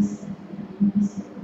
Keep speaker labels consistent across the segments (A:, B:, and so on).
A: Deus.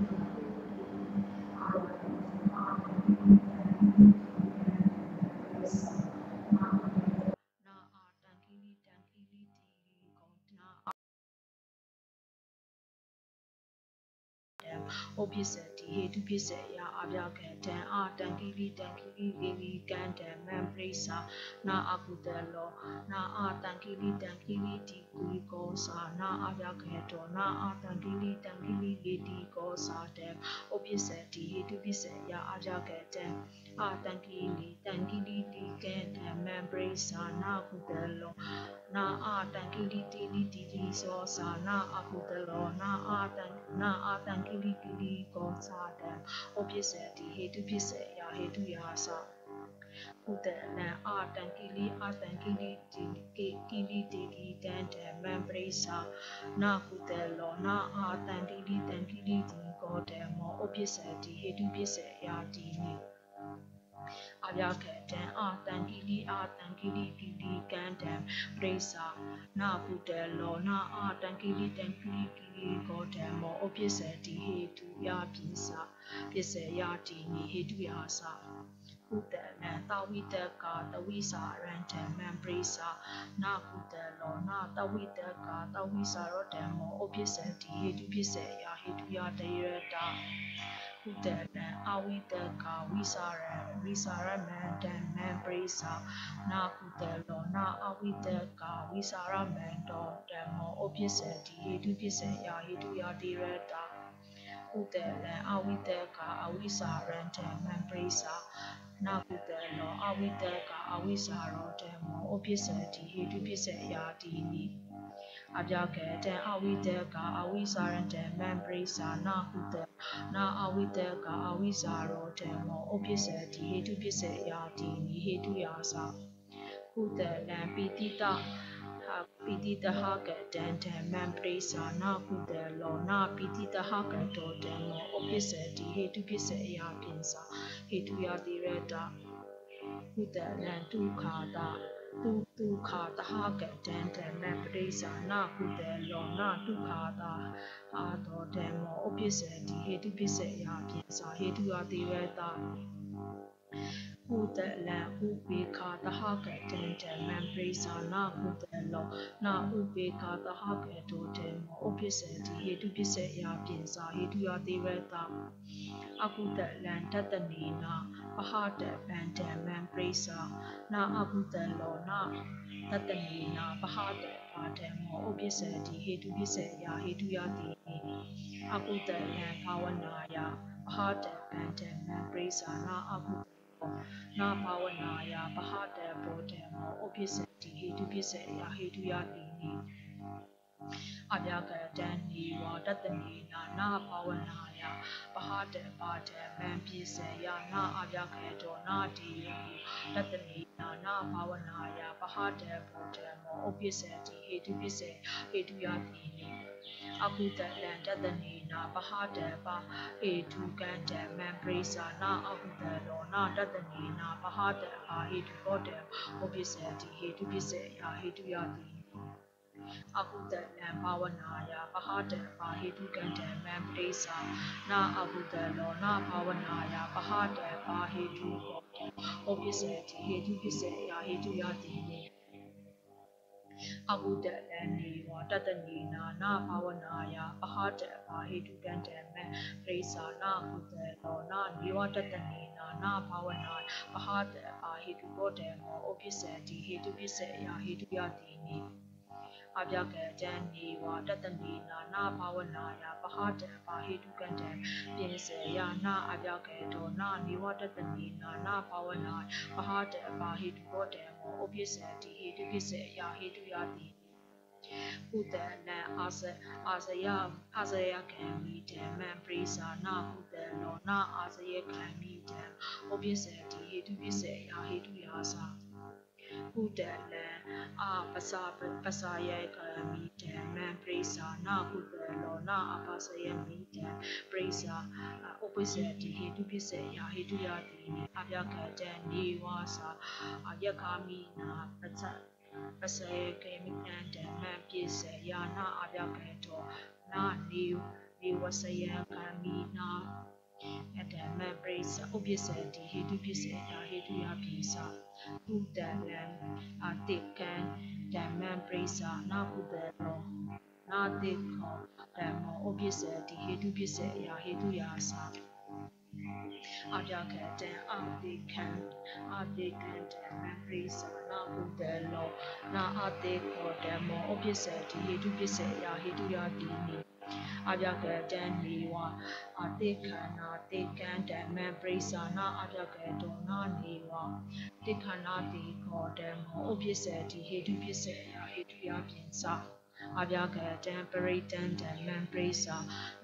A: ဩပစ္စတိဟေတုပစ္စယအပြကံတံအာတန်ကီလီတန်ကီလီလေလီကံတံမံပရိစာနာအကုတလောနာအာတန်ကီလီတန်ကီလီတီကူကောစာနာအပြကံတောနာအာတန်ကီလီတန်ကီလီလေတီကောစာတံဩပစ္စတိဟေတုပစ္စယအပြကံတံ အာတန်ကီလီတန်ကီလီတီကံတံမံပရိစာနာကုတလောနာအာတန်ကီလီတီလီတီတီသောစာနာအကုတလောနာအာတန်နာအာတန်ကီလီကီလီကောစာတံဩပစ္စတိဟေတုပစ္စယဟေတုယာစာဥဒနံအာတန်ကီလီအာတန်ကီလီတီကေကီလီတေကီတန်တံမံပရိစာနာကုတလောနာအာတန်ကီလီတန်ကီလီတီကောတံမောဩပစ္စတိဟေတုပစ္စယတိနိ အဗျာကတံအာတန်ကီလီအာတန်ကီလီကီလီကံတံပရိစာနာကုတလောနာအာတန်ကီလီတန်ကီလီကီလီကောတံမောဩပစ္စတိဟေတုယပိစာပစ္စယတိနိဟေတုယာစာကုတနံတာဝိတကာတဝိစာရန္တံမံပရိစာနာကုတလောနာတဝိတကာတဝိစာရောတံမောဩပစ္စတိဟေတုပစ္စယဟေတုယတေရတာ ကုတနံအဝိတကာဝိစာရံဝိစာရမန္တံမံပရိစာနာကုတလောနာအဝိတကာဝိစာရမန္တောတံမောဩပစ္စတိဟေတုပစ္စယဟေတုယတေရတာကုတလံအဝိတကာအဝိစာရန္တံမံပရိစာနာကုတလောအဝိတကအဝိစာရောတံမောဩပစ္စတိဟေတုပစ္စယတိနိ အပြကတံအဝိတကအဝိစာရတံမံပရိစာနာဟုတနာအဝိတကအဝိစာရောတံမောဩပစ္စတိဟေတုပစ္စယတိနိဟေတုယာသဟုတလံပိတိတဟာပိတိတဟကတံဓမ္မံပရိစာနာဟုတလောနာပိတိတဟကတောတံမောဩပစ္စတိဟေတုပစ္စယပိစာဟေတုယတိရတဟုတလံဒုက္ခတာ တုဒုက္ခတဟကတံဓမ္မပရိစ္ဆာနာဟုတလောနာဒုက္ခတာအာတောဓမ္မောဥပ္ပစ္စတိဟေတုပစ္စယပိစာဟေတုယတိရတ ဟုတလံဥပေခာတဟကတံဓမ္မပရိစ္ဆာနာဟုတလောနာဥပေခာတဟကတောဓမ္မောဥပ္ပစ္စတိဟေတုပစ္စယပိစာဟေတုယတိရတအကုတလံတတနေနာပဟတဗန္တမံပရိစာနာအကုတလောနာတတနေနာပဟတဘာဓမ္မောဥပ္ပစ္စတိဟေတုပစ္စယဟေတုယတိအကုတလံဘာဝနာယပဟတဗန္တမံပရိစာနာအကု နာဘာဝနာယပဟတဘောဓမ္မောဥပ္ပစ္စတိဟေတုပစ္စယဟေတုယတိနိ အဗျာကတံနေဝတတနေနာနာဘာဝနာယပဟတပါတမံပိစေယနာအဗျာကေတောနာတိတတနေနာနာဘာဝနာယပဟတဘောဓမောဥ အကုတလံတတနေနာပဟတပါဟေတုကံတမံပရိစာနာအကုတလောနာတတနေနာပဟတပါဟေတုဘောဓဥပ္ပစ္စတိဟေတုပစ္စေယဟေတုယတိအကုတလံဘာဝနာယပဟတံဘာဟိတုကံတံမံပရိစာနာအကုတလောနာဘာဝနာယပဟတံဘာဟိတုဟောပစ္စတိဟိတုပစ္စယဟိတုယတိနိအကုတလံနေဝတတနေနာနာဘာဝနာယပဟတံဘာဟိတုကံတံမံပရိစာနာအကုတလောနာနေဝတတနေနာနာဘာဝနာပဟတံဘာဟိတုဘောတံမောဩပစ္စတိဟိတုပစ္စယဟိတုယတိနိ အပြကတံနေဝတတနေနာနာဘာဝနာယပဟတံဘာဟိတုကံတံပြင်စေယနာအပြကေတောနာနေဝတတနေနာနာဘာဝနာပဟတံဘာဟိတုဘောတံမောဥပ္ပစ္စတိဟိတုပစ္စယဟိတုယတိပုတ္တနံအာဇအာဇယအာဇယကံမိတံမံပရိစာနာပုတ္တလောနာအာဇယကံမိတံဥပ္ပစ္စတိဟိတုပစ္စယဟိတုယာသာ ဟုတလံအာပစာပစာယေကမိတံမံပရိစာနာဟုတလောနာအပစယမိတံပရိစာဥပ္ပစ္စတိဟေတုပစ္စယဟေတုယတိအပြကတံနေဝါစာယက္ခာမိနာပစ္စပစယေကေမိတံဓမ္မံပစ္စယနာအပြကေတောနာနေနေဝဆယံကာမိနာ အတမပရိစ္ဆဥပ္ပစ္စတိဟေတုပစ္စယဟေတုယပိစကုတလံအတိကံဓမ္မပရိစ္ဆနာကုတလောနာတိခောဓမ္မောဥပ္ပစ္စတိဟေတုပစ္စယဟေတုယသာအပြကတံအတိခံအတိခံဓမ္မပရိစ္ဆနာကုတလောနာအတိခောဓမ္မောဥပ္ပစ္စတိဟေတုပစ္စယဟေတုယတိနိ အပြကတံနေဝအတိခန္နာတိကံဓမ္မပရိစ္ဆာနာအပြကတောနာနေဝတိခန္နာတိခောဓမ္မောဥပ္ပစ္စတိဟေတုပစ္စယဟေတုယပြင်စာအပြကတံပရိတံဓမ္မံပရိစ္ဆာ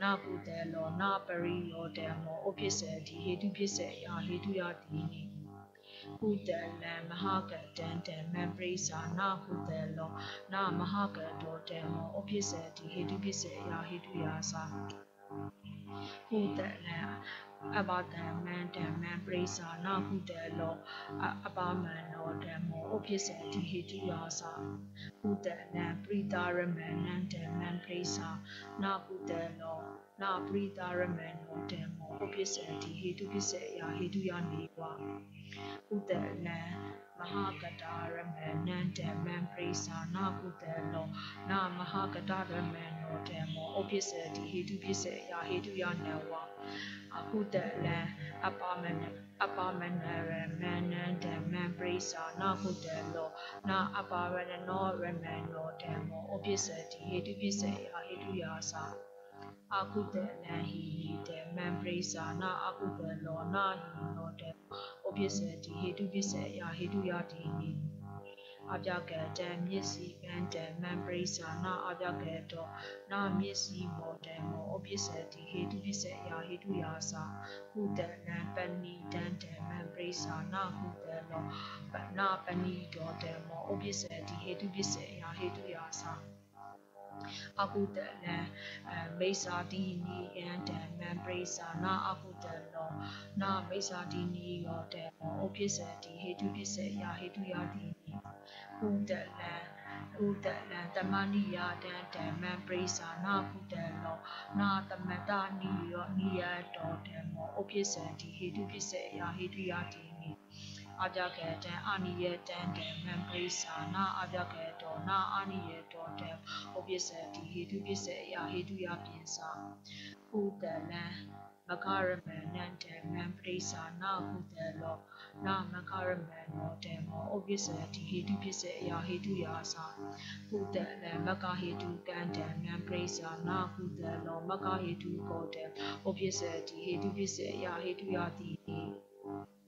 A: နာကုတေလောနာပရိယောဓမ္မောဥပ္ပစ္စတိဟေတုပစ္စယဟေတုယတိနိ ကုတလံမဟာကတံဓမ္မံပရိစ္ဆာနာကုတလောနာမဟာကတောဓမ္မောဥပ္ပစ္စတိဟေတုပစ္စယဟေတုယသာကုတလံအဘာတံမန္တမံပရိစ္ဆာနာကုတလောအပမန္နောဓမ္မောဥပ္ပစ္စတိဟေတုယသာကုတလံပရိတာရမဏံဓမ္မံပရိစ္ဆာနာကုတလော နာပရိတာရမဏောဓမ္မောဥပ္ပစ္စတိဟေတုပစ္စယဟေတုယနေဝကုတလံမဟာကတာရမဏံဓမ္မံပရိစ္ဆာနာကုတလောနာမဟာကတာရမဏောဓမ္မောဥပ္ပစ္စတိဟေတုပစ္စယဟေတုယနေဝအခုတလံအပမနအပမနရမဏံဓမ္မံပရိစ္ဆာနာဟုတလောနာအပရဏနောရမဏောဓမ္မောဥပ္ပစ္စတိဟေတုပစ္စယဟေတုယာသာ အခုတလံဟိဓမ္မံပရိစ္ဆာနာအခုတလောနာဟိနောဓမ္မောဥပ္ပစ္စတိဟေတုပစ္စယဟေတုယာတိနိအပြကတံမျက်စိကံတံမံပရိစ္ဆာနာအပြကတောနာမျက်စိမောတံမောအပစ္စတိဟေတုပစ္စယဟေတုယာသာဟုတနံပဏိတံတံမံပရိစ္ဆာနာဟုတလောပနာပဏိတောတံမောအပစ္စတိဟေတုပစ္စယဟေတုယာသာ အကုတလံမိစ္ဆာတိနိယံဓမ္မံပရိစ္ဆာနာအကုတလောနာမိစ္ဆာတိနိယောဓမ္မောဥပ္ပစ္စတိဟေတုပစ္စယဟေတုယာတိကုတလံကုတလံတမနိယတံဓမ္မံပရိစ္ဆာနာကုတလောနာတမတနိယောနိယတောဓမ္မောဥပ္ပစ္စတိဟေတုပစ္စယဟေတုယာတိ avyakete aniyetende membrisana avyaketo na aniyeto tem obyeseti hetu pyeseya hetu ya pyinsa udele makaramene membrisana udelo na makarameno temo obyeseti hetu pyeseya hetu ya sa udele makahetu kante membrisana udelo makahetu kote obyeseti hetu pyeseya hetu ya ti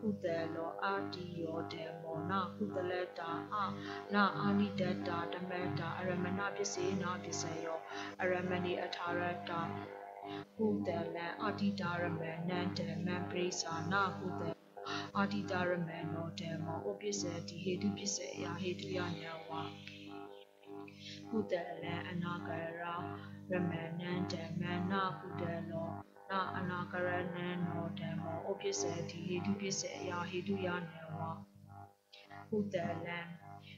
A: ကုတလောအာတိယောဓမ္မောနာကုတလတာအနာအာနိတတာဓမ္မတာအရမဏပစ္စေနာပစ္စယောအရမဏိအထာရတာကုတလံအာတိတာရမဏံဓမ္မပရိသနာကုတအာတိတာရမနောဓမ္မောဥပ္ပစ္စတိဟေတုပစ္စယဟေတုယညဝါကုတလံအနာကရာရမဏံဓမ္မနာကုတလော နာအနာကရဏံနောဓမ္မောဥပ္ပစ္စတိဟေတုပစ္စယဟေတုယညဝါကုတလံ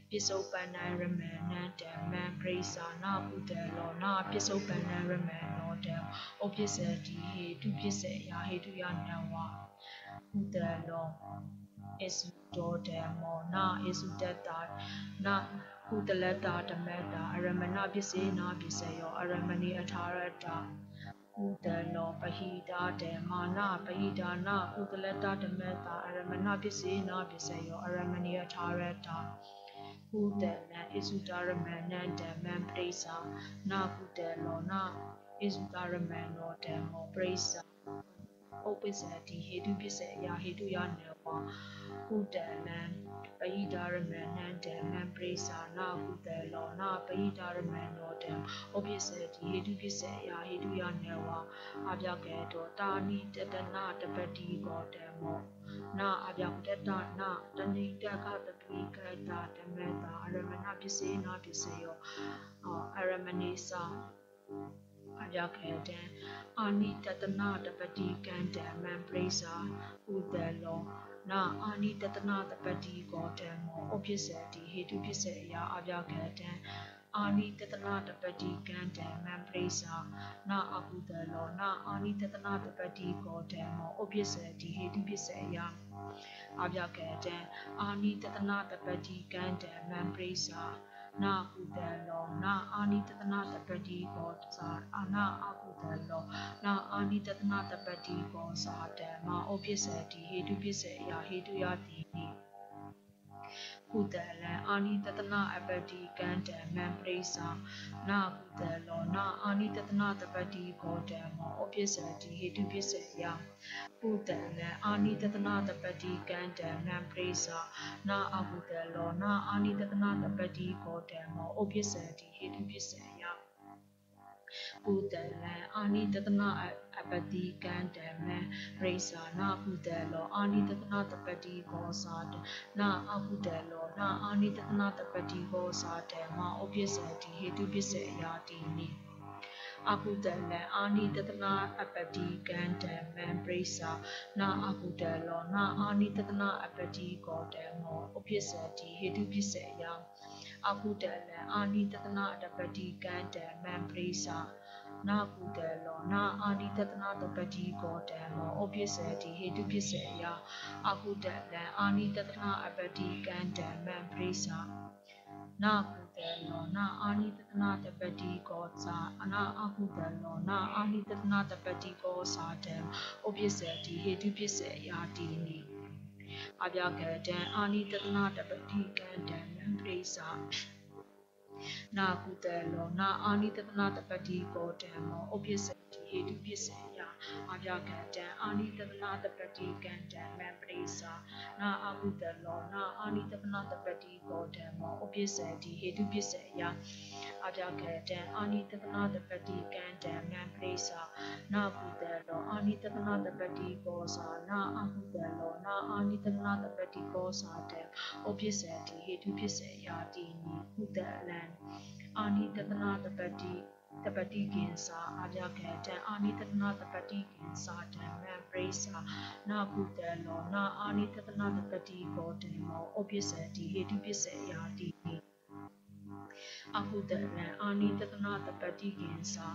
A: ပိစုပန္နရမဏံဓမ္မံပရိသနာကုတလောနာပိစုပန္နရမနောဓမ္မောဥပ္ပစ္စတိဟေတုပစ္စယဟေတုယညဝါကုတလောအစုတော်ဓမ္မောနာအစုတတနာကုတလတာဓမ္မတာအရမဏပစ္စေနာပစ္စယောအရမဏိအထာရတာ ကုတလောပဟိတာဓမ္မာနာပဟိတာနာကုတလတာဓမ္မတာအရမဏပစ္စေနာပစ္စယောအရမဏိအထာရတာကုတလံအစုတရမဏံဓမ္မံပရိစ္ဆာနာကုတလောနာအစုတရမဏောဓမ္မောပရိစ္ဆာဥပ္ပစ္စတိဟေတုပစ္စယဟေတုယနေဝကုတလံ ပဟိဒါရမနန္တမံပရိစာနာကုတလောနာပဟိဒါရမနောတံဩပစ္စတိဟေတုပစ္စယဟေတုယနေဝအပြကေတောတာနိတတနာတပတိကောတမောနာအပြတတနာတဏိတကတပိကတာဓမ္မတာအရမဏပစ္စေနာပစ္စယောအရမဏိစာအပြကေတံအာနိတတနာတပတိကံဓမ္မံပရိစာဥတလော နာအာနိတတနာတပတိကောတမောဩပစ္စတိဟေတုပစ္စယအပြကေတံအာနိတတနာတပတိကံတံမံပရိစာနာအကုတလောနာအာနိတတနာတပတိကောတမောဩပစ္စတိဟေတုပစ္စယအပြကေတံအာနိတတနာတပတိကံတံမံပရိစာ နာကုတလောနာအာနိတတနာတပတိကောသာအနာအကုတလောနာအာနိတတနာတပတိကောသာတမဩပစ္စတိဟေတုပစ္စယဟေတုယတိ ကုတလံအာနိတတနာအပတိကံတံမံပရိစာနာကုတလောနာအာနိတတနာတပတိကောတံမောဩပစ္စတိဟေတုပစ္စယကုတလံအာနိတတနာတပတိကံတံမံပရိစာနာအကုတလောနာအာနိတတနာတပတိကောတံမောဩပစ္စတိဟေတုပစ္စယ ကုတလံအာနိတတနာအပတိကံတမံရိစာနာကုတလောအာနိတတနာတပတိကောစာတနာအကုတလောနာအာနိတတနာတပတိကောစာတမဩပစ္စတိဟေတုပစ္စယာတိနိအကုတလံအာနိတတနာအပတိကံတမံပရိစာနာအကုတလောနာအာနိတတနာအပတိကောတမောဥပစ္စတိဟေတုပစ္စယအကုတလံအာနိတတနာအပတိကံတမံပရိစာ နာကုတလောနာအာနိတတနာတပတိကောတမောဩပစ္စတိဟေတုပစ္စယအကုတလံအာနိတတနာအပတိကံတမံပရိစာနာကုတလောနာအာနိတတနာတပတိကောသာအနာအဟုတလောနာအာနိတတနာတပတိကောသာတံဩပစ္စတိဟေတုပစ္စယာတိနိအပြကတံအာနိတတနာတပတိကံတံမံပရိစာ နာကုတလောနာအာနိတတနာတပတိကောတံမောဩပစ္စတိဟေတုပစ္စယ အာပြကတံအာနိတတနာတပတိကံတံမံပရိစာနာအာကုတလောနာအာနိတတနာတပတိကောတံမောဩပစ္စတိဟေတုပစ္စယအာပြကတံအာနိတတနာတပတိကံတံမံပရိစာနာကုတလောအာနိတတနာတပတိကောစာနာအာကုတလောနာအာနိတတနာတပတိကောစာတံဩပစ္စတိဟေတုပစ္စယတိနိကုတလံအာနိတတနာတပတိ တပတိကင်စာအာပြကေတံအာနိတတနာတပတိကင်စာဓမ္မံပရိစာနာကုတလောနာအာနိတတနာတပတိကောတေမောဩပစ္စတိဟေတုပစ္စယာတိအဟုတလံအာနိတတနာတပတိကင်စာ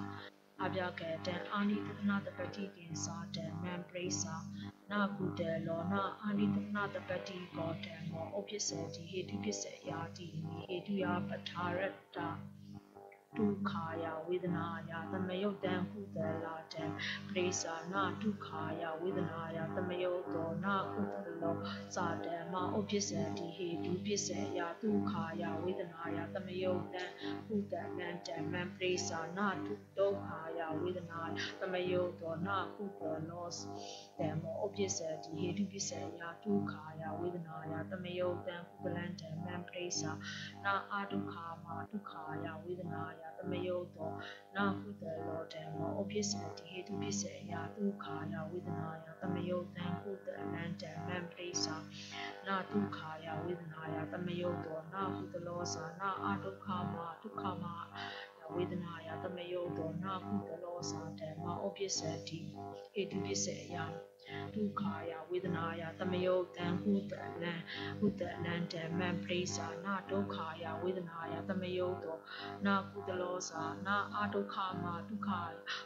A: အပြကေတံအာနိတတနာတပတိကင်စာဓမ္မံပရိစာနာကုတလောနာအာနိတတနာတပတိကောတေမောဩပစ္စတိဟေတုပစ္စယာတိဟေတုယပထာရတ္တ ဒုက္ခာယဝေဒနာယသမယုတ်တံဟုတလာတံပရိစ္ဆာနာဒုက္ခာယဝေဒနာယသမယုတ်တောနာဟုတလောစာတံမဥပ္ပစ္စတိဟေတုပစ္စယဒုက္ခာယဝေဒနာယသမယုတ်တံဟုတလံတံမံပရိစ္ဆာနာဒုက္ခာယဝေဒနာသမယုတ်တောနာဟုတလောတံမောဥပ္ပစ္စတိဟေတုပစ္စယဒုက္ခာယဝေဒနာယသမယုတ်တံဟုတလံတံမံပရိစ္ဆာနာအာဒုက္ခာမဒုက္ခာယဝေဒနာယ သမယုတ်သောနာဟုတလောတံမောအဖြစ်စတိဟေတုဖြစ်စေယဒုက္ခာယဝေဒနာယသမယုတ်တံဟုတအနန္တမံပရိစာနာဒုက္ခာယဝေဒနာယသမယုတ်သောနာဟုတလောစာနာအဒုက္ခမဒုက္ခမဝေဒနာယသမယုတ်သောနာဟုတလောစာဓမ္မအဖြစ်စတိဟေတုဖြစ်စေယ ဒုက္ခာယဝေဒနာယသမယုတ်တံဟုတလံဟုတလံဓမ္မံပရိစာနာဒုက္ခာယဝေဒနာယသမယုတ်တောနာကုတလောစာနာအာဒုက္ခမဒုက္ခ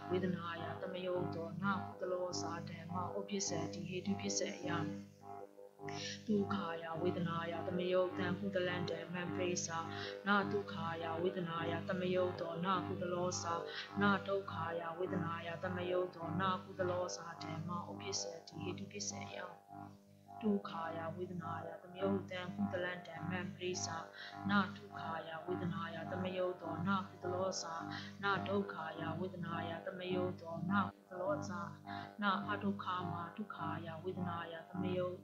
A: ဝေဒနာယသမယုတ်တောနာကုတလောစာဓမ္မဥပ္ပစ္စတိဟေတုပစ္စယံ ဒုက္ခာယဝေဒနာယသမယုတ်တံကုတလံတံမံပရိစာနာဒုက္ခာယဝေဒနာယသမယုတ်တောနာကုတလောစာနာဒုက္ခာယဝေဒနာယသမယုတ်တောနာကုတလောစာဓမ္မဥပ္ပစ္စတိဟေတုပစ္စယံဒုက္ခာယဝေဒနာယသမယုတ်တံကုတလံတံမံပရိစာနာဒုက္ခာယဝေဒနာယသမယုတ်တောနာကုတလောစာနာဒုက္ခာယဝေဒနာယသမယုတ်တောနာကုတလောစာနာအဒုက္ခမဒုက္ခာယဝေဒနာယသမယုတ်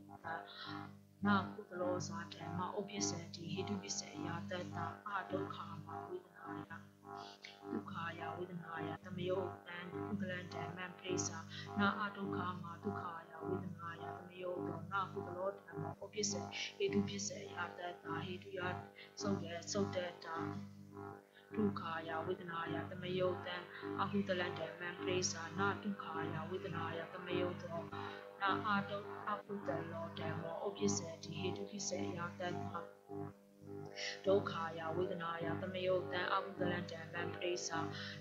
A: နာကုသလောဇာဓမ္မဥပ္ပစ္စတိဟေတုပစ္စယတတ္တအဒုက္ခမဝေဒနာယဒုက္ခယဝေဒနာယသမယောတံဥကလံဓမ္မပရိစ္ဆာနာအဒုက္ခမဒုက္ခယဝေဒနာယသမယောတောနာကုသလောဓမ္မဥပ္ပစ္စဟေတုပစ္စယတတ္တဟေတုယသုတ်ရဲ့သုတ်တတာဒုက္ခယဝေဒနာယသမယုတ်တံအဟုတလန္တမံပရိစ္ဆာနာဒုက္ခယဝေဒနာယသမယုတ်တော နာအာတုအဟုတလောဓမ္မောဥပ္ပစ္စတိဟေတုကိစေယတတ္တ ဒုက္ခယဝေဒနာယသမယုတ်တံအဟုတလန္တမံပရိစ္ဆာ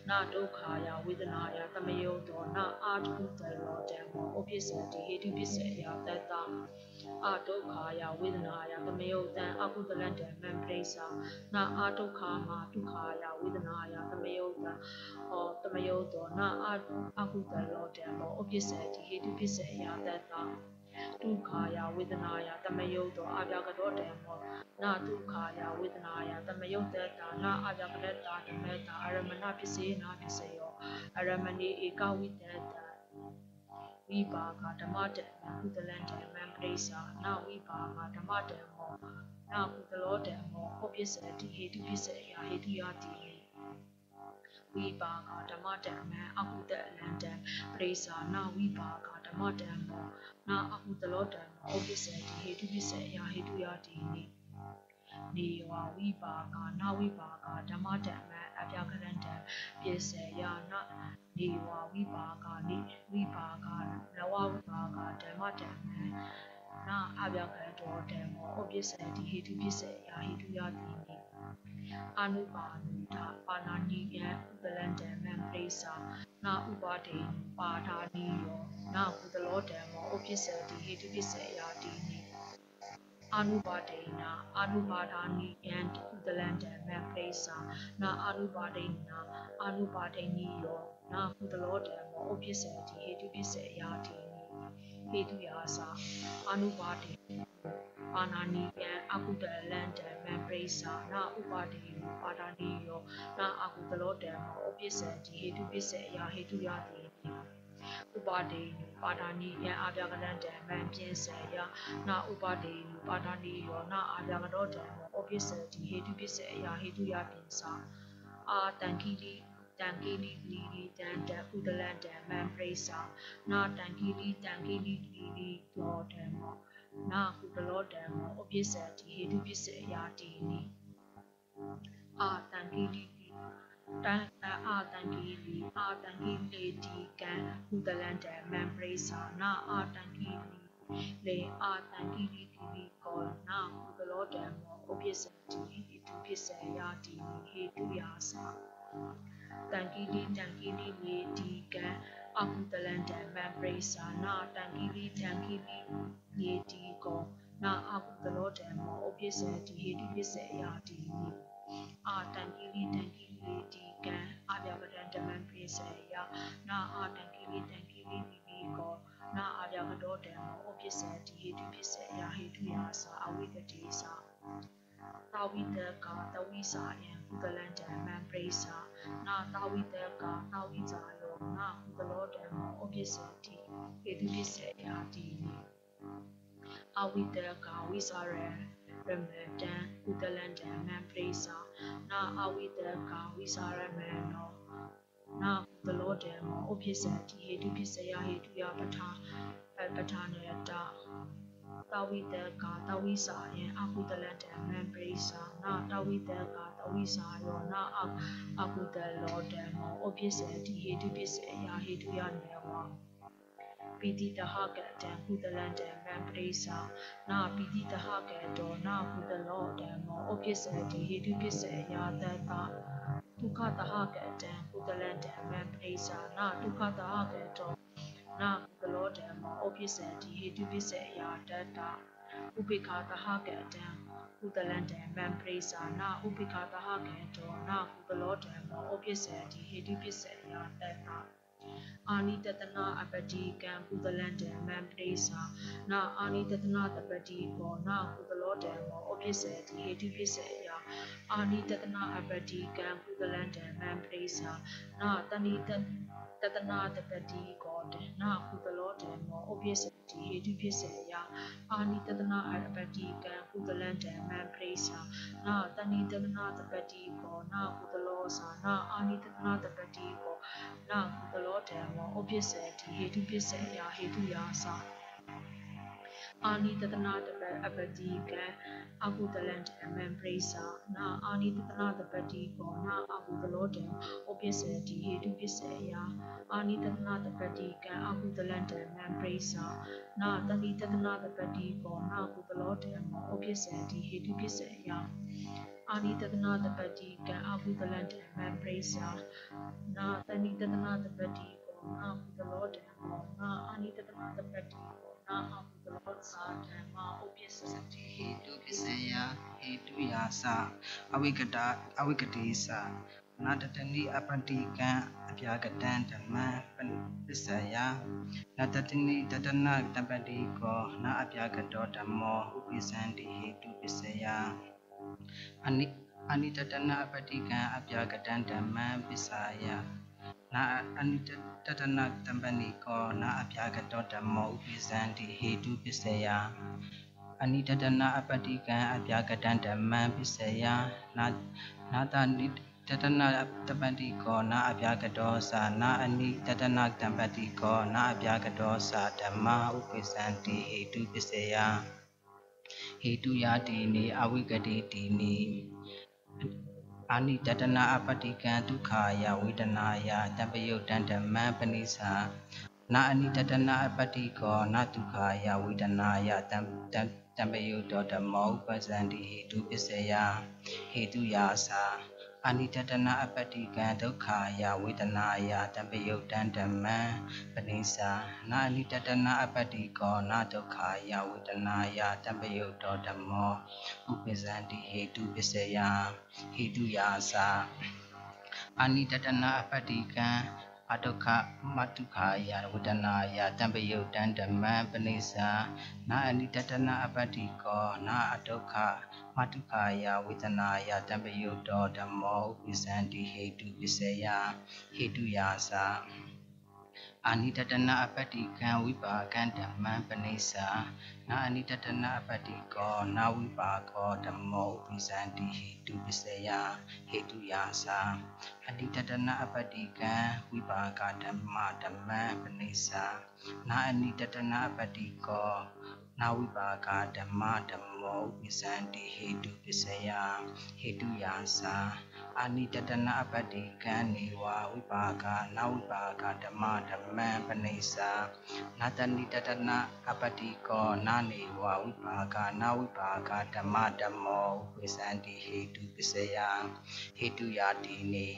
A: နာဒုက္ခယဝေဒနာယသမယုတ်တောနာအာတုတလောဓမ္မောဥပ္ပစ္စတိဟေတုကိစေယတတ္တအာဒုက္ခယဝေဒနာယသမယုတ်တံအကုသလန္တမံပရိစ္ဆာနာအာဒုက္ခမဒုက္ခယဝေဒနာယသမယုတ်တံဟောသမယုတ်တောနာအာအကုသလောတံမောဥပ္ပစ္စတိဟေတုပစ္စယတတ္တ ဒုက္ခယဝေဒနာယသမယုတ်တောအာပြကတောတံမောနာဒုက္ခယဝေဒနာယသမယုတ်တတနာအာပြကတတဓမ္မတာအရမဏပစ္စေနာပစ္စယောအရမဏေဧကဝိတတဝိပါကဓမ္မတံကုသလံဓမ္မံပရိစ္ဆာနာဝိပါကဓမ္မတံမောနာကုသလောတံမောဟောပစ္စတိဟေတုပစ္စယဟေတုယတိဝိပါကဓမ္မတံမံအကုသလံတံပရိစ္ဆာနာဝိပါက ဓမ္မတံမောနာအကုသလောတံမောဟောပစ္စတိဟေတုပစ္စယဟေတုယတိနိနေဝဝိပါကနာဝိပါကဓမ္မတံမံအပြကရန္တံပစ္စယနာနေဝဝိပါကနိဝိပါကနဝဝိပါကဓမ္မတံမံနာအပြကရတောတံမောဩပစ္စတိဟေတုပစ္စယဟေတုယတိနိ အနုပါနုဒပါဏာနိယံဥပလန္တံမံပရိစ္ဆာနာဥပါဒေပါဒာနိယောနာကုသလောတံမောဩပစ္စတိဟေတုပစ္စယတိနိ အာနုပါဒေနာအာနုပါဒာနိယံဥဒလန္တံမပရိစ္ဆာနာအာနုပါဒေနာအာနုပါဒေနိယောနာကုသလောတံမောဥပ္ပစ္စတိဟေတုပစ္စယာတိဟေတုယာသာအာနုပါဒေပါဏာနိယံအကုတလန္တံမပရိစ္ဆာနာဥပါဒေပါဒာနိယောနာအကုသလောတံမောဥပ္ပစ္စတိဟေတုပစ္စယာဟေတုယာတိ ဥပါဒေပါဒာနိယံအာပြကတံတံမံပြင်းစေယနာဥပါဒေပါဒာနိယောနာအာပြကတောတံဩပစ္စတိဟေတုပစ္စအရာဟေတုယပိစာအာတံကိတိတံကိလိလီလီတံတဥဒလံတံမံပရိစာနာတံကိလိတံကိလိလီလီတောတံမောနာကုတလောတံမောဩပစ္စတိဟေတုပစ္စအရာတိနိအာတံကိလိ တန်အာတန်ကီလီအာတန်ကီလေဒီကန်ဟူဒလန်တမန်ပရိစာနာအာတန်ကီလီလေအာတန်ကီလီဒီလီကောနာဟူဒလောတမောဥပစ္စတိဟိတုပစ္စယာတိဟေတုယာစာတန်ကီလီတန်ကီလီလေဒီကန်အဟူဒလန်တမန်ပရိစာနာတန်ကီလီတန်ကီလီလေဒီကောနာအဟူဒလောတမောဥပစ္စတိဟိတုပစ္စယာတိအာတန်ကီလီတန်ကီ လီဒီကံအာပြပဒံဓမ္မံပိစေယနာအာတန်ကီလီတန်ကီလီဒီဒီကောနာအာပြမတော်တံမောဩပစ္စတိဟေတုပစ္စယဟေတုယာသာအဝိကတိသာတာဝိတကာတဝိစာယံကုသလံဓမ္မံပိစာနာတာဝိတကာတာဝိဇာယောနာကုသလောဓမ္မောဩပစ္စတိဟေတုပစ္စယတိအဝိတကာဝိစာရံ ရမတံဥဒလန္တံမံပရိစာနာအဝိတကာဝိစာရမနောနာဘလောတေမောဥပ္ပစ္စတိဟေတုပစ္စယဟေတုယပထာပထာနယတတဝိတကာတဝိစာယံအကုတလန္တံမံ ပရိစာနာတဝိတကာတဝိစာယောနာအကုတလောတေမောဥပ္ပစ္စတိဟေတုပစ္စယဟေတုယနေဝပိတိတဟကတံကုသလန္တံမံပရိစာနာပိတိတဟကတောနာကုသလောတံမောဩပစ္စတိဟေတုပစ္စယာတတဒုက္ခတဟကတံကုသလန္တံမံပရိစာနာဒုက္ခတဟကတောနာကုသလောတံမောဩပစ္စတိဟေတုပစ္စယာတတဥပိခာတဟကတံကုသလန္တံမံပရိစာနာဥပိခာတဟကတောနာကုသလောတံမောဩပစ္စတိဟေတုပစ္စယာတတ အာနိတတနာအပတိကံကုသလံတံမံပရိစာနာအာနိတတနာတပတိဘောနာကုသလောတံမောဩပစ္စတိဟေတုပစ္စယအာနိတတနာအပတိကံကုသလံတံမံပရိစာနာတဏိတတတတနာတပတိကောတေနာကုသလောတေမောဩပိစတိဟေတုပိစေယအာနိတတနာအပတိကံကုသလံဓမ္မံပရိစ္ဆာနာတဏိတတနာတပတိကောနာကုသလောသာနာအာနိတတနာတပတိကော နာကုသလောဓမ္မောဩပိစတိဟေတုပိစေယဟေတုယာသာအာနိတတနာတပအပတိကံအကုသလံတမံပရိစာနာအာနိတတနာတပတိကောနာအကုသလောတံဩပစ္စတိဟေတုပစ္စယအာနိတတနာတပတိကံအကုသလံတမံပရိစာနာတတိတတနာတပတိကောနာကုသလောတံဩပစ္စတိဟေတုပစ္စယ အာနိတတနာတပတိကံအကုသလံတမံပရိစာနာတတိတတနာတပတိကောနာကုသလောတံနာအာနိတတနာတပတိကောနာအကုသလောသာဓမ္မဩပစ္စတိ
B: ဟေတုပစ္စယဟေတုယာစအဝိကတအဝိကတိစနာတတနိအပတိကံအပြာကတံဓမ္မပစ္စယနာတတနိတတနာတပတိကောနာအပြာကတောဓမ္မောဥပိသန္တိဟေတုပစ္စယ အနိအနိတတနာအပတိကံအပြာကတံဓမ္မပစ္စယနာအနိတတတနာတပတိကောနာအပြာကတောဓမ္မောဥပိသန္တိဟေတုပစ္စယအနိတတနာအပတ္တိကံအပြာကတံဓမ္မံပစ္စယနာနာတနိတတနာတပတ္တိကောနာအပြာကတောသာနာအနိတတနာတပတ္တိကောနာအပြာကတောသာဓမ္မဥပိသန္တိဟေတုပစ္စယ ဟေတုယာတိနေအဝိကတိတိနေအာနိတတနာအပတ္တိကံဒုက္ခယဝေဒနာယတပယုတ်တံဓမ္မံပဏိသနာအနိတတနာအပတ္တိကောနာဒုက္ခယဝေဒနာယတံတံတံပယုတောဓမ္မောဥပဇန္တိဟေတုပစ္စယဟေတုယာသာ အနိတတနာအပတ္တိကံဒုက္ခယဝေဒနာယတံပယုတ်တံဓမ္မံပဏိစာနာအနိတတနာအပတ္တိကောနာဒုက္ခယဝေဒနာယတံပယုတောဓမ္မောဥပဇန္တိဟေတုပစ္စယဟေတုယာသာအနိတတနာအပတ္တိကံ အဒုက္ခမတုခာယဝဒနာယတံပယုတ်တံဓမ္မံပနိစ္ဆာနာအနိတတနာအပတ္တိကောနာအဒုက္ခမတုခာယဝေဒနာယတံပယုတ်တောဓမ္မောဥပိသန္တိဟေတုပစ္စယဟေတုယာသာအာနိတတနာအပတ္တိကံဝိပါကံဓမ္မံပနိစ္ဆာ နာအနိတတနာအပတ္တိကောနာဝိပါကောဓမ္မောဥပိသန္တိဟေတုပစ္စယဟေတုယာသာအနိတတနာအပတ္တိကံဝိပါကဓမ္မဓမ္မံပနိစ္ဆာနာအနိတတနာအပတ္တိကော နာဝိပါကဓမ္မဓမ္မောဥပိသန္တိဟေတုပစ္စယဟေတုယာသာအာနိတတနာအပတ္တိကံနေဝဝိပါကနာဝိပါကဓမ္မဓမ္မံပနိစ္ဆာနာတနိတတနာအပတ္တိကောနာနေဝဝိပါကနာဝိပါကဓမ္မဓမ္မောဥပိသန္တိဟေတုပစ္စယဟေတုယာတိနေ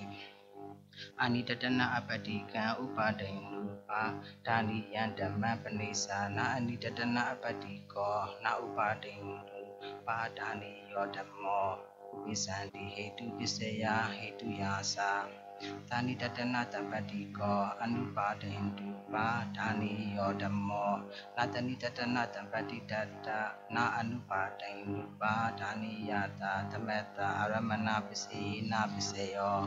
B: အာနိတတနာအပတ္တိကံဥပါဒိန်လူပါဒါနိယံဓမ္မပနိစ္ဆာနာအာနိတတနာအပတ္တိကောနာဥပါဒိန်လူပါဒါနိယောဓမ္မောဥပိသန္တိဟေတုပစ္စယဟေတုယာသာသာနိတတနာတပတ္တိကောအနုပါဒိန်တုပါဒါနိယောဓမ္မောနာတနိတတနာတပတ္တိတတနာအနုပါဒိန်တုပါဒါနိယတာသမတ္တအရမဏပစ္စေနာပစ္စယော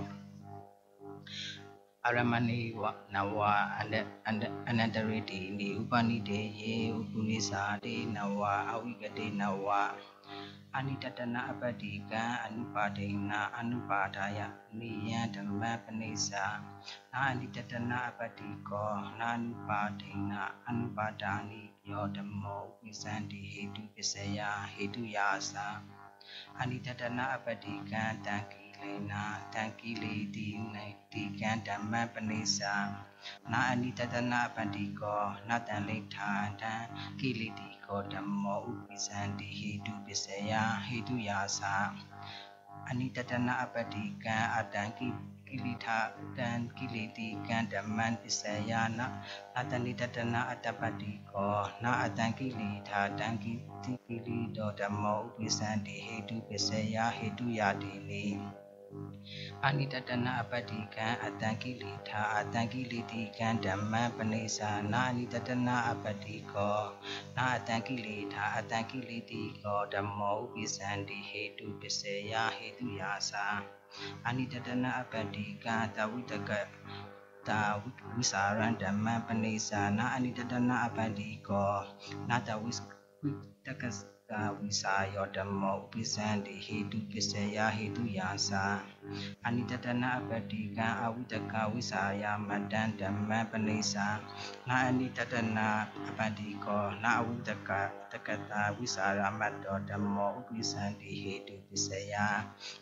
B: အရမဏိဝနဝအန္တအန္တအနန္တရိတိနိဥပနိတေယေဥပုရိသာတေနဝအဝိကတိနဝအနိတတနာအပတ္တိကံအနုပါဒိနာအနုပါဒါယနိယံဓမ္မပနိစ္ဆာနာအနိတတနာအပတ္တိကောနာအနုပါဒိနာအနုပါဒါနိယောဓမ္မောဝိသန္တိဟေတုပစ္စယဟေတုယာသာအနိတတနာအပတ္တိကံတံကိ လေနာတံကိလေတိနေတိကံဓမ္မပနိစ္ဆာနာအနိတတနာပတ္တိကောနတံလိထာတံကိလေတိကောဓမ္မောဥပိသန္တိဟေတုပစ္စယဟေတုယာသာအနိတတနာအပတ္တိကံအတံကိကိလေထာတံကိလေတိကံဓမ္မံပစ္စယနာအတနိတတနာအတ္တပတ္တိကောနာအတံကိလေထာတံကိတိကိလေတောဓမ္မောဥပိသန္တိဟေတုပစ္စယဟေတုယာတိနိ အာနိတတနာအပတ္တိကံအတံကိလေသာအတံကိလေတိကံဓမ္မပနိစ္ဆာနာအနိတတနာအပတ္တိကောနာအတံကိလေသာအတံကိလေတိကောဓမ္မောဥပိသန္တိဟေတုပစ္စယဟေတုယာသာအာနိတတနာအပတ္တိကံတဝိတကတာဝိစာရံဓမ္မပနိစာနာအနိတတနာအပန္တိကောနာတဝိဝိတက္ကစကာဝိစာယောဓမ္မောဥပိသန္တိဟေတုပစ္စယဟေတုယာစာအနိတတနာအပတိကံအဝိတကဝိစာယမတ္တံဓမ္မပနိစာနာအနိတတနာအပန္တိကောနာအဝိတကတက္ကတာဝိစာရမတ္တောဓမ္မောဥပိသန္တိဟေတုပစ္စယ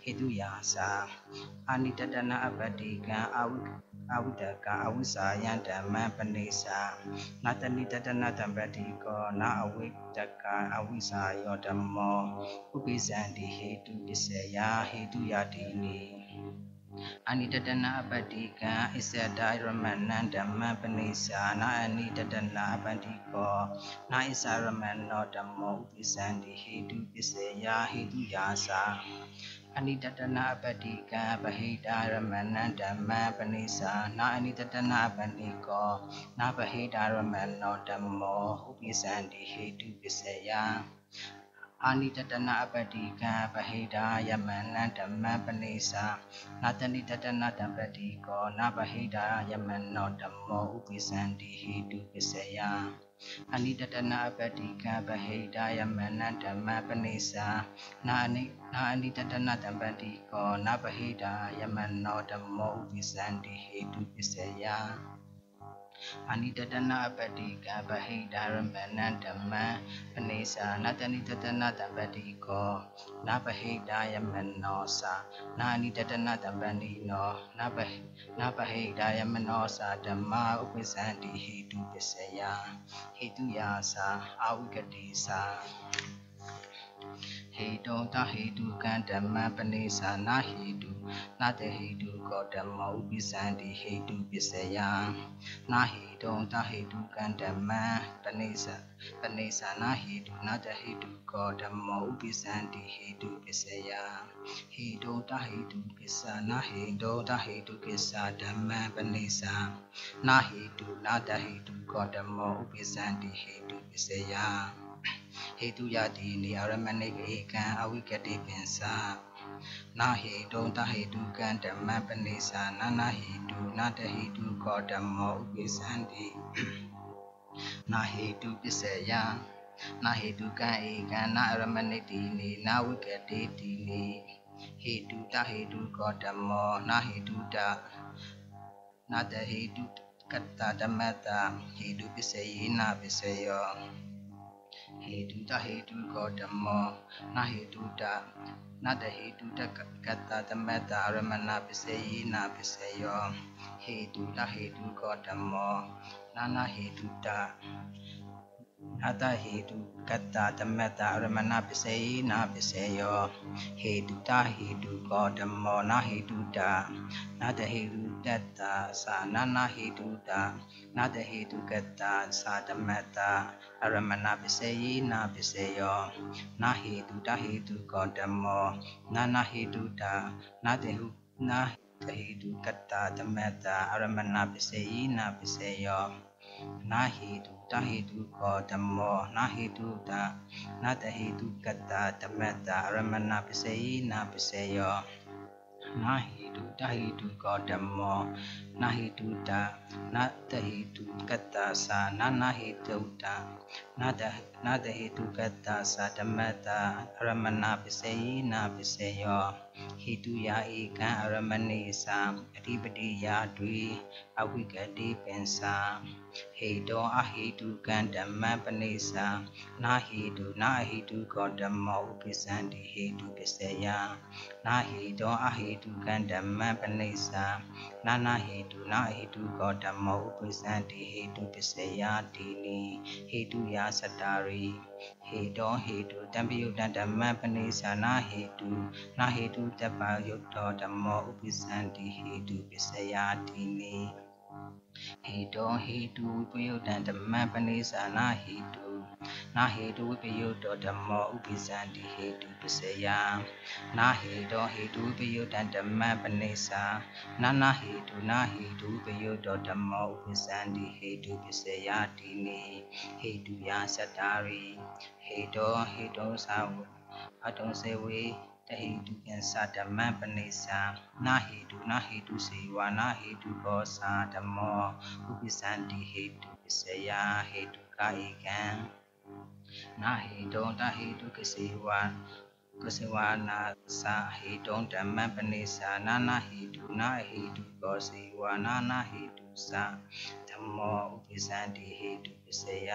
B: ဟေတုယာစာအနိတတနာအပတိကံအဝိ အဝိတကအဝိစာယံဓမ္မပနိစာနာတနိတတနာတံပတိကောနာအဝိတကအဝိစာယောဓမ္မောဥပိသန္တိဟေတုပစ္စယဟေတုယတိနိအနိတတနာအပတိကံအစ္ဆဒာရမဏံဓမ္မပနိစာနာအနိတတနာအပတိကောနာဣစ္ဆရမနောဓမ္မောဥပိသန္တိဟေတုပစ္စယဟေတုယာစာ အနိတတနာပတိကံဗဟိတာရမဏံဓမ္မပနိစာနာအနိတတနာပတိကောနာဗဟိတာရမနောဓမ္မောဥပိသန္တိဟေတုပစ္စယအာနိတတနာပတိကံဗဟိတာယမဏံဓမ္မပနိစာနာတနိတတနာတပတိကောနာဗဟိတာယမနောဓမ္မောဥပိသန္တိဟေတုပစ္စယ အနိတတနာပတိကံဗဟိတာယမဏံဓမ္မပနိစာနာအနိနာအနိတတနာတပတိကောနာဗဟိတာယမနောဓမ္မောဥပိသန္တိဟေတုပစ္စယ အနိတတနာပတိကဗဟိတာရမဏံဓမ္မပနိစာနတနိတတနာတပတိကောနဗဟိတာယမနောစာနာအနိတတနာတပတိနောနဗဟိနဗဟိတာယမနောစာဓမ္မဥပ္ပဇန္တိဟိတုပစ္စယဟိတုယာစာအာဝိကတိစာ ဟေတောတဟေတုကံဓမ္မပနိစာနာဟေတုနာတဟေတုကောဓမ္မဥပိသန္တိဟေတုပစ္စယနာဟေတောတဟေတုကံဓမ္မပနိစာပနိစာနာဟေတုနာတဟေတုကောဓမ္မဥပိသန္တိဟေတုပစ္စယဟေတောတဟေတုကိစ္ဆာနာဟေတောတဟေတုကိစ္ဆာဓမ္မပနိစာနာဟေတုနာတဟေတုကောဓမ္မဥပိသန္တိဟေတုပစ္စယ ဟေတုယတိနေအရမဏိကေကံအဝိကတိပင်စာနာဟေတုတဟေတုကံဓမ္မပနိစာနာနာဟေတုနာတဟေတုခောဓမ္မောဥပိသန္တိနာဟေတုပစ္စယနာဟေတုကံဧကံနာအရမဏိတိနေနာဝိကတိတိနေဟေတုတဟေတုခောဓမ္မောနာဟေတုတနာတဟေတုကတ္တဓမ္မတဟေတုပစ္စယေနာပစ္စယော ဟေတုတဟေတုကောဓမ္မောနာဟေတုတနတဟေတုတကတ္တသမတ္တရမဏပစ္စယေနာပစ္စယောဟေတုတဟေတုကောဓမ္မောနာနာဟေတုတ အတဟေတုကတ္တသမတ္တရမဏပစ္စယေနာပစ္စယောဟေတုတဟေတုကောဓမ္မောနာဟေတုတနတဟေတုတတ္တသာနာနာဟေတုတနာတဟေတုကတ္တသာသမတ္တအရမဏပစ္စယေနာပစ္စယောနာဟေတုတဟေတုကောဓမ္မောနာနာဟေတုတနာတေဟုနာတဟေတုကတ္တသမတ္တအရမဏပစ္စယေနာပစ္စယော နာဟေတုတဟေတုကောဓမ္မောနာဟေတုတနာတဟေတုကတ္တသမတ္တအရမဏပစ္စယေနာပစ္စယောနာဟိ တုတဟိတုကောဓမ္မောနာဟိတုတနာတဟိတုကတ္တသာနာနာဟိတုတနာတနာတဟိတုကတ္တသာဓမ္မတအရမဏပစ္စယေနာပစ္စယောဟိတုယာဧကံအရမဏိသာအဓိပတိယာတွေအဝိကတိပင်စာဟေတောအဟိတုကံဓမ္မပနိသာနာဟိတုနာဟိတုကောဓမ္မောဥပိသန္တိဟိတုပစ္စယနာဟိတောအဟိတုကံဓမ္မပနိသာနာနာဟိတုနာဟိတုကောဓမ္မောဥပိသန္တိဟိတုပစ္စယတိနိဟိတုယာစတ္တာရိဟေတောဟေတုတံပယုတံဓမ္မပနိသနာဟေတုနာဟေတုတပ္ပယုတ်တော်ဓမ္မောဥပိသန္တိဟေတုပစ္စယတိနိ ဟေတောဟေတုဝိပယုတံဓမ္မပနိသနာဟေတုနာဟေတုဝိပယုတောဓမ္မောဥပိသန္တိဟေတုပစ္စယနာဟေတောဟေတုဝိပယုတံဓမ္မပနိသနာနာဟေတုနာဟေတုဝိပယုတောဓမ္မောဥပိသန္တိဟေတုပစ္စယတိနိဟေတုယာစတ္တာရိဟေတောဟေတောသာဝအတုံစေဝေ တဟိတုကံသဓမ္မံပနိသံနာဟိတုနာဟိတုစေဝါနာဟိတုကောသာဓမ္မောဥပိသန္တိဟိတုပစ္စယဟိတုကာဧကံနာဟိတောတဟိတုကစေဝါကစေဝနာသာဟိတောဓမ္မံပနိသံနာနာဟိတုနာဟိတုကောစေဝါနာနာဟိတုသာဓမ္မောဥပိသန္တိဟိတုပစ္စယ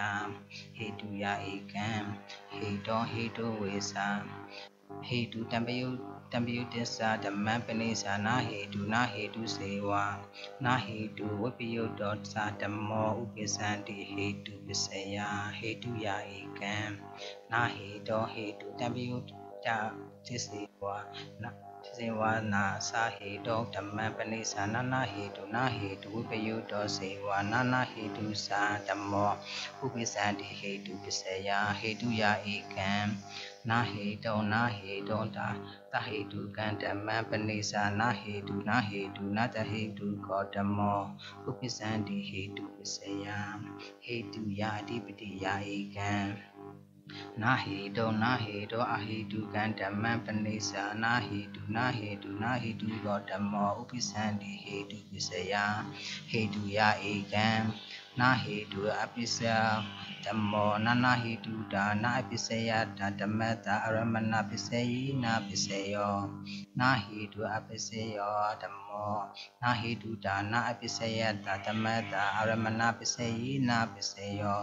B: ဟိတုယဧကံဟိတောဟိတောဝေသံ ဟေတုတံပယုတံပယုတစ္ဆာဓမ္မံပနိသနာဟေတုနာဟေတုစေဝါနာဟေတုဝပယုတောသဓမ္မောဥပိသန္တိဟေတုပစ္စယဟေတုယာဧကံနာဟေတောဟေတုတံပယုတသစ္စေဝါနာစေဝါနာသာဟေတောဓမ္မံပနိသနာနာဟေတုနာဟေတုဝပယုတောစေဝါနာနာဟေတုသာဓမ္မောဥပိသန္တိဟေတုပစ္စယဟေတုယာဧကံ နာဟေတောနာဟေတောတာတဟေတုကံဓမ္မံပနိသနာဟေတုနာဟေတုနတဟေတုကောဓမောဥပ္ပစ္စန္တိဟေတုပစ္စယံဟေတုယာအဓိပတိယာဧကံနာဟေတောနာဟေတောအဟေတုကံဓမ္မံပနိသနာဟေတုနာဟေတုနာဟေတုကောဓမောဥပ္ပစ္စန္တိဟေတုပစ္စယံဟေတုယာဧကံ နာဟေတုအပိစ္ဆာဓမ္မောနနဟိတုဒါနာပစ္စယတာဓမ္မတာအရမဏပစ္စယိနာပစ္စယောနာဟိတုအပစ္စယောဓမ္မောနာဟိတုဒါနာအပစ္စယတာဓမ္မတာအရမဏပစ္စယိနာပစ္စယော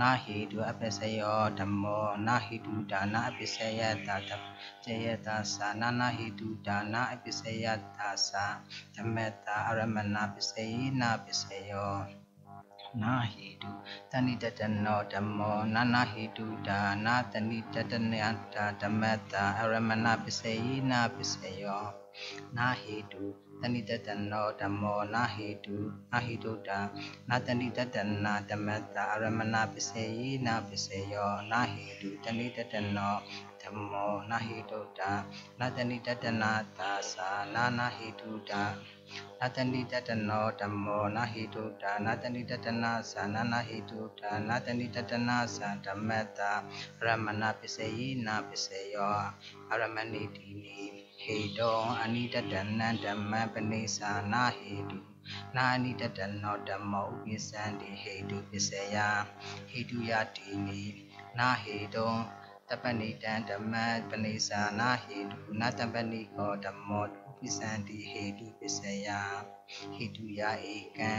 B: နာဟိတုအပစ္စယောဓမ္မောနာဟိတုဒါနာအပစ္စယတာဓမ္မကျေယတာသာနာနာဟိတုဒါနာအပစ္စယတာသာဓမ္မတာအရမဏပစ္စယိနာပစ္စယော နာဟိတုတဏိတတနောဓမ္မောနာနာဟိတုဒါနာတဏိတတနယတာဓမ္မတာအရမဏပစ္စယိနာပစ္စယောနာဟိတုတဏိတတနောဓမ္မောနာဟိတုနာဟိတုဒါနာတဏိတတနာဓမ္မတာအရမဏပစ္စယိနာပစ္စယောနာဟိတုတဏိတတနောဓမ္မောနာဟိတုဒါနာတဏိတတနာသာသာနာနာဟိတုဒါ နာတဏိတတနောဓမ္မောနာဟိတုတာနာတဏိတတနာသာနာနာဟိတုတာနာတဏိတတနာသာဓမ္မတာရမဏပစ္စယိနာပစ္စယောအရမဏိတိနိဟေတောအနိတတနံဓမ္မပနိသာနာဟိတုနာအနိတတနောဓမ္မောဥပိသန္တိဟေတုပစ္စယဟေတုယတိနိနာဟေတောတပဏိတံဓမ္မပနိသာနာဟေတုနာတပဏိကောဓမ္မောဥ ပိသန္တိဟေတုပစ္စယဟိတုယဧကံ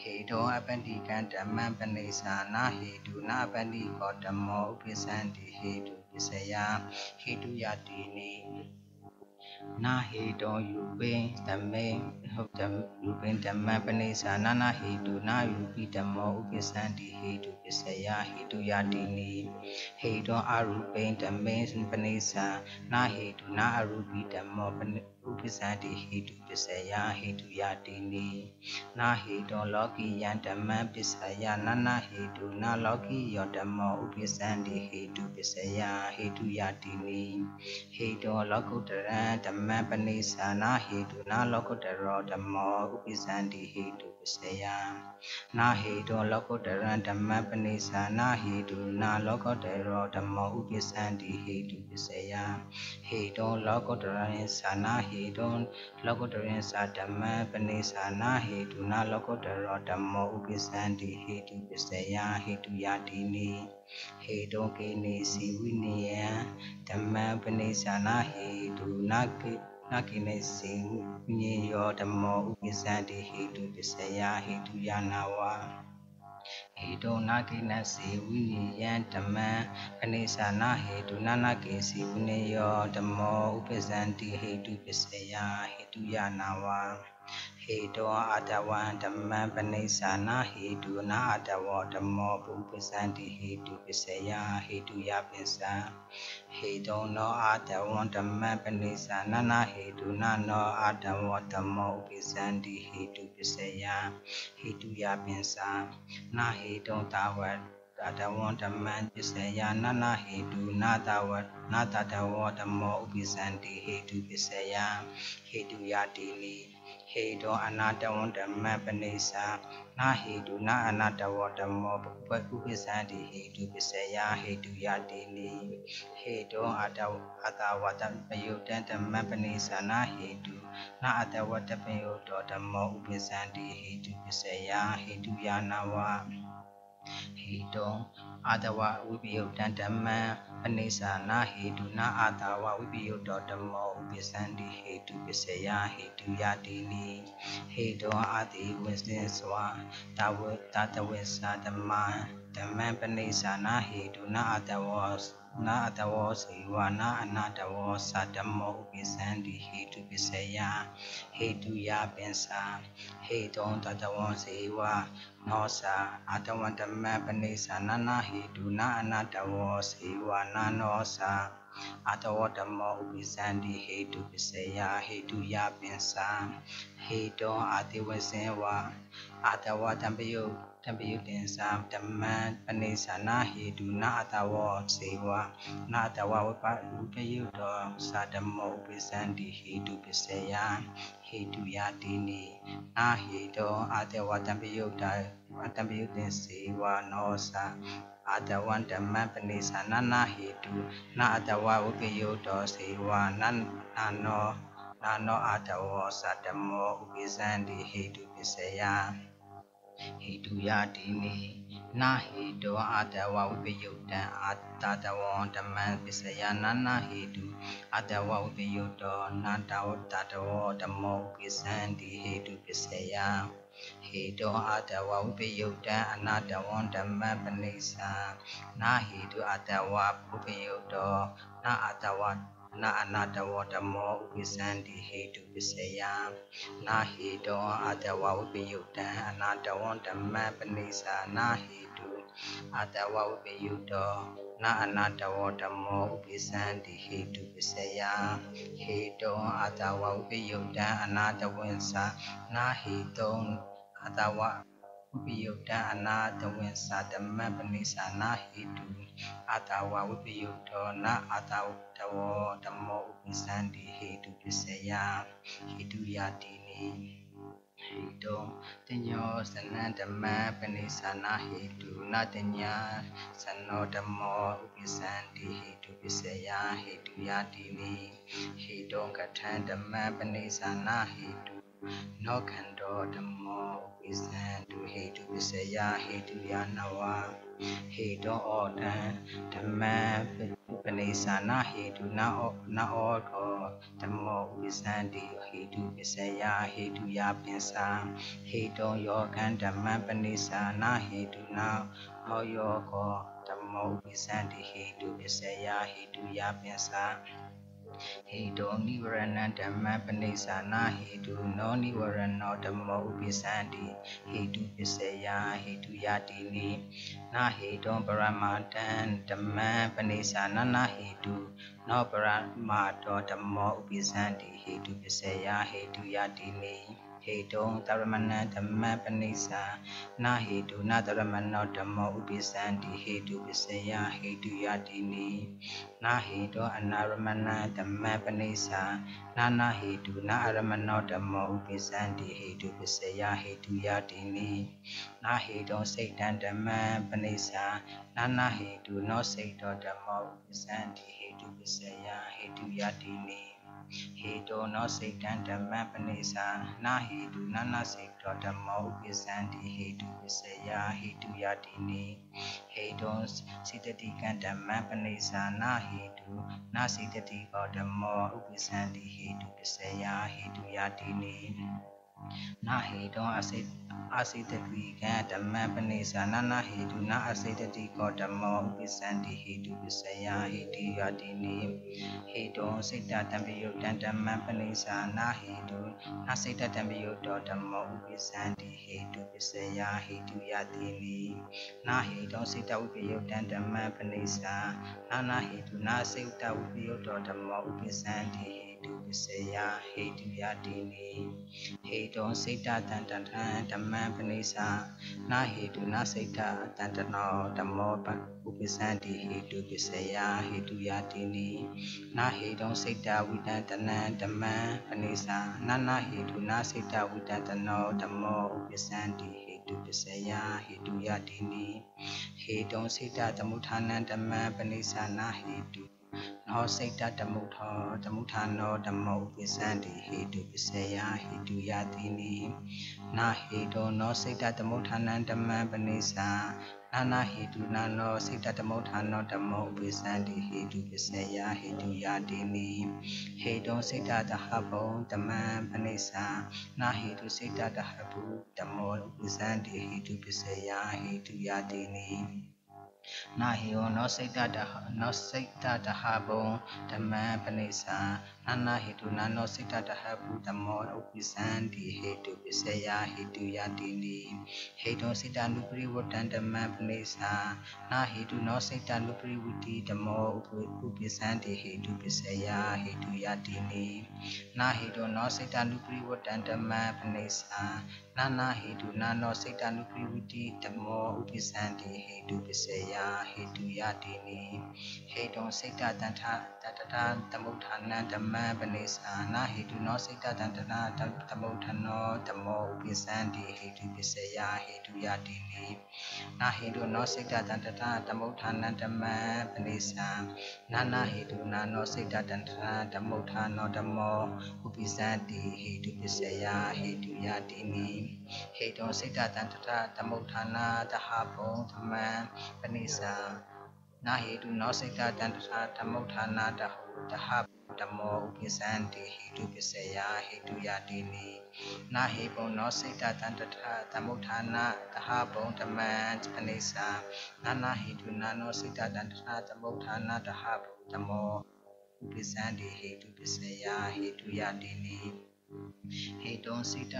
B: ဟေတောအပန္တိကံဓမ္မံပနိသနာဟေတုနာပန္တိကောဓမ္မောဥပိသန္တိဟေတုပစ္စယဟိတုယတိနိနာဟေတောယူပိဓမ္မေဟုတ်ဓမ္မယူပိဓမ္မံပနိသနာနာဟေတုနာယူပိဓမ္မောဥပိသန္တိဟေတုပစ္စယဟိတုယတိနိဟေတောအရူပိဓမ္မေပနိသနာဟေတုနာအရူပိဓမ္မောပနိ ဥပိသန္တိဟေတုပစ္စယဟေတုယတိနိနာဟေတောလောကိယံဓမ္မံပစ္စယနာနာဟေတုနာလောကိယောဓမ္မောဥပိသန္တိဟေတုပစ္စယဟေတုယတိနိဟေတောလောကုတ္တရံဓမ္မံပနိသနာဟေတုနာလောကုတ္တရောဓမ္မောဥပိသန္တိဟေတုပစ္စယနာဟေတောလောကုတ္တရံဓမ္မံပနိသနာဟေတုနာလောကုတ္တရောဓမ္မောဥပိသန္တိဟေတုပစ္စယဟေတောလောကုတ္တရယသာနာဟေတောလောကုတ္တရယသာဓမ္မပနိသာနာဟေတုနာလောကုတ္တရောဓမ္မောဥပိသန္တိဟေတုပစ္စယဟေတုယတိနိဟေတောကေနေစီဝိနိယံဓမ္မပနိသာနာဟေတုနာကေနာကိနေစီဝိနိယောဓမ္မောဥပိသန္တိဟေတုပစ္စယဟေတုယနာဝါ ဟေတုနာကိနစေဝိနိယံဓမ္မံပနိသနာဟေတုနာနာကေစီဝိနိယောဓမ္မောဥပ္ပဇန္တိဟေတုပစ္စယဟေတုယနာဝါ ဟေတောအာတဝံဓမ္မံပနိသနာဟေတုနာအာတဝောဓမ္မောပုပ္ပဇန္တိဟေတုပစ္စယဟေတုယပိစ္ဆံဟေတုနောအာတဝံဓမ္မံပနိသနာနာဟေတုနာနောအာတဝောဓမ္မောဥပ္ပဇန္တိဟေတုပစ္စယဟေတုယပိစ္ဆံနာဟေတုံတာဝတတတဝံဓမ္မံပစ္စယနာနာဟေတုနာတဝနာတတဝဓမ္မောဥပိသန္တိဟေတုပစ္စယဟေတုယတိနိ ဟေတောအနာတဝံဓမ္မပနိသနာဟေတုနာအနာတဝဓမ္မောဘုပ္ပုပိသန္တိဟေတုပစ္စယဟေတုယတိနိဟေတောအတဝအတဝတပယုတံဓမ္မပနိသနာဟေတုနာအတဝတပယုတောဓမ္မောဥပိသန္တိဟေတုပစ္စယဟေတုယနာဝ ဟေတောအာတဝဝိပယုတံဓမ္မပနိသနာဟေတုနာအာတဝဝိပယုတောဓမ္မောဥပိသန္တိဟေတုပစ္စယဟေတုယတိနိဟေတောအာတိဝိသေစွာတဝတတဝေသာဓမ္မဓမ္မပနိသနာဟေတုနာအတဝော နာအတဝောစေဝနာအနာတဝောသဓမ္မောဥပိသန္တိဟေတုပစ္စယဟေတုယပင်္စာဟေတောတတဝောစေဝနောသာအတဝဓမ္မပနိသနာနာဟေတုနာအနာတဝောစေဝနာနောသာအတဝဓမ္မောဥပိသန္တိဟေတုပစ္စယဟေတုယပင်္စာဟေတောအာတိဝစေဝအာတဝတံပယုတံ ပယုတင်္စာဓမ္မံပနိသနာဟေတုနာအတဝောစေဝနာတဝဝပဝပယုတောသာဓမ္မောဥပိသန္တိဟေတုပစ္စယဟေတုယတိနိနာဟေတောအာတဝတံပယုတံတံပယုတင်စေဝနောသာအာတဝံဓမ္မပနိသနာနာဟေတုနာအတဝဝပယုတောစေဝနန္နာနောနာနောအာတဝောသဓမ္မောဥပိသန္တိဟေတုပစ္စယ ဟေတုယတိနိနာဟေတောအာတဝဝိပယုတ်တံအာတတဝံဓမ္မံပစ္စယနာနာဟေတုအာတဝဝိပယုတ်တောနာတဝတတဝဓမ္မောဥပိသန္တိဟေတုပစ္စယဟေတောအာတဝဝိပယုတ်တံအနာတဝံဓမ္မပနိသနာဟေတုအာတဝဝိပယုတ်တောနာအာတဝ နာအနာတဝဓမ္မောဥပိသန္တိဟေတုပစ္စယနာဟေတောအာတဝဝိပယုတ်တံအနာတဝံဓမ္မပနိသနာဟေတုအာတဝဝိပယုတ်တောနာအနာတဝဓမ္မောဥပိသန္တိဟေတုပစ္စယဟေတောအာတဝဝိပယုတ်တံအနာတဝံ္စာနာဟေတောအာတဝ ဥပိယုတ်တံအနာတဝံ္စာဓမ္မပနိသနာဟေတုအာတဝဝိပယုတ်တောနာအာတဝတဝဓမ္မောဥပိသန္တိဟေတုပစ္စယဟေတုယတိနိဟေတောတညောသနံဓမ္မပနိသနာဟေတုနာတညာသနောဓမ္မောဥပိသန္တိဟေတုပစ္စယဟေတုယတိနိဟေတောကထံဓမ္မပနိသနာဟေတု နောခန္တောဓမ္မောဥပိသန္တုဟေတုပစ္စယဟေတုယနဝဟေတောဩတံဓမ္မပနိသနာဟေတု ဟေတုပစ္စယဟေတုယပင်္စာဟေတောယောကံဓမ္မပနိသနာဟေတုနာဟောယောကောဓမ္မောဥပိသန္တိဟေတုပစ္စယဟေတုယပင်္စာဟေတောနိဝရဏဓမ္မပနိသနာဟေတုနောနိဝရဏောဓမ္မောဥပိသန္တိဟေတုပစ္စယဟေတုယတိနိနာဟေတောပရမတံဓမ္မပနိသနာနာဟေတုနောပရမတောဓမ္မောဥပိသန္တိဟေတုပစ္စယဟေတုယတိနိ ဟေတုံတရမဏဓမ္မပနိသနာဟေတုနာတရမဏောဓမ္မောဥပိသန္တိဟေတုပစ္စယဟေတုယတိနိနာဟေတောအနာရမဏဓမ္မပနိသနာနာဟေတုနာအရမဏောဓမ္မောဥပိသန္တိဟေတုပစ္စယဟေတုယတိနိနာဟေတောစိတ်တံဓမ္မပနိသနာနာဟေတုနောစိတ်တောဓမ္မောဥပိသန္တိဟေတုပစ္စယဟေတုယတိနိ ဟေတောနောစိတ်တံဓမ္မပနိသနာဟေတုနာနာစိတ်တောဓမ္မောဥပိသန္တိဟေတုပစ္စယဟေတုယတိနိဟေတောစိတတိကံဓမ္မပနိသနာဟေတုနာစိတတိကောဓမ္မောဥပိသန္တိဟေတုပစ္စယဟေတုယတိနိ နာဟေတောအစိအာစိတတိကံဓမ္မပနိသနာနာဟေတုနာအစိတတိကောဓမ္မောဥပိသန္တိဟေတုပစ္စယဟေတိယတိနိဟေတောစိတ်တတံပယုတ်တံဓမ္မပနိသနာဟေတုနာစိတ်တံပယုတ်တောဓမ္မောဥပိသန္တိဟေတုပစ္စယဟေတုယတိနိနာဟေတောစိတ်တဝိပယုတ်တံဓမ္မပနိသနာနာဟေတုနာစိတ်တဝိပယုတ်တောဓမ္မောဥပိသန္တိဟေ တုပစ္စယဟေတုယတိနိဟေတုံစိတ်တတန်တထံဓမ္မံပနိစာနာဟေတုနာစိတ်တတန်တနောဓမ္မောပဥပ္ပစံတိဟေတုပစ္စယဟေတုယတိနိနာဟေတုံစိတ်တဝိတံတနံဓမ္မံပနိစာနာနာဟေတုနာစိတ်တဝိတံတနောဓမ္မောဥပ္ပစံတိဟေတုပစ္စယဟေတုယတိနိဟေတုံစိတ်တသမုဋ္ဌာနံဓမ္မံပနိစာနာဟေတု နောစိတ်တတမုထောတမုထာနောဓမ္မောပိစံတိဟေတုပစ္စယဟေတုယတိနိနာဟေတောနောစိတ်တတမုထာနံဓမ္မံပနိသနာနာဟေတုနာနောစိတ်တတမုထာနောဓမ္မောပိစံတိဟေတုပစ္စယဟေတုယတိနိဟေတောစိတ်တတဟဘုံဓမ္မံပနိသနာဟေတုစိတ်တတဟပုဓမ္မောပိစံတိဟေတုပစ္စယဟေတုယတိနိ နာဟိယောနောစိတ်တတဟနောစိတ်တတဟဘုံဓမ္မံပနိသ နာနာဟိတုနာနောစိတ်တတဟပုဓမ္မောဥပ္ပစ္စံတိဟေတုပစ္စယဟေတုယတိနိဟေတောစိတ်တ ानु ပရိဝတ္တံဓမ္မံပနိသနာဟိတုနောစိတ်တ ानु ပရိဝတ္တိဓမ္မောဥပ္ပစ္စံတိဟေတုပစ္စယဟေတုယတိနိနာဟိတောနောစိတ်တ ानु ပရိဝတ္တံဓမ္မံပနိသနာနာဟေတုနာနောစိတ်တ ानु ပရိဝတ္တိဓမ္မောဥပ္ပစ္စံတိဟေတုပစ္စယဟေတုယတိနိဟေတုံစိတ်တတန္ထ တတတသမုဋ္ဌာနံဓမ္မံပနိသာနာဟေတုနောစိတ်တတန္တနာသမုဋ္ဌာနောဓမ္မောဥပိသန္တိဟေတုပစ္စယဟေတုယတိနိနာဟေတုနောစိတ်တတန္တနာသမုဋ္ဌာနံဓမ္မံပနိသာနာနာဟေတုနာနောစိတ်တတန္တနာသမုဋ္ဌာနောဓမ္မောဥပိသန္တိဟေတုပစ္စယဟေတုယတိနိဟေတုံစိတ်တတန္တနာသမုဋ္ဌာနာတဟဘုံသမ္မံပနိသာ နာဟေတုနောစိတ်တတန္တရာဓမ္မုဋ္ဌာနာတဟုတဟဓမ္မောဥပ္ပစ္စံတိဟိတုပစ္စယဟိတုယတိနိနာဟေဘုံနောစိတ်တတန္တရာဓမ္မုဋ္ဌာနာတဟဘုံဓမ္မံပနိသာနာနာဟိတုနာနောစိတ်တတန္တရာဓမ္မုဋ္ဌာနာတဟဘုံဓမ္မောဥပ္ပစ္စံတိဟိတုပစ္စယဟိတုယတိနိဟေတုံစိတ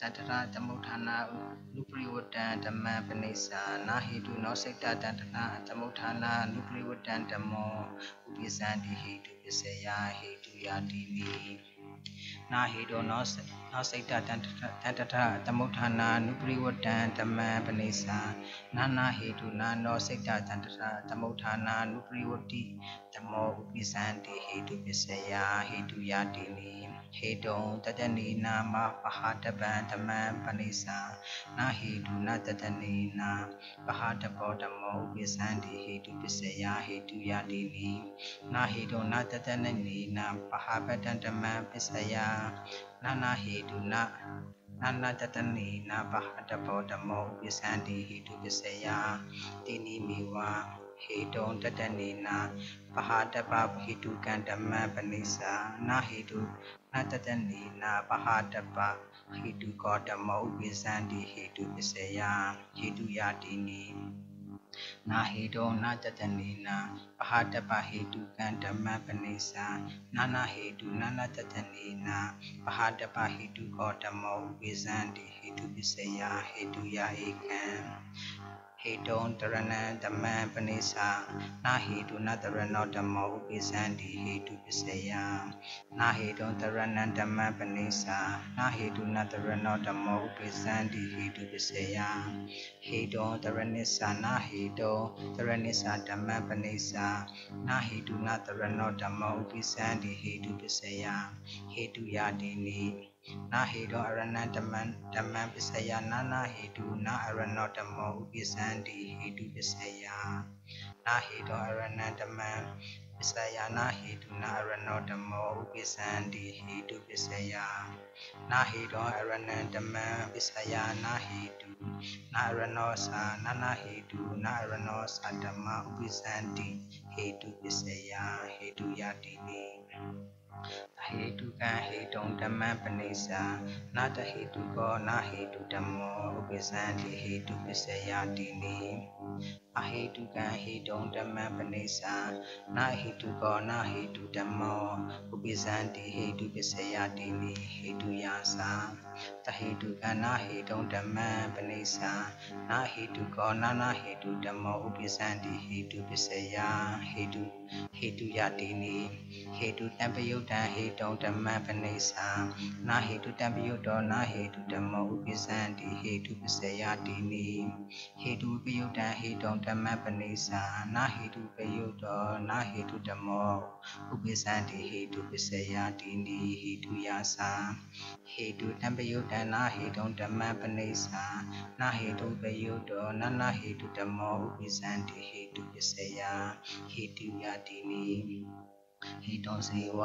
B: တတရသမုဋ္ဌာနာနုပရိဝတ္တံဓမ္မံပနိစ္ဆာနာဟေတုနောစိတတတတရသမုဋ္ဌာနာနုပရိဝတ္တံဓမ္မောဥပိသန္တိဟေတုပစ္စယဟေတုယာတိနိနာဟေတောနောနောစိတ်တတတတတသမုဋ္ဌာနာနုပရိဝတ္တံဓမ္မံပနိစ္ဆာနာနာဟေတုနာနောစိတ်တတတသမုဋ္ဌာနာနုပရိဝတ္တိဓမ္မောဥပိသန္တိဟေတုပစ္စယဟေတုယာတိနိ ဟေတုံတတနေနာမပဟာတပံဓမ္မံပနိစ္ဆာနာဟေတုနတတနေနာပဟာတဘောဓမ္မောဥပိသန္တိဟေတုပစ္စယဟေတုယာတိနိနာဟေတုနတတနေနာပဟာပတံဓမ္မံပစ္စယနာနာဟေတုနနာနာတတနေနာပဟာတဘောဓမ္မောဥပိသန္တိဟေတုပစ္စယတိနိမိဝါ ဟေတုံတတနေနာပဟာတပဟိတုကံဓမ္မပနိစ္ဆာနာဟေတုနတတနေနာပဟာတပဟိတုကောဓမ္မဥပိသန္တိဟေတုပစ္စယဟေတုယာတိနိနာဟေတောနာတတနေနာပဟာတပဟေတုကံဓမ္မပနိစ္ဆာနာနာဟေတုနာနာတတနေနာပဟာတပဟေတုကောဓမ္မဥပိသန္တိဟေတုပစ္စယဟေတုယာဧကံ ဟေတုံတရဏံဓမ္မံပနိစ္ဆာနာဟေတုနတရဏောဓမ္မောဥပိသန္တိဟေတုပစ္စယနာဟေတုံတရဏံဓမ္မံပနိစ္ဆာနာဟေတုနတရဏောဓမ္မောဥပိသန္တိဟေတုပစ္စယဟေတုံတရဏိစ္ဆာနာဟေတုံတရဏိစ္ဆာဓမ္မံပနိစ္ဆာနာဟေတုနတရဏောဓမ္မောဥပိသန္တိဟေတုပစ္စယဟေတုယာတိနိ နာဟေတောအရဏံဓမ္မံဓမ္မံပစ္စယနာနာဟေတုနာအရဏောဓမ္မောဥပိသန္တိဟေတုပစ္စယနာဟေတောအရဏံဓမ္မံပစ္စယနာဟေတုနာအရဏောဓမ္မောဥပိသန္တိဟေတုပစ္စယနာဟေတောအရဏံဓမ္မံပစ္စယနာဟေတုနာရဏောသာနာနာဟေတုနာရဏောသာဓမ္မဥပိသန္တိဟေတုပစ္စယဟေတုယတိနိ ဟေတုကံဟေတုံဓမ္မပနိစ္ဆာနာတဟေတုကောနာဟေတုဓမ္မောဥပ္ပဇံတိဟေတုပစ္စယတိနိအဟေတုကံဟေတုံဓမ္မပနိစ္ဆာနာဟေတုကောနာဟေတုဓမ္မောဥပ္ပဇံတိဟေတုပစ္စယတိနိဟေတုယာသာ တဟေတုကနာဟေတုံဓမ္မပနိစ္ဆာနာဟေတုကောနာနာဟေတုဓမ္မောဥပ္ပဇံတိဟေတုပစ္စယဟေတုဟေတုယတိနိဟေတုတံပယုတ်တံဟေတုံဓမ္မပနိစ္ဆာနာဟေတုတံပယုတ်တောနာဟေတုဓမ္မောဥပိသန္တိဟေတုပစ္စယတိနိဟေတုပယုတ်တံဟေတုံဓမ္မပနိစ္ဆာနာဟေတုပယုတ်တောနာဟေတုဓမ္မောဥပိသန္တိဟေတုပစ္စယတိနိဟေတုယာသာဟေတုတံပယုတ်တံနာဟေတုံဓမ္မပနိစ္ဆာနာဟေတုပယုတ်တောနာနာဟေတုဓမ္မောဥပိသန္တိဟေတုပစ္စယဟေတုယတိနိဟေတောဇေဝ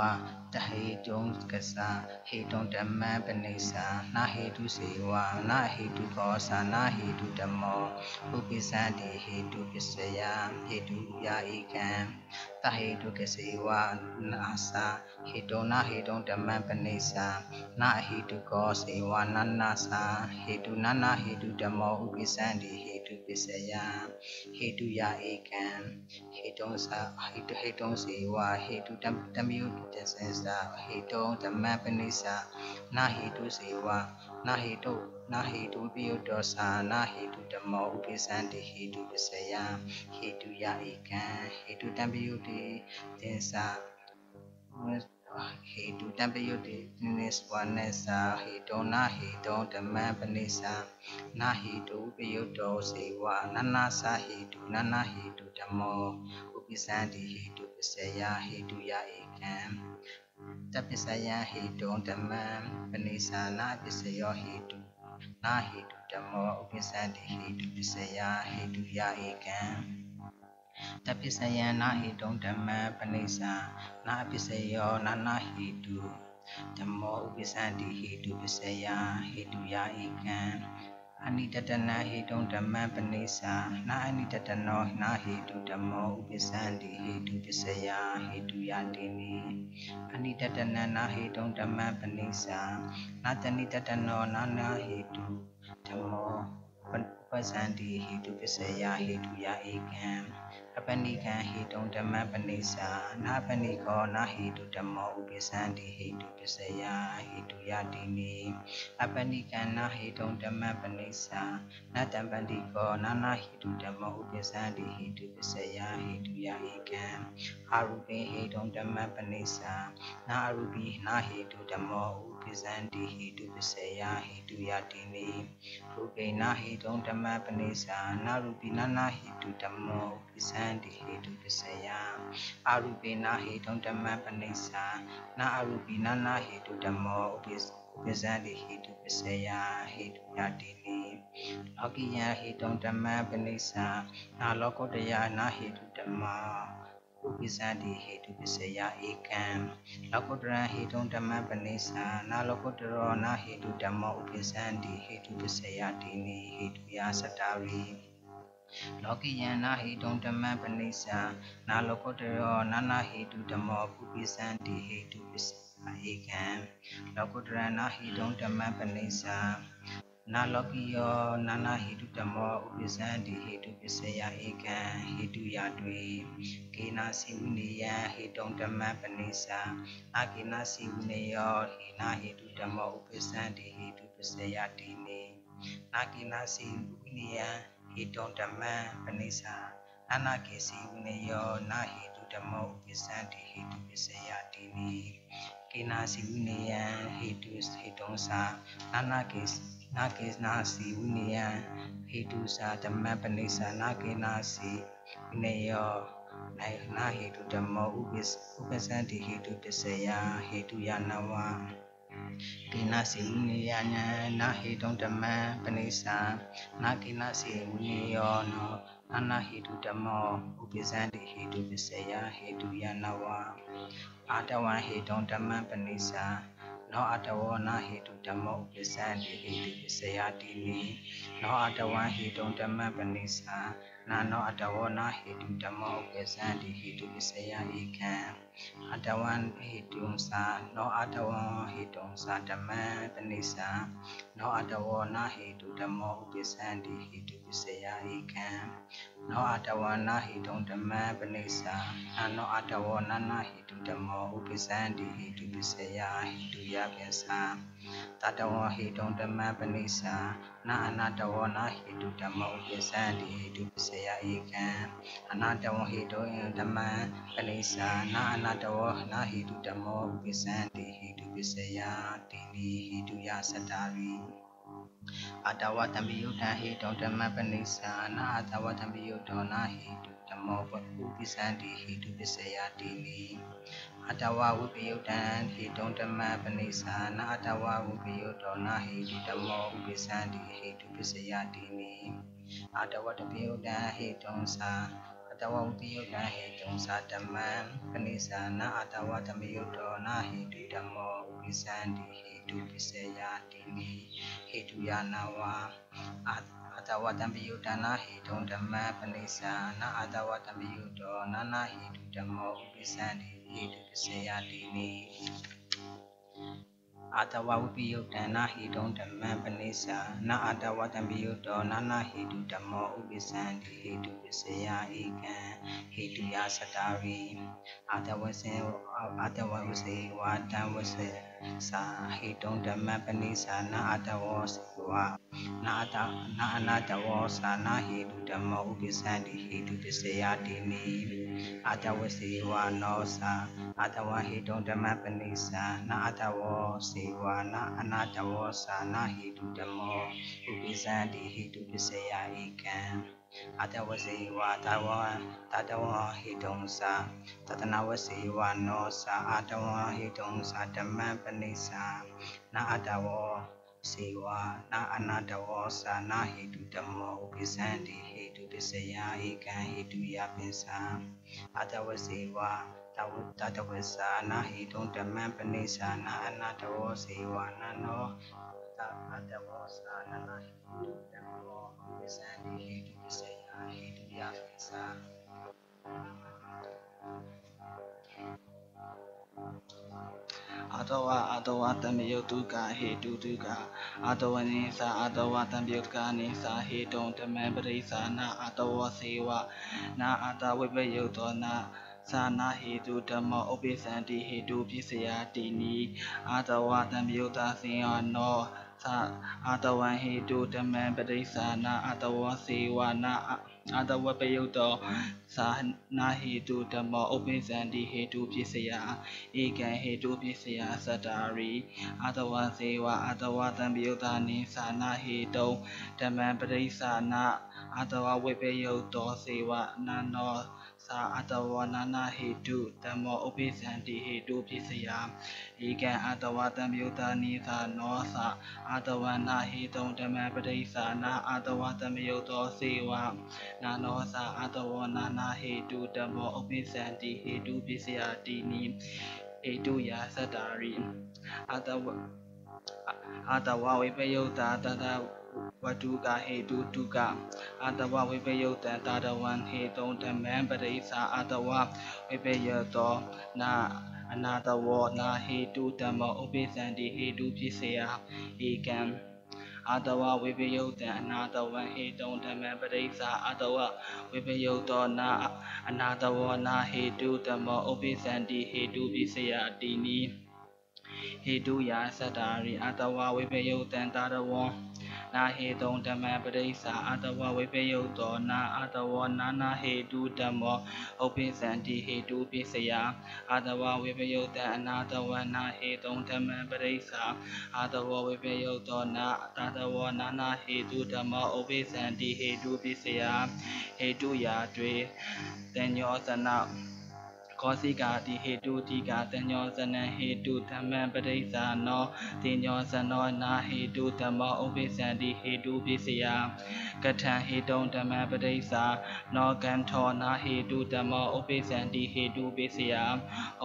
B: တဟေတုံကသဟေတုံဓမ္မပနိစ္ဆာနာဟေတုဇေဝနာဟေတုကောသနာဟေတုဓမ္မောဥပိသန္တိဟေတုပစ္စယဟေတုယာဧကံ တဟေတုကစေဝနာသာဟေတောနာဟေတုံဓမ္မပနိစ္ဆာနာဟေတုကောစေဝနနာသာဟေတုနနာဟေတုဓမ္မောဥပိသန္တိဟေတုပစ္စယဟေတုယာဧကံဟေတုံသာဟေတုဟေတုံစေဝဟေတုတတမယုတစေသာဟေတုံဓမ္မပနိစ္ဆာနာဟေတုစေဝနာဟေတု နာဟေတုပိယုတောသာနာဟေတုဓမ္မောဥပိသန္တိဟေတုပစ္စယဟေတုယာဧကံဟေတုတံပိယုတေတေသာဟေတုတံပယုတေနိစ္စဝနသဟေတောနာဟေတောဓမ္မပနိစ္ဆာနာဟေတုပယုတောစေဝနနာသဟေတုနနာဟေတုဓမ္မောဥပိသန္တိဟေတုပစ္စယဟေတုယဧကံတပစ္စယဟေတောဓမ္မပနိစ္ဆာနာပစ္စယောဟေတု နာဟေတုဓမ္မောဥပိသန္တိဟေတုပစ္စယဟေတုယဧကံတပစ္စယနာဟိတုံဓမ္မပနိစ္ဆာနာပစ္စယောနာနာဟိတုဓမ္မောဥပိသန္တိဟိတုပစ္စယဟိတုယာဧကံ အနိတတနာဟိတုံဓမ္မပနိစ္ဆာနာအနိတတနောနာဟိတုဓမ္မောဥပိသန္တိဟိတုပစ္စယဟိတုယာတိနိအနိတတနာနာဟိတုံဓမ္မပနိစ္ဆာနာတနိတတနောနာနာဟိတုဓမ္မောပဇန္တိဟိတုပစ္စယဟိတုယာဧကံ အပနိကံဟိတုံဓမ္မပနိစ္ဆာနာပနိကောနာဟိတုဓမ္မောဥပိသန္တိဟိတုပစ္စယဟိတုယတိနိအပနိကံနာဟိတုံဓမ္မပနိစ္ဆာနာတံပတိကောနာနာဟိတုဓမ္မောဥပိသန္တိဟိတုပစ္စယဟိတုယဧကံအာရုပိဟိတုံဓမ္မပနိစ္ဆာနာအရုပိနာဟိတုဓမ္မောဥ ပိသန္တိဟိတုပစ္စယဟိတုယတိနိရူပိနာဟိတုံဓမ္မပနိစ္ဆာနာရူပိနာနာဟိတုဓမ္မောဥပိသန္တိဟိတုပစ္စယအာရူပိနာဟိတုံဓမ္မပနိစ္ဆာနာအရူပိနာနာဟိတုဓမ္မောဥပိပစ္စန္တိဟိတုပစ္စယဟိတုယတိနိလောကိယဟိတုံဓမ္မပနိစ္ဆာနာလောကုတ္တယနာဟိတုဓမ္မောဥ ပိသန္တိဟေတုပစ္စယဧကံလောကုတ္တရဟေတုံဓမ္မပနိစ္ဆာနာလောကုတ္တရောနာဟေတုဓမ္မောဥပိသန္တိဟေတုပစ္စယတိနိဟေတုယာစတာရိလောကိယနာဟိတုံဓမ္မပနိစ္ဆာနာလောကုတ္တရောနာနာဟေတုဓမ္မောပုပိသန္တိဟေတုပစ္စယဧကံလောကုတ္တရနာဟိတုံဓမ္မပနိစ္ဆာ နာလောကိယောနာနာဟိတုဓမ္မောဥပိသန္တိဟိတုပစ္စယဧကံဟိတုယတွေကေနာစီဝိနေယဟိတုံဓမ္မပနိစ္ဆာအာကေနာစီဝိနေယောဟိနာဟိတုဓမ္မောဥပိသန္တိဟိတုပစ္စယတိနေနာကေနာစီဝိနေယဟိတုံဓမ္မပနိစ္ဆာနာနာကေစီဝိနေယောနာဟိတုဓမ္မောဥပိသန္တိဟိတုပစ္စယတိနေကေနာစီဝိနေယဟိတုဟိတုံသာနာနာကေ နာကေနာစီဝိနေယဟေတုသာဓမ္မပနိစ္ဆာနာကေနာစီဝိနေယောနိုင်နာဟေတုဓမ္မောဥပ္ပစ္စဥပ္ပသန္တိဟေတုပစ္စယဟေတုယနဝကိနာစီဝိနေယညာနာဟေတုဓမ္မပနိစ္ဆာနာကိနာစီဝိနေယောနောအနာဟေတုဓမ္မောဥပ္ပဇန္တိဟေတုပစ္စယဟေတုယနဝအာတဝံဟေတုဓမ္မပနိစ္ဆာ နောအတဝနာဟေတုဓမ္မောဥပ္ပဇန္တိဟေတုပစ္စယတိနိနောအတဝံဟေတုဓမ္မပနိစ္ဆာနာနောအတဝနာဟေတုဓမ္မောဥပ္ပဇန္တိဟေတုပစ္စယဧကံအတဝံဟေတုသာနောအတဝံဟေတုသာဓမ္မပနိစ္ဆာနောအတဝနာဟေတုဓမ္မောဥပ္ပဇန္တိဟေတုပ စ္စယဧကံနောအတဝနာဟိတုံဓမ္မပနိစ္ဆာအနောအတဝနနာဟိတုဓမ္မောဥပ္ပဇန္တိဟိတုပစ္စယဟိတုယပစ္ဆာတတဝဟိတုံဓမ္မပနိစ္ဆာနာအနာတဝနာဟိတုဓမ္မောပိသန္တိဟိတုပစ္စယဧကံအနာတဝဟိတောဓမ္မံပနိစ္ဆာနာအနာတဝနာဟိတုဓမ္မောပိသန္တိဟိတုပစ္စယတိနိဟိတုယသတ္တာရိ အတဝတံပိယုတံဟိတောဓမ္မပနိစ္ဆာနာအတဝတံပိယုတောနာဟိတုဓမ္မောပိသန္တိဟိတုပစ္စယတိနိအတဝဝိပယုတံဟိတုံဓမ္မပနိစ္ဆာနာအတဝဝိပယုတောနာဟိတုဓမ္မောပိသန္တိဟိတုပစ္စယတိနိအတဝတပိယုတံဟိတုံသာအတဝဝိပယုတံဟိတုံသာဓမ္မံပနိစ္ဆာနာအတဝတမိယုတောနာဟိတုဓမ္မောပိသန္တိဟိ တုပစ္စယတိနိဟိတုယာနာဝအအတဝတံပိယုတနာဟိတုံဓမ္မပနိစ္ဆာနာအတဝတံပိယုတောနာနာဟိတုဓမ္မောပိသန္တိဟိတုပစ္စယတိနိအာတဝဝပိယုတနာဟိတုံဓမ္မပနိစ္ဆာနာအာတဝတံပိယုတောနာနာဟိတုဓမ္မောဥပိသန္တိဟိတု ပစ္စယဧကံဟိတုယသတ္တာရိအာတဝစေအာတဝဝစေဝါတံဝစေသာဟိတုံဓမ္မပနိစ္ဆာနာအာတဝစေဝါနာတနာအနာတဝသာနာဟိတုဓမ္မောဥပိသန္တိဟိတုပစ္စယတိနိအာတဝစေဝါနောသာအာတဝဟိတုံဓမ္မပနိစ္ဆာနာအာတဝစေဝါနာအနာတဝသာနာဟိတုဓမ္မောဥပိသန္တိဟိတုပစ္စယဧကံ အတဝစေဝါတဝတတဝဟိတုံသာတတနာဝစေဝါနောသာအတဝဟိတုံသာဓမ္မပနိစ္ဆာနာအတဝစေဝါနာအနာတဝသာနာဟိတုဓမ္မောဥပိသန္တိဟိတုပစ္စယဧကံဟိတုယပိသံအတဝစေဝါတဝတတဝစာနာဟိတုံဓမ္မပနိစ္ဆာနာအနာတဝစေဝါနာနောတအတဝစာနာနာဟိတုဓမ္မောဥပိသန္တိဟိတု ပစ္စယဟိတုယပိသံ
C: အတဝအတဝတံမြယုတုကဟေတုတုကအတဝနိသာအတဝတံမြယုကနိသာဟေတုံဓမ္မပရိသနာအတဝစေဝနာအတဝိပယုတောနာသာနာဟေတုဓမ္မဥပိသန္တိဟေတုပစ္စယတိနိအတဝတံမြယုတသင်ယောနော သာအတဝံဟေတုဓမ္မပရိသနာအတဝစေဝနာအတဝပယုတောသာနာဟေတုဓမ္မဥပိသန္တိဟေတုပစ္စယဧကံဟေတုပစ္စယသတ္တာရိအတဝစေဝအတဝတံပိယုတာနိသာနာဟေတုဓမ္မပရိသနာအတဝဝိပယုတောစေဝနာနော သာအတဝနာနာဟေတုဓမ္မောဥပိသန္တိဟေတုပစ္စယဧကံအတဝတံပိယုတာနိသာနောသာအတဝနာဟေတုဓမ္မပရိသနာအတဝတံပိယုတောစေဝနာနောသာအတဝနာနာဟေတုဓမ္မောဥပိသန္တိဟေတုပစ္စယတိနိဟေတုယာသတ္တာရိအတဝအတဝဝိပယုတာတတ ဝတုကဟေတုတုကအတဝဝိပယုတံတာတဝံဟေတုံဓမ္မံပရိသအတဝဝိပယတောနာအနာတဝနာဟေတုဓမ္မောဥပိသန္တိဟေတုပစ္စယဧကံအာတဝဝိပယုတ်တံအနာတဝံဟေတုံဓမ္မပရိစ္ဆာအာတဝဝိပယုတ်တောနာအနာတဝနာဟေတုဓမ္မောဥပိသန္တိဟေတုပစ္စယတိနိဟေတုယာသတ္တာရိအာတဝဝိပယုတ်တံတာရဝံ နာဟေတုံဓမ္မပရိစ္ဆာအာတဝဝိပယုတ်တောနာအာတဝနာနာဟေတုဓမ္မောဥပိသန္တိဟေတုပစ္စယအာတဝဝိပယုတ်တံအနာတဝနာဟေတုံဓမ္မပရိစ္ဆာအာတဝဝိပယုတ်တောနာတာတဝနာနာဟေတုဓမ္မောဥပိသန္တိဟေတုပစ္စယဟေတုယာတွေတညောသနာ ကောစိကာတိဟေတုတိကာတညောဇနံဟေတုဓမ္မံပရိစ္ဆာနောတိညောဇနောနာဟေတုဓမ္မောဥပိစ္ဆန္တိဟေတုပိစယကထံဟေတုံဓမ္မံပရိစ္ဆာနောကံထောနာဟေတုဓမ္မောဥပိစ္ဆန္တိဟေတုပိစယ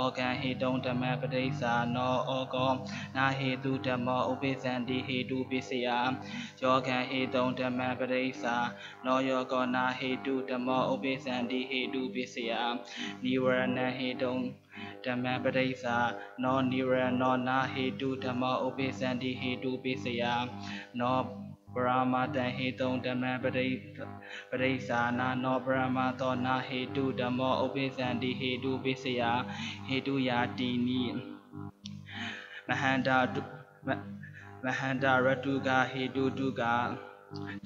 C: ဩကံဟေတုံဓမ္မံပရိစ္ဆာနောဩကောနာဟေတုဓမ္မောဥပိစ္ဆန္တိဟေတုပိစယယောကံဟေတုံဓမ္မံပရိစ္ဆာနောယောကောနာဟေတုဓမ္မောဥပိစ္ဆန္တိဟေတုပိစယနိဝရဏဟေတုံဓမ္မပရိစ္ဆာနောနိရနောနာဟေတုဓမ္မဥပိသန္တိဟေတုပိစယနောပရမတံဟေတုံဓမ္မပရိပရိစ္ဆာနာနောပရမသောနာဟေတုဓမ္မောဥပိသန္တိဟေတုပိစယဟေတုယာတိနိမဟန္တာတုမဟန္တာရတုကဟေတုတုက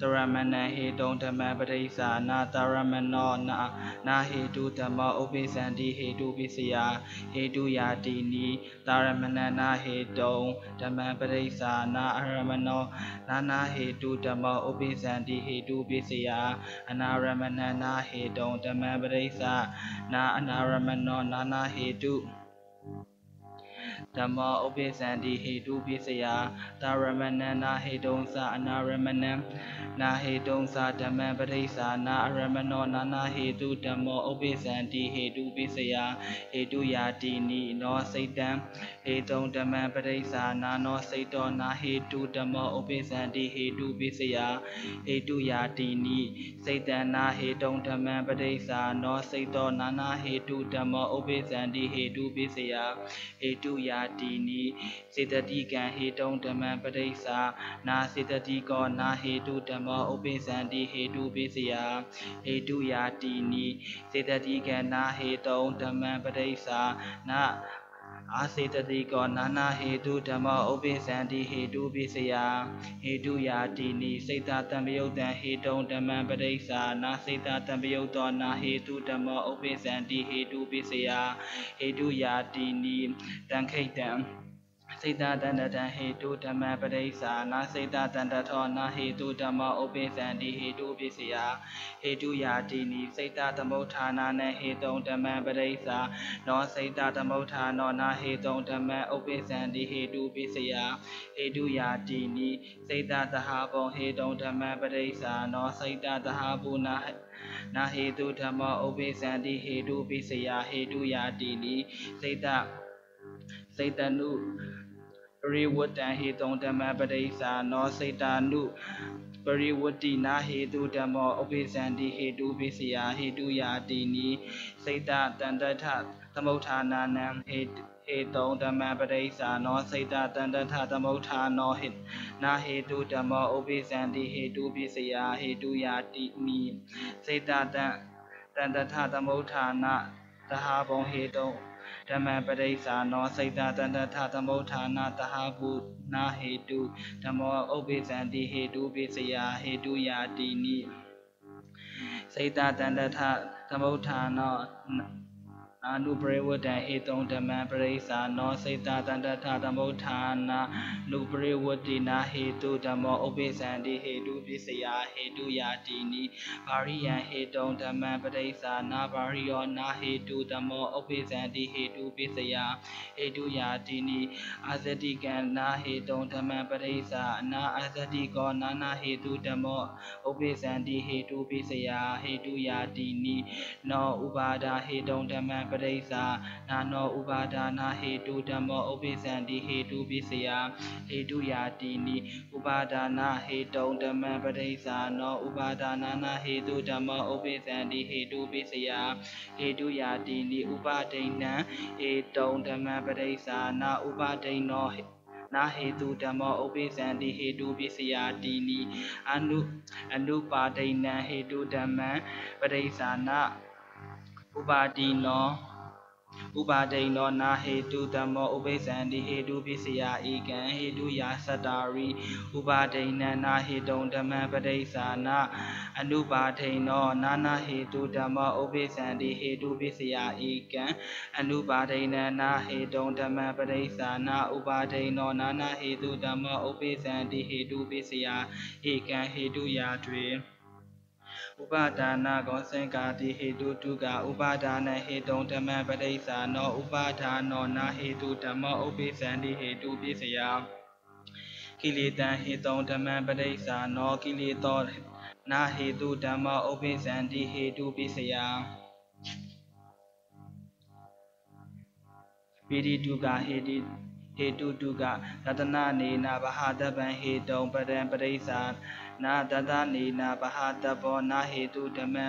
C: တရမဏဟေတုံဓမ္မပရိစ္ဆာနာတရမနောနာနာဟေတုဓမ္မဥပိသန္တိဟေတုပိစယဟေတုယာတိနိတရမဏနာဟေတုံဓမ္မပရိစ္ဆာနာအရမနောနာနာဟေတုဓမ္မဥပိသန္တိဟေတုပိစယအနာရမဏနာဟေတုံဓမ္မပရိစ္ဆာနာအနာရမနောနာနာဟေတု ဓမ္မောဥပိသန္တိဟေတုပိစယသာရမဏနာဟေတုံသအနာရမဏံနာဟေတုံသဓမ္မပရိစ္ဆာနာအရမနောနာနာဟေတုဓမ္မောဥပိသန္တိဟေတုပိစယဟေတုယာတိနိနောစိတ်တံဟေတုံဓမ္မပရိစ္ဆာနာနောစိတ်တောနာဟေတုဓမ္မောဥပိသန္တိဟေတုပိစယဟေတုယာတိနိစိတ်တံနာဟေတုံဓမ္မပရိစ္ဆာနောစိတ်တောနာနာဟေတုဓမ္မောဥပိသန္တိဟေတုပိစယဟေတုယာတိနိစေတတိကံဟေတုံဓမ္မပရိစ္ဆာနာစေတတိကောနာဟေတုဓမ္မောဥပိသန္တိဟေတုပိစယဟေတုယာတိနိစေတတိကံနာဟေတုံဓမ္မပရိစ္ဆာနာ အာစေတတိကောနာနာဟေတုဓမ္မောဥပိသန္တိဟေတုပိစယဟေတုယာတိနိစိတ်တတံပယုတ်တံဟေတုံဓမ္မပရိစ္ဆာနာစိတ်တတံပယုတ်တောနာဟေတုဓမ္မောဥပိသန္တိဟေတုပိစယဟေတုယာတိနိတံခိတံ စေတတန္တတံဟေတုဓမ္မပရိစ္ဆာနာစေတတန္တထောနာဟေတုဓမ္မဥပိသန္တိဟေတုပိစယဟေတုယာတိနိစေတသမုဋ္ဌာနာနဟေတုံဓမ္မပရိစ္ဆာနောစေတသမုဋ္ဌာနောနာဟေတုံဓမ္မဥပိသန္တိဟေတုပိစယဟေတုယာတိနိစေတသဟဘောဟေတုံဓမ္မပရိစ္ဆာနောစေတသဟဘူနာနာဟေတုဓမ္မဥပိသန္တိဟေတုပိစယဟေတုယာတိနိစေတစေတနုပ ရိဝတ္တံဟေတုံဓမ္မပရိစ္ဆာနောစေတာနုပရိဝတ္တိနာဟေတုဓမ္မောဥပိသန္တိဟေတုပိစယဟေတုယာတိနိစေတတန္တထသမုဋ္ဌာနာနံဟေဟေတုံဓမ္မပရိစ္ဆာနောစေတတန္တထသမုဋ္ဌာနောဟိနာဟေတုဓမ္မောဥပိသန္တိဟေတုပိစယဟေတုယာတိနိစေတတံတန္တထသမုဋ္ဌာနာသဟာဘုံဟေတုံ ဓမ္မပရိစ္ဆာနောစိတ်တတန္တထသမုဋ္ဌာနာတဟဗုနာဟေတုဓမ္မောဥပိသန္တိဟေတုပိစယဟေတုယာတိနိစိတ်တတန္တထသမုဋ္ဌာနော အာနုပရိဝတ္တံဧတုံဓမ္မပရိစ္ဆာနောစိတ်တတန္တထသမုဋ္ဌာနာနုပရိဝတ္တိနာဟေတုဓမ္မောဥပိသန္တိဟေတုပိစယဟေတုယာတိနိပါရိယံဟေတုံဓမ္မပရိစ္ဆာနာပါရိယောနာဟေတုဓမ္မောဥပိသန္တိဟေတုပိစယဟေတုယာတိနိအာဇတိကံနာဟေတုံဓမ္မပရိစ္ဆာအနာအာဇတိကောနာနာဟေတုဓမ္မောဥပိသန္တိဟေတုပိစယဟေတုယာတိနိနောဥပါဒာဟေတုံဓမ္မပရိစ္ဆာနာနောဥပါဒာနာဟေတုဓမ္မောဥပိသန္တိဟေတုပိစယဟေတုယာတိနိဥပါဒာနာဟေတုံဓမ္မပရိစ္ဆာနောဥပါဒာနာနာဟေတုဓမ္မောဥပိသန္တိဟေတုပိစယဟေတုယာတိနိဥပါဒိဏံဟေတုံဓမ္မပရိစ္ဆာနာဥပါဒိနောဟေနာဟေတုဓမ္မောဥပိသန္တိဟေတုပိစယာတိနိအနုအနုပါဒိဏံဟေတုဓမ္မံပရိစ္ဆာနာ ဥပါတိနောဥပါဒိနောနာဟေတုတမောဥပိသန္တိဟေတုပိစယဧကံဟေတုယာသတ္တာရိဥပါဒိနနာဟေတုံဓမ္မပရိစ္ဆာနာအနုပါဒိနောနာနာဟေတုဓမ္မောဥပိသန္တိဟေတုပိစယဧကံအနုပါဒိနနာဟေတုံဓမ္မပရိစ္ဆာနာဥပါဒိနောနာနာဟေတုဓမ္မောဥပိသန္တိဟေတုပိစယဧကံဟေတုယာတွေ ဥပါဒါနာကောစင်္ကာတိဟေတုတုကဥပါဒါနဟေတုံဓမ္မပရိစ္ဆာနောဥပါဒါနောနာဟေတုဓမ္မောဥပိသန္တိဟေတုပိစယကိလေတံဟေတုံဓမ္မပရိစ္ဆာနောကိလေသောနာဟေတုဓမ္မောဥပိသန္တိဟေတုပိစယပိရိတုကဟေတိဟေတုတုကသတနာနေနာဘဟာတပံဟေတုံပရံပရိစ္ဆာ နာတတနေနာဘဟာတဘောနာဟေတုဓမ္မံ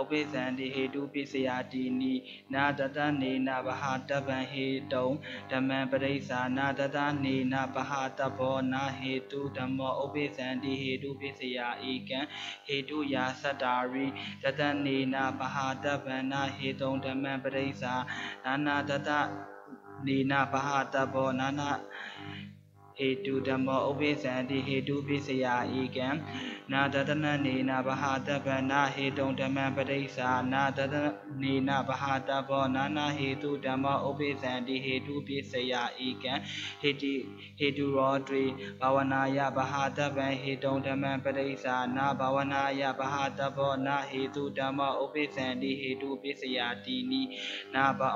C: ဥပိသန္တိဟေတုပိစယာတိနိနာတတနေနာဘဟာတပံဟေတုံဓမ္မံပရိစ္ဆာနာတတနေနာဘဟာတဘောနာဟေတုဓမ္မောဥပိသန္တိဟေတုပိစယာဧကံဟေတုယာသတ္တာရိတတနေနာဘဟာတပံနာဟေတုံဓမ္မံပရိစ္ဆာနာနာတတနေနာဘဟာတဘောနာနာ ဟေတုဓမ္မောဥပိသန္တိဟေတုပိစယာဧကံနာတတနနေနာဘဟာတပနာဟေတုံဓမ္မပရိစ္ဆာနာတတနေနာဘဟာတဘောနာနာဟေတုဓမ္မောဥပိသန္တိဟေတုပိစယာဧကံဟေတိဟေတုရောတွေဘာဝနာယဘဟာတပံဟေတုံဓမ္မပရိစ္ဆာနာဘာဝနာယဘဟာတဘောနာဟေတုဓမ္မောဥပိသန္တိဟေတုပိစယာတိနိနာဘာ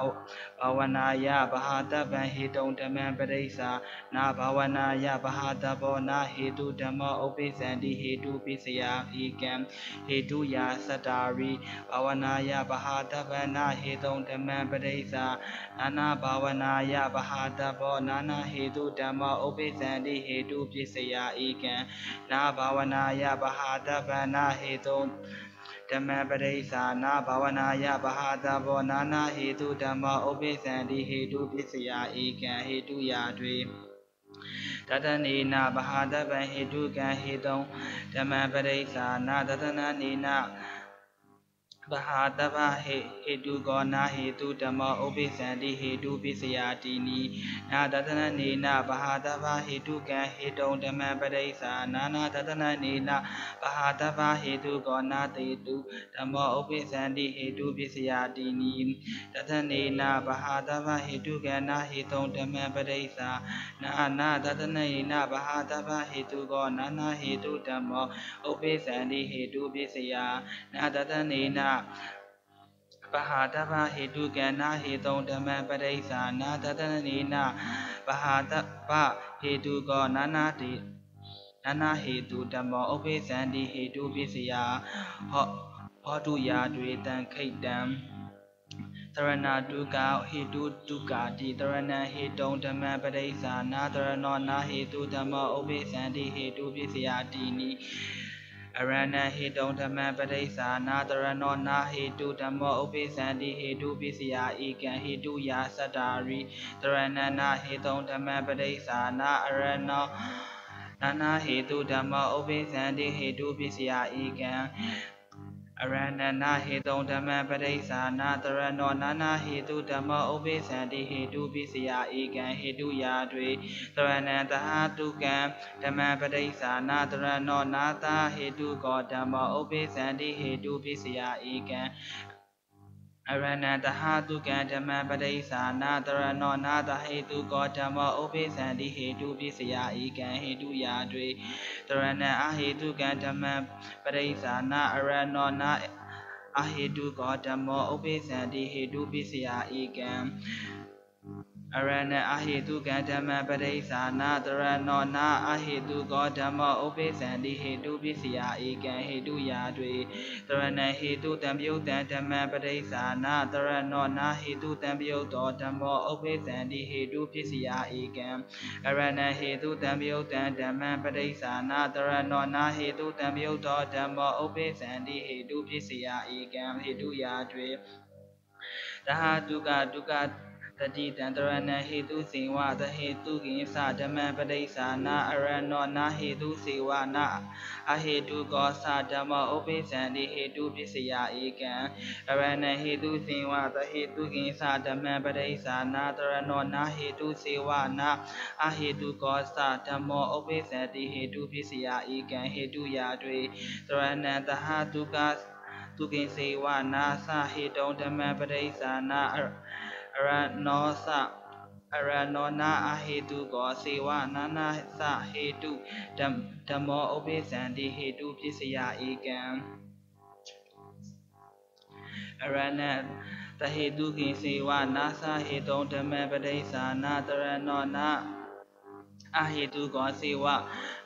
C: ဘာဝနာယဘဟာတပံဟေတုံဓမ္မပရိစ္ဆာနာဘာဝနာယဘဟာတဘောနာဟေတုဓမ္မောဥပိသန္တိဟေတုပိစယာဧကံဟေတုယာသတ္တာရိဘာဝနာယဘဟာတပနာဟေတုံဓမ္မပရိစ္ဆာနာနာဘာဝနာယဘဟာတဘောနာနာဟေတုဓမ္မောဥပိသန္တိဟေတုပိစယာဧကံနာဘာဝနာယဘဟာတပနာဟေတုံ ဓမ္မပရိစ္ဆာနာဘာဝနာယဘဟာတဘောနာနာဟေတုဓမ္မောဥပိသန္တိဟေတုပိစယာဧကံဟေတုယာတွေတတနေနဘဟာတပံဟေတုကံဟေတုံဓမ္မပရိစ္ဆာနာတတနာနေန ဘဟာတဗဟေဟေတုကောနာဟေတုဓမ္မောဥပိသန္တိဟေတုပိစယာတိနိနာတတနနေနဘဟာတဗဟေတုကံဟေတုံဓမ္မပရိစ္ဆာနာနာတတနနေနဘဟာတဗဟေတုကောနာတေတုဓမ္မောဥပိသန္တိဟေတုပိစယာတိနိတတနေနဘဟာတဗဟေတုကံနာဟေတုံဓမ္မပရိစ္ဆာနာနာတတနေနဘဟာတဗဟေတုကောနာနာဟေတုဓမ္မောဥပိသန္တိဟေတုပိစယာနာတတနေနပဟာတဗဟေတုကဏဟေတုံဓမ္မပရိစ္ဆာနာတတနေနပဟာတဗဟေတုကောနာနာတိနာနာဟေတုဓမ္မောဥပိသန္တိဟေတုပိစယဟောဟောတုယာတွေတံခိတံတရဏတုကဟေတုတုကာတိတရဏဟေတုံဓမ္မပရိစ္ဆာနာတရဏောနာဟေတုဓမ္မောဥပိသန္တိဟေတုပိစယတိနိ အရဏဟေတုံဓမ္မပရိစ္ဆာနာတရဏောနာဟေတုဓမ္မောဥပိသန္တိဟေတုပိစယာဧကံဟေတုယာသတ္တာရိတရဏနာဟေတုံဓမ္မပရိစ္ဆာနာအရဏောနာနာဟေတုဓမ္မောဥပိသန္တိဟေတုပိစယာဧကံ အရဏနာဟေတုံဓမ္မပရိစ္ဆာနာတရဏောနာနာဟေတုဓမ္မောဥပိသန္တိဟေတုပိစယာဧကံဟေတုယာတွေတရဏံတဟတုကံဓမ္မပရိစ္ဆာနာတရဏောနာတာဟေတုကောဓမ္မောဥပိသန္တိဟေတုပိစယာဧကံ အရဏတဟတုကံဓမ္မပရိစ္ဆာနာတရဏောနာတဟေတုကောဓမ္မောဥပိသန္တိဟေတုပိစယာဧကံဟေတုယာတွေတရဏံအဟေတုကံဓမ္မပရိစ္ဆာနာအရဏောနာအဟေတုကောဓမ္မောဥပိသန္တိဟေတုပိစယာဧကံ အရဏအဟေတုကံဓမ္မပရိစ္ဆာနာတရဏောနာအဟေတုကောဓမ္မောဥပိသန္တိဟေတုပိစယာဧကံဟေတုယာတွေတရဏဟေတုတံပြုတ်တံဓမ္မပရိစ္ဆာနာတရဏောနာဟေတုတံပြုတ်တောဓမ္မောဥပိသန္တိဟေတုပိစယာဧကံအရဏဟေတုတံပြုတ်တံဓမ္မပရိစ္ဆာနာတရဏောနာဟေတုတံပြုတ်တောဓမ္မောဥပိသန္တိဟေတုပိစယာဧကံဟေတုယာတွေတဟတုကတုက တတိတံတရဏဟေတုစေဝသဟေတုကိသဓမ္မပရိစ္ဆာနာအရဏောနာဟေတုစေဝနာအဟေတုကောသဓမ္မောဥပိသန္တိဟေတုပစ္စယဧကံအရဏဟေတုစေဝသဟေတုကိသဓမ္မပရိစ္ဆာနာတရဏောနာဟေတုစေဝနာအဟေတုကောသဓမ္မောဥပိသန္တိဟေတုပစ္စယဧကံဟေတုယာတွေတရဏံတဟတုကသူကိစေဝနာသဟေတုံဓမ္မပရိစ္ဆာနာ အရနောသအရနောနာအဟေတုကောစေဝနာနာသဟေတုဓမ္မောဥပိသန္တိဟေတုပစ္စယဧကံအရဏတဟေတုကိစေဝနာသဟေတုံဓမ္မပရိစ္ဆာနာတရဏောနာအဟေတုကောစေဝ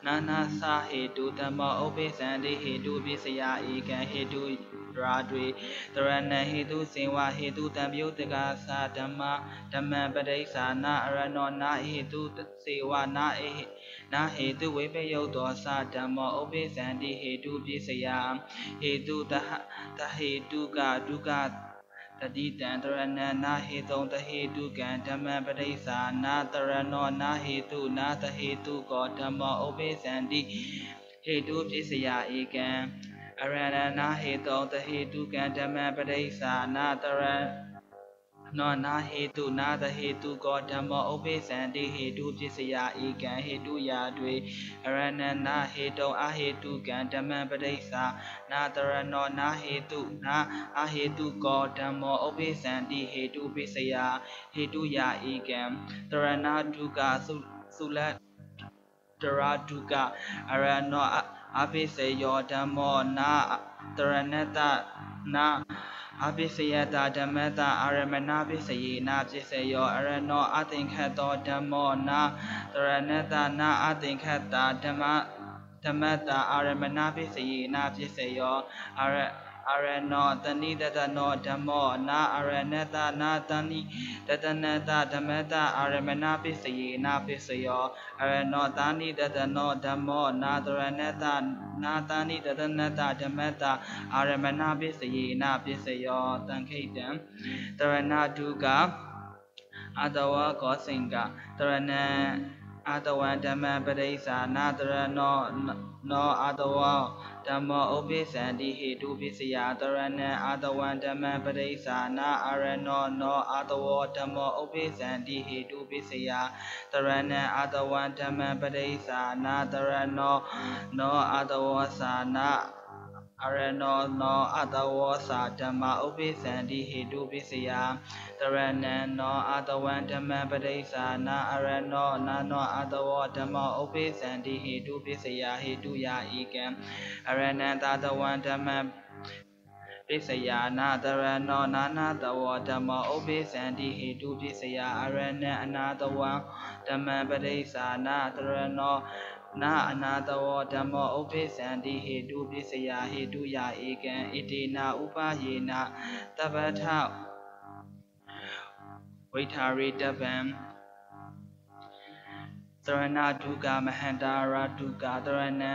C: နာနာသဟေတုဓမ္မောဥပိသန္တိဟေတုပစ္စယဧကံဟေတု ရာတွေတရဏဟေတုစေဝဟေတုတံပြုတ်တကသာဓမ္မဓမ္မပရိစ္ဆာနာအရဏောနာဟေတုစေဝနာအေနာဟေတုဝိပယုတ်သောသာဓမ္မောဥပိသန္တိဟေတုပိစယဟေတုတဟတဟေတုကဒုက္ခတတိတံတရဏနာဟေတုံတဟေတုကံဓမ္မပရိစ္ဆာနာတရဏောနာဟေတုနာတဟေတုကောဓမ္မောဥပိသန္တိဟေတုပစ္စယဧကံ အရဏနာဟေတောတဟေတုကံဓမ္မပရိစ္ဆာနာတရနောနာဟေတုနာသဟေတုကောဓမ္မောဥပိသံတိဟေတုပစ္စယဧကံဟေတုယာတွေအရဏနာဟေတုံအဟေတုကံဓမ္မပရိစ္ဆာနာတရဏောနာဟေတုနာအဟေတုကောဓမ္မောဥပိသံတိဟေတုပစ္စယဟေတုယာဧကံတရဏဒုက္ခသုသုလတရာဒုက္ခအရဏော အပိစေယောဓမ္မောနာတရဏတနာအပိစယတာဓမ္မတာအာရမဏပိစယေနာပစ္စယောအရဏောအသင်္ခတ်သောဓမ္မောနာတရဏတနာအသင်္ခတ်တာဓမ္မဓမ္မတာအာရမဏပိစယေနာပစ္စယောအရ အရနောတဏိတတနောဓမ္မောနာအရဏတနာတဏိတတနတဓမ္မတအာရမဏပိစယေနာပစ္စယောအရနောတာဏိတတနောဓမ္မောနာတရဏတနာတာဏိတတနတဓမ္မတအာရမဏပိစယေနာပစ္စယောတံခိတံတရဏဒုက္ခအတဝကောစင်္ကတရဏ အတဝံဓမ္မပရိစ္ဆာနာတရနောနောအတဝဓမ္မောဥပိသန္တိဟေတုပစ္စယတရဏံအတဝံဓမ္မပရိစ္ဆာနာအရနောနောအတဝဓမ္မောဥပိသန္တိဟေတုပစ္စယတရဏံအတဝံဓမ္မပရိစ္ဆာနာတရနောနောအတဝသာနာ အရနောနောအတဝသာဓမ္မဥပိသန္တိဟေတုပစ္စယတရဏံနောအတဝံဓမ္မပရိစ္ဆာနာအရနောနာနောအတဝဓမ္မဥပိသန္တိဟေတုပစ္စယဟေတုယာဧကံအရဏံသာတဝံဓမ္မပစ္စယနာတရဏောနာနာတဝဓမ္မဥပိသန္တိဟေတုပစ္စယအရဏံအနာတဝံဓမ္မပရိစ္ဆာနာတရဏော နာအနာတဝဓမ္မောဥပိသန္တိဟေတုပစ္စယဟေတုယာဧကံဣတိနာဥပယေနတပ္ပထဝိထာရိတပံ သရဏဒုက္ခမဟန္တာရဒုက္ခသရဏံ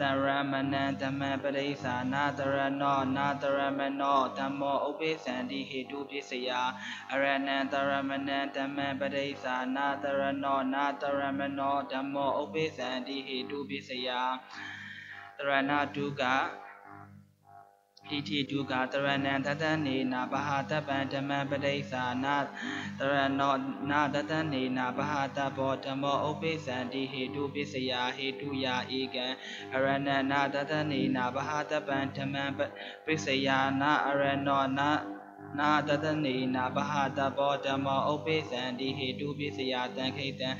C: တရမဏံဓမ္မပရိစ္ဆာနာတရဏောနာတရမနောဓမ္မောဥပိသန္တိဟေတုပစ္စယအရဏံတရမဏံဓမ္မပရိစ္ဆာနာတရဏောနာတရမနောဓမ္မောဥပိသန္တိဟေတုပစ္စယတရဏဒုက္ခ ဣတိဒုက္ခတရဏံတတနေနာဘဟာတပံဓမ္မပရိစ္ဆာနာတရဏောနာတတနေနာဘဟာတဘောဓမ္မောဥပိသန္တိဟေတုပစ္စယဟေတုယာဧကံအရဏနာတတနေနာဘဟာတပံဓမ္မပစ္စယနာအရဏောနာနာတတနေနာဘဟာတဘောဓမ္မောဥပိသန္တိဟေတုပစ္စယတံခိတံ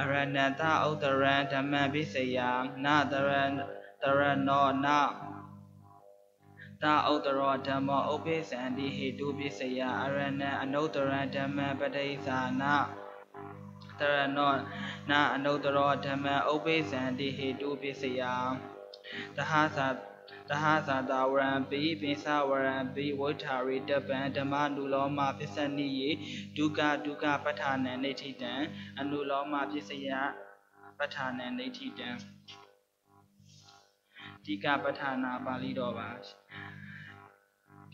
C: အရဏတဥတရံဓမ္မပစ္စယနာတရဏတရဏောနာ တာဥတရောဓမ္မောဥပိသန္တိဟေတုပစ္စယအရဏံအနုတ္တရံဓမ္မပဋိသနာတရဏောနာအနုတ္တရောဓမ္မဥပိသန္တိဟေတုပစ္စယတဟသာတဟသာတဝရံပိပိသဝရံပိဝဋ္ဌာရိတပံဓမ္မနုလောမပစ္စနိယေဒုက္ခဒုက္ခပဋ္ဌာနံနေဋ္ဌိတံအနုလောမပစ္စယပဋ္ဌာနံနေဋ္ဌိတံတိကပဋ္ဌာနာပါဠိတော်ပါ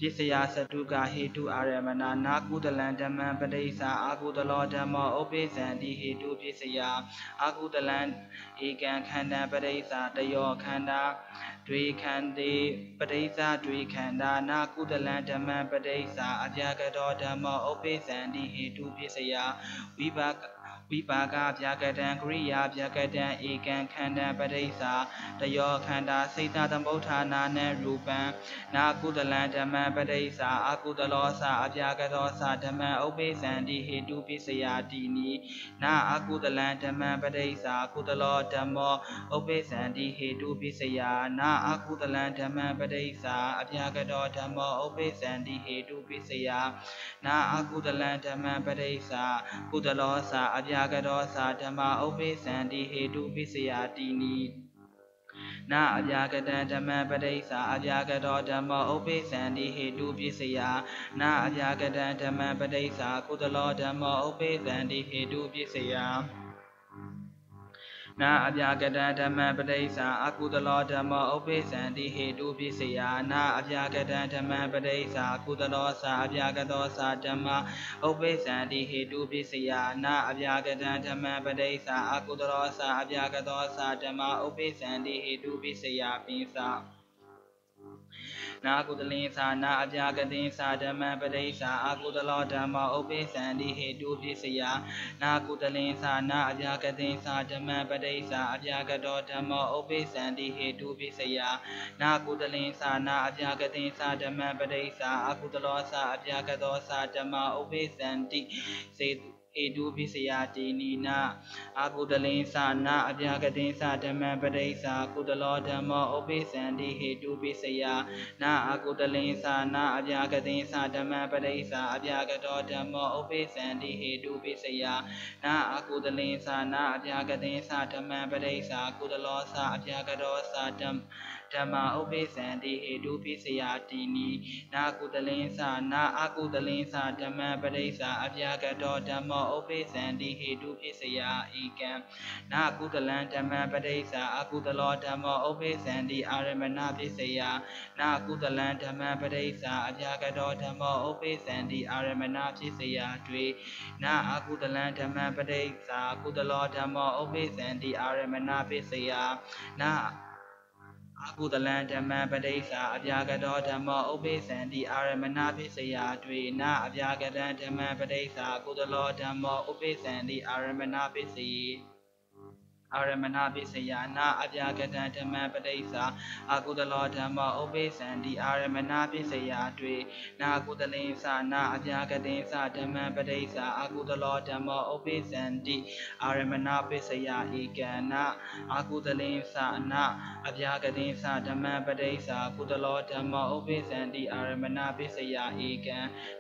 C: ပစ္စယသတုကဟေတုအာရမဏနာကုတလံဓမ္မပဋိစ္ဆာအာကုတလောဓမ္မောဥပိသံတိဟေတုပစ္စယအာကုတလံဧကံခန္ဓာပဋိစ္ဆာတယောခန္ဓာတွေခန္တေပဋိစ္ဆာတွေခန္ဓာနာကုတလံဓမ္မပဋိစ္ဆာအပြာကတောဓမ္မောဥပိသံတိဟေတုပစ္စယဝိပါက ဝိပါကဗျာကတံကရိယာဗျာကတံဧကံခန္ဓာပရိစ္ဆာတယောခန္ဓာစိတ်တသမုဋ္ဌာနာနရူပံနာကုတလံဓမ္မပရိစ္ဆာအကုတလောသအဗျာကသောသဓမ္မဥပိသန္တိဟေတုပစ္စယတိနိနာအကုတလံဓမ္မပရိစ္ဆာကုတလောဓမ္မောဥပိသန္တိဟေတုပစ္စယနာအကုတလံဓမ္မပရိစ္ဆာအဗျာကတောဓမ္မောဥပိသန္တိဟေတုပစ္စယနာအကုတလံဓမ္မပရိစ္ဆာကုတလောသအဗျာကတောသာဓမ္မဥပိသန္တိဟေတုပစ္စယတိနိနာအပြာကတံဓမ္မပရိစ္ဆာအပြာကတောဓမ္မောဥပိသန္တိဟေတုပစ္စယနာအပြာကတံဓမ္မပရိစ္ဆာကုသလောဓမ္မောဥပိသန္တိဟေတုပစ္စယ နာအပြာကတံဓမ္မပရိစ္ဆာအကုသလောဓမ္မောဥပိသန္တိဟေတုပစ္စယနာအပြာကတံဓမ္မပရိစ္ဆာကုသလောသာအပြာကသောသာဓမ္မဥပိသန္တိဟေတုပစ္စယနာအပြာကတံဓမ္မပရိစ္ဆာအကုသလောသာအပြာကသောသာဓမ္မဥပိသန္တိဟေတုပစ္စယပိသ နာကုတလင်္သာနာအပြာကတိသာဓမ္မပရိစ္ဆာအာကုတလောဓမ္မဥပိသန္တိဟေတုပိစယနာကုတလင်္သာနာအပြာကတိသာဓမ္မပရိစ္ဆာအပြာကတောဓမ္မဥပိသန္တိဟေတုပိစယနာကုတလင်္သာနာအပြာကတိသာဓမ္မပရိစ္ဆာအာကုတလောသာအပြာကတောသာဓမ္မဥပိသန္တိစေတု ဟေတုပိစယတိနိနာအာကုတလင်္သာနာအပြာကတိသာဓမ္မပရိစ္ဆာကုတလောဓမ္မဥပိသန္တိဟေတုပိစယနာအကုတလင်္သာနာအပြာကတိသာဓမ္မပရိစ္ဆာအပြာကတောဓမ္မောဥပိသန္တိဟေတုပိစယနာအကုတလင်္သာနာအပြာကတိသာဓမ္မပရိစ္ဆာကုတလောသာအပြာကတောသာဓမ္မ ဓမ္မဥပိသန္တိဟေတုပိစယတိနိနာကုတလင်္သာနာအကုတလင်္သာဓမ္မပရိစ္ဆာအပြာကတောဓမ္မောဥပိသန္တိဟေတုပိစယဧကံနာကုတလံဓမ္မပရိစ္ဆာအကုတလောဓမ္မောဥပိသန္တိအာရမဏပိစယနာကုသလံဓမ္မပရိစ္ဆာအပြာကတောဓမ္မောဥပိသန္တိအာရမဏဖြစ်စရာတွေနာအကုသလံဓမ္မပရိစ္ဆာကုသလောဓမ္မောဥပိသန္တိအာရမဏဖြစ်စရာနာ အကုသလံဓမ္မပရိစ္ဆာအပြာကတောဓမ္မောဥပိသန္တိအာရမဏဖြစ်စရာတွေနာအပြာကတံဓမ္မပရိစ္ဆာကုသလောဓမ္မောဥပိသန္တိအာရမဏဖြစ်စရာ အာရမဏပိစယနာအပြာကတံဓမ္မပရိစ္ဆာအကုသလောဓမ္မဥပိသန္တိအာရမဏပိစယတွေနာကုသလင်္သာနာအပြာကတိသဓမ္မပရိစ္ဆာအကုသလောဓမ္မဥပိသန္တိအာရမဏပိစယဧကနာအကုသလင်္သာနာအပြာကတိသဓမ္မပရိစ္ဆာကုသလောဓမ္မဥပိသန္တိအာရမဏပိစယဧက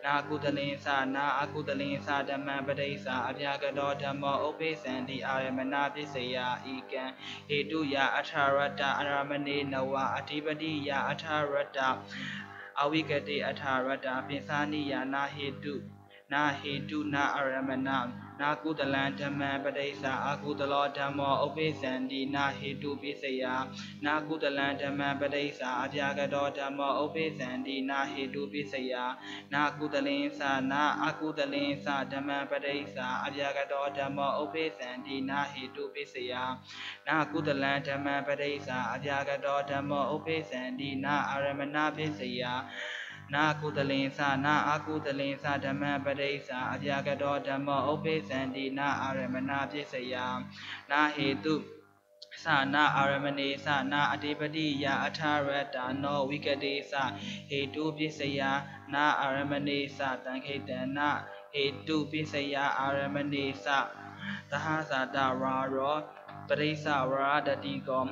C: နာကုသလင်္သာနာအကုသလင်္သာဓမ္မပရိစ္ဆာအပြာကတောဓမ္မဥပိသန္တိအာရမဏပိစယဧကံဟေတုယအထာရတ္တအရမဏေနဝအဓိပတိယအထာရတ္တအဝိကတိအထာရတ္တပိသနိယနာဟေတုနာဟေတုနာအရမဏ နာကုတလံဓမ္မပရိစ္ဆာအာကုတလောဓမ္မောဥပိသန္တိနာဟေတုပိစယနာကုတလံဓမ္မပရိစ္ဆာအပြာကတောဓမ္မောဥပိသန္တိနာဟေတုပိစယနာကုတလင်္သာနာအကုတလင်္သာဓမ္မပရိစ္ဆာအပြာကတောဓမ္မောဥပိသန္တိနာဟေတုပိစယနာကုတလံဓမ္မပရိစ္ဆာအပြာကတောဓမ္မောဥပိသန္တိနာအာရမဏပိစယ နာကုသလင်္သနာအာကုသလင်္သဓမ္မပရိစ္ဆာအပြာကတောဓမ္မောဥပိသန္တိနာအာရမဏပြစ္စယနာဟေတုသနာအာရမဏေသနာအတိပတိယအထာရတ္တာနောဝိကတိသဟေတုပစ္စယနာအာရမဏေသတံခိတနာဟေတုပစ္စယအာရမဏေသသဟဇာတရာရောပရိစ္ဆဝရဒတိကော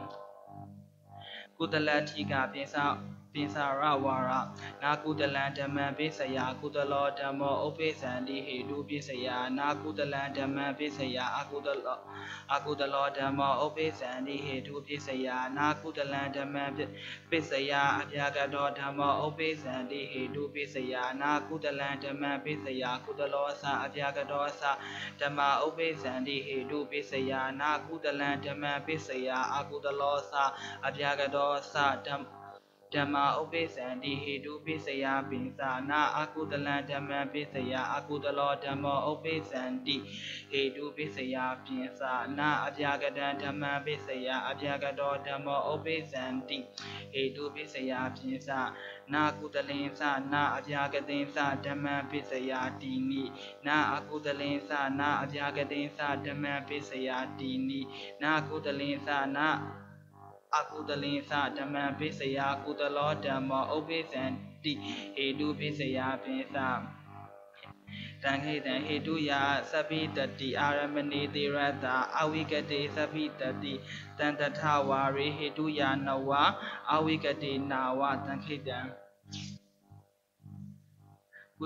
C: ကုတလတိကပိစ္ဆ ပိစ္ဆရဝါရနာကုတလံဓမ္မပိစယကုတလောဓမ္မောဥပိသန္တိဟေတုပိစယနာကုတလံဓမ္မပိစယအကုတလောအကုတလောဓမ္မောဥပိသန္တိဟေတုပိစယနာကုတလံဓမ္မပိစယအပြာကတောဓမ္မောဥပိသန္တိဟေတုပိစယနာကုတလံဓမ္မပိစယကုတလောသအပြာကတောသဓမ္မဥပိသန္တိဟေတုပိစယနာကုတလံဓမ္မပိစယအကုတလောသအပြာကတောသဓမ္မ ဓမ္မာဥပိသန္တိဟေတုပိစယပိသနာအကုတလံဓမ္မပိစယအကုတလောဓမ္မောဥပိသန္တိဟေတုပိစယပိသနာအပြာကတံဓမ္မပိစယအပြာကတောဓမ္မောဥပိသန္တိဟေတုပိစယပိသနာကုတလင်္သနာအပြာကတိင်္သဓမ္မပိစယတိနိနာအကုတလင်္သနာအပြာကတိင်္သဓမ္မပိစယတိနိနာကုတလင်္သနာ အကုတလင်္သဓမ္မပိစယကုတလောဓမ္မောဥပိသန္တိဟေတုပိစယပိသတံခိတံဟေတုယသဗ္ဗိတတိအာရမဏေတိရတ္တအဝိကတိသဗ္ဗိတတိတံတထဝါရိဟေတုယနဝအဝိကတိနာဝတံခိတံ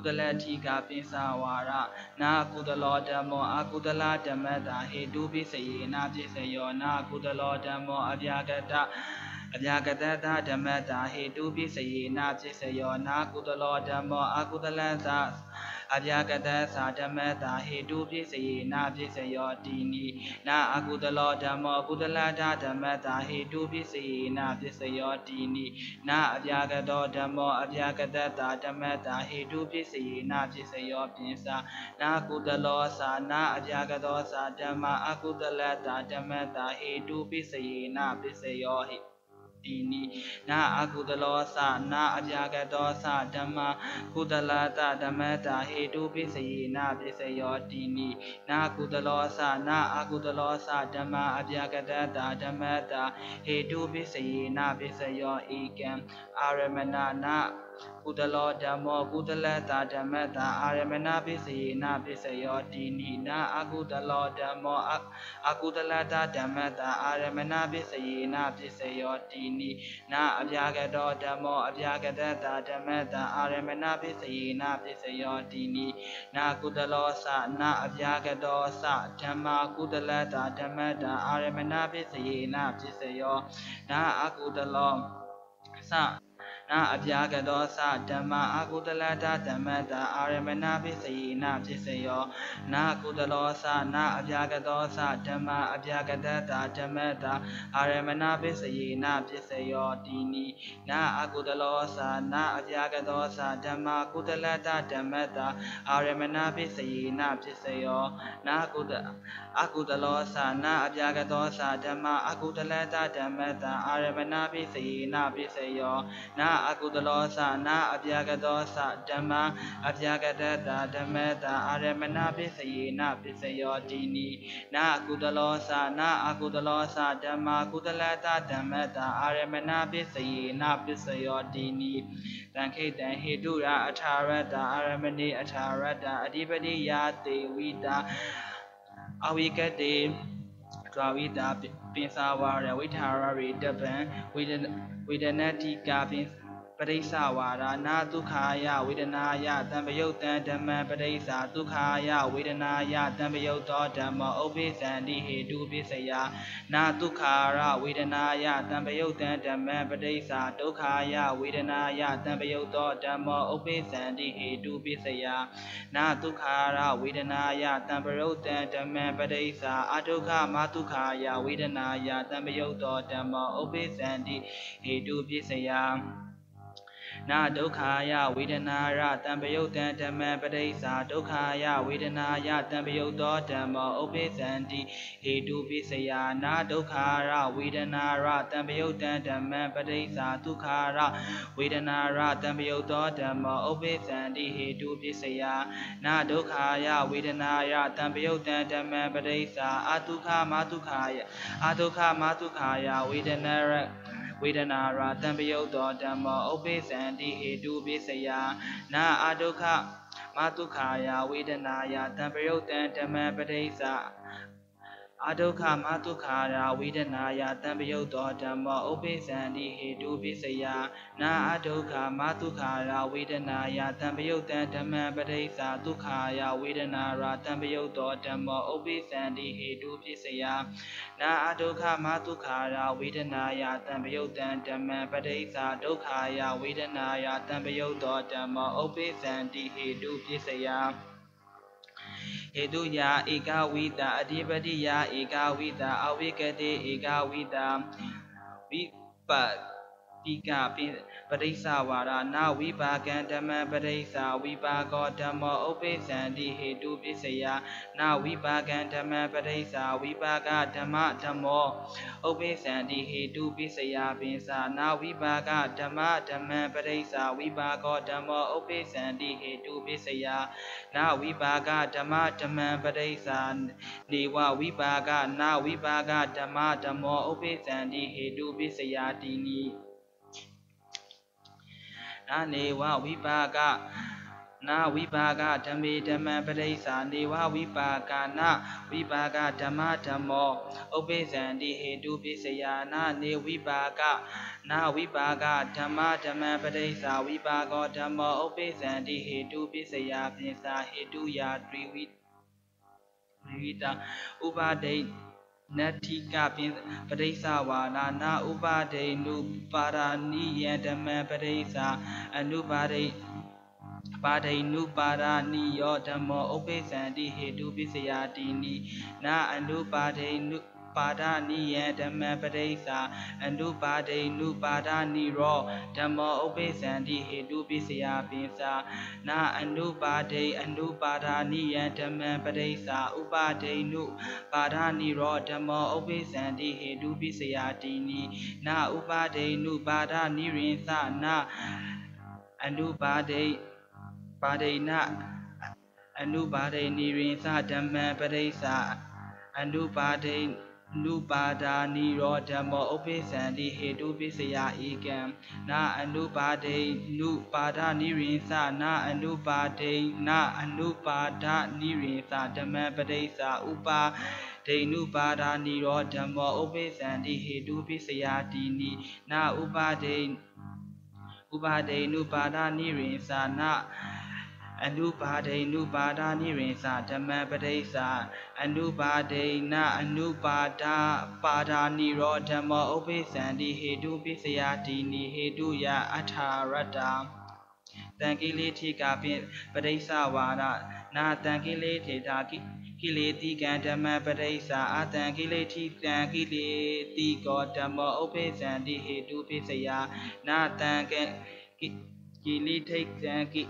C: ကုသလတိကပိသဝါရနာကုသလောဓမ္မောအကုသလဓမ္မတာဟေတုပိစယေနာပိစယောနာကုသလောဓမ္မောအပြာကတအပြာကတတဓမ္မတာဟေတုပိစယေနာပိစယောနာကုသလောဓမ္မောအကုသလသ အပြာကတသာဓမ္မတာဟေတုပိစယေနာပိစယောတိနိနာအကုသလောဓမ္မောအကုသလဓဓမ္မတာဟေတုပိစယေနာပိစယောတိနိနာအပြာကတောဓမ္မောအပြာကတတာဓမ္မတာဟေတုပိစယေနာပိစယောပိစနာကုသလောသာနာအပြာကတောသာဓမ္မအကုသလတာဓမ္မတာဟေတုပိစယေနာပိစယောဟိ တိနိနာအကုသလောသနာအပြာကတောသဓမ္မကုသလတဓမ္မတာဟေတုပိစယေနာပိစယောတိနိနာကုသလောသနာအကုသလောသဓမ္မအပြာကတတာဓမ္မတာဟေတုပိစယေနာပိစယောဧကံအာရမဏနာ ကုသလောဓမ္မောကုသလတာဓမ္မတာအာရမဏပိစယေနပိစယောတိနိနာအကုသလောဓမ္မောအကုသလတာဓမ္မတာအာရမဏပိစယေနပိစယောတိနိနာအပြာကတောဓမ္မောအပြာကတတာဓမ္မတာအာရမဏပိစယေနပိစယောတိနိနာကုသလောသနာအပြာကတောသဓမ္မာကုသလတာဓမ္မတာအာရမဏပိစယေနပိစယောနာအကုသလောသ နာအပြာကသောသဓမ္မအကုသလတာဓမ္မတာအာရမဏပိစယေနဖြစ်စေယောနာကုသလောသနာအပြာကသောသဓမ္မအပြာကတတာဓမ္မတာအာရမဏပိစယေနဖြစ်စေယောတိနိနာအကုသလောသနာအပြာကသောသဓမ္မကုသလတာဓမ္မတာအာရမဏပိစယေနဖြစ်စေယောနာကုသအကုသလောသနာအပြာကသောသဓမ္မအကုသလတာဓမ္မတာအာရမဏပိစယေနဖြစ်စေယောနာအကုသလောသနာအပြာကသောသဓမ္မအပြာကတတဓမ္မတာအာရမဏပစ္စယေနပစ္စယောတိနိနာအကုသလောသနာအကုသလောသဓမ္မကုသလတဓမ္မတာအာရမဏပစ္စယေနပစ္စယောတိနိတံခိတံဟေတုရာအထာရတအာရမဏိအထာရတအဓိပတိယာတေဝိတာအဝိကတေဒွာဝိတာပင်စာဝရဝိထာရရိတပံဝေဒဝေဒနတိကာပင် ပရိစ္ဆဝါဒနာဒုက္ခာယဝေဒနာယတံပယုတ်တံဓမ္မပရိစ္ဆာဒုက္ခာယဝေဒနာယတံပယုတ်သောဓမ္မဥပိသန္တိဟေတုပိစယနာဒုက္ခာရဝေဒနာယတံပယုတ်တံဓမ္မပရိစ္ဆာဒုက္ခာယဝေဒနာယတံပယုတ်သောဓမ္မဥပိသန္တိဟေတုပိစယနာဒုက္ခာရဝေဒနာယတံပယုတ်တံဓမ္မပရိစ္ဆာအဒုက္ခမဒုက္ခာယဝေဒနာယတံပယုတ်သောဓမ္မဥပိသန္တိဟေတုပိစယ နာဒုက္ခာယဝေဒနာရတံပယုတ်တံဓမ္မပရိစ္ဆာဒုက္ခာယဝေဒနာယတံပယုတ်သောဓမ္မောဥပိသန္တိဟေတုပိစယနာဒုက္ခာရဝေဒနာရတံပယုတ်တံဓမ္မပရိစ္ဆာဒုက္ခာရဝေဒနာရတံပယုတ်သောဓမ္မောဥပိသန္တိဟေတုပိစယနာဒုက္ခာယဝေဒနာယတံပယုတ်တံဓမ္မပရိစ္ဆာအတုခမတုခာယအတုခမတုခာယဝေဒနာရ ဝေဒနာရာတံပယုတ်သောဓမ္မောဥပိသန္တိဟေတုပိစယနာအဒုက္ခမတုခာယဝေဒနာယတံပယုတ်တံဓမ္မပရိစ္ဆာ အဒုက္ခမဒုက္ခရာဝေဒနာယတံပယုတ်သောဓမ္မောဥပိသန္တိဟေတုပိစယနာအဒုက္ခမဒုက္ခရာဝေဒနာယတံပယုတ်တံဓမ္မပရိစ္ဆာဒုက္ခယဝေဒနာရာတံပယုတ်သောဓမ္မောဥပိသန္တိဟေတုပိစယနာအဒုက္ခမဒုက္ခရာဝေဒနာယတံပယုတ်တံဓမ္မပရိစ္ဆာဒုက္ခယဝေဒနာယတံပယုတ်သောဓမ္မောဥပိသန္တိဟေတုပိစယ ဟေတုယာဧကဝိတာအဓိပတိယာဧကဝိတာအဝိကတိဧကဝိတာဝိပတိကပိ ပရိစ္ဆဝါရနာဝိပါကံဓမ္မပရိစ္ဆာဝိပါကောဓမ္မောဥပိသန္တိဟေတုပစ္စယနာဝိပါကံဓမ္မပရိစ္ဆာဝိပါကဓမ္မဓမ္မောဥပိသန္တိဟေတုပစ္စယပင်စာနာဝိပါကဓမ္မဓမ္မပရိစ္ဆာဝိပါကောဓမ္မောဥပိသန္တိဟေတုပစ္စယနာဝိပါကဓမ္မဓမ္မပရိစ္ဆာနေဝဝိပါကနာဝိပါကဓမ္မဓမ္မောဥပိသန္တိဟေတုပစ္စယတိနိ နာနေဝဝိပါကနာဝိပါကဓမ္မေဓမ္မပရိစ္ဆာနေဝဝိပါကနာဝိပါကဓမ္မဓမ္မောဥပိသန္တိဟေတုပိစယနာနေဝိပါကနာဝိပါကဓမ္မဓမ္မပရိစ္ဆာဝိပါကောဓမ္မောဥပိသန္တိဟေတုပိစယပိစာဟေတုယာတရိဝိဝိတာဥပါဒိ နတ္ထိကပင်ပရိစ္ဆဝါနာနာဥပါဒိနုပါရာနိယဓမ္မပရိစ္ဆာအနုပါဒိပါဒိနုပါရဏိယောဓမ္မောဥပိသန္တိဟေတုပိစယာတိနိနာအနုပါဒိနု ပပါဒနိယံဓမ္မပရိစ္ဆာအနုပါဒိနုပါဒနိရောဓမ္မောဥပိသန္တိဟေတုပိစယပိစာနာအနုပါဒိအနုပါဒနိယံဓမ္မပရိစ္ဆာဥပါဒိနုပါဒနိရောဓမ္မောဥပိသန္တိဟေတုပိစယတိနိနာဥပါဒိနုပါဒနိရိသနာအနုပါဒိပါဒိနအနုပါဒိနိရိသဓမ္မပရိစ္ဆာအနုပါဒိ နုပါဒာနိရောဓမ္မောဥပိသန္တိဟေတုပိစယဧကံနာအနုပါဒိနုပါဒနိရိသနာအနုပါဒိနာအနုပါဒနိရိသဓမ္မပရိစ္ဆာဥပါဒိနုပါဒာနိရောဓမ္မောဥပိသန္တိဟေတုပိစယတိနိနာဥပါဒိဥပါဒိနုပါဒနိရိသနာ အနုပါဒိနုပါဒနိရိသဓမ္မပရိစ္ဆာအနုပါဒိနအနုပါဒပါဒာနိရောဓမ္မောဥပိသန္တိဟေတုပိစယတိနိဟေတုယအထာရတ္တာတံကိလေထိကပိပရိစ္ဆဝါဒနာတံကိလေထေတာကိကိလေတိကံဓမ္မပရိစ္ဆာအတံကိလေထိကံကိလေတိကောဓမ္မောဥပိသန္တိဟေတုပိစယနာတံကကိလေထိကံကိ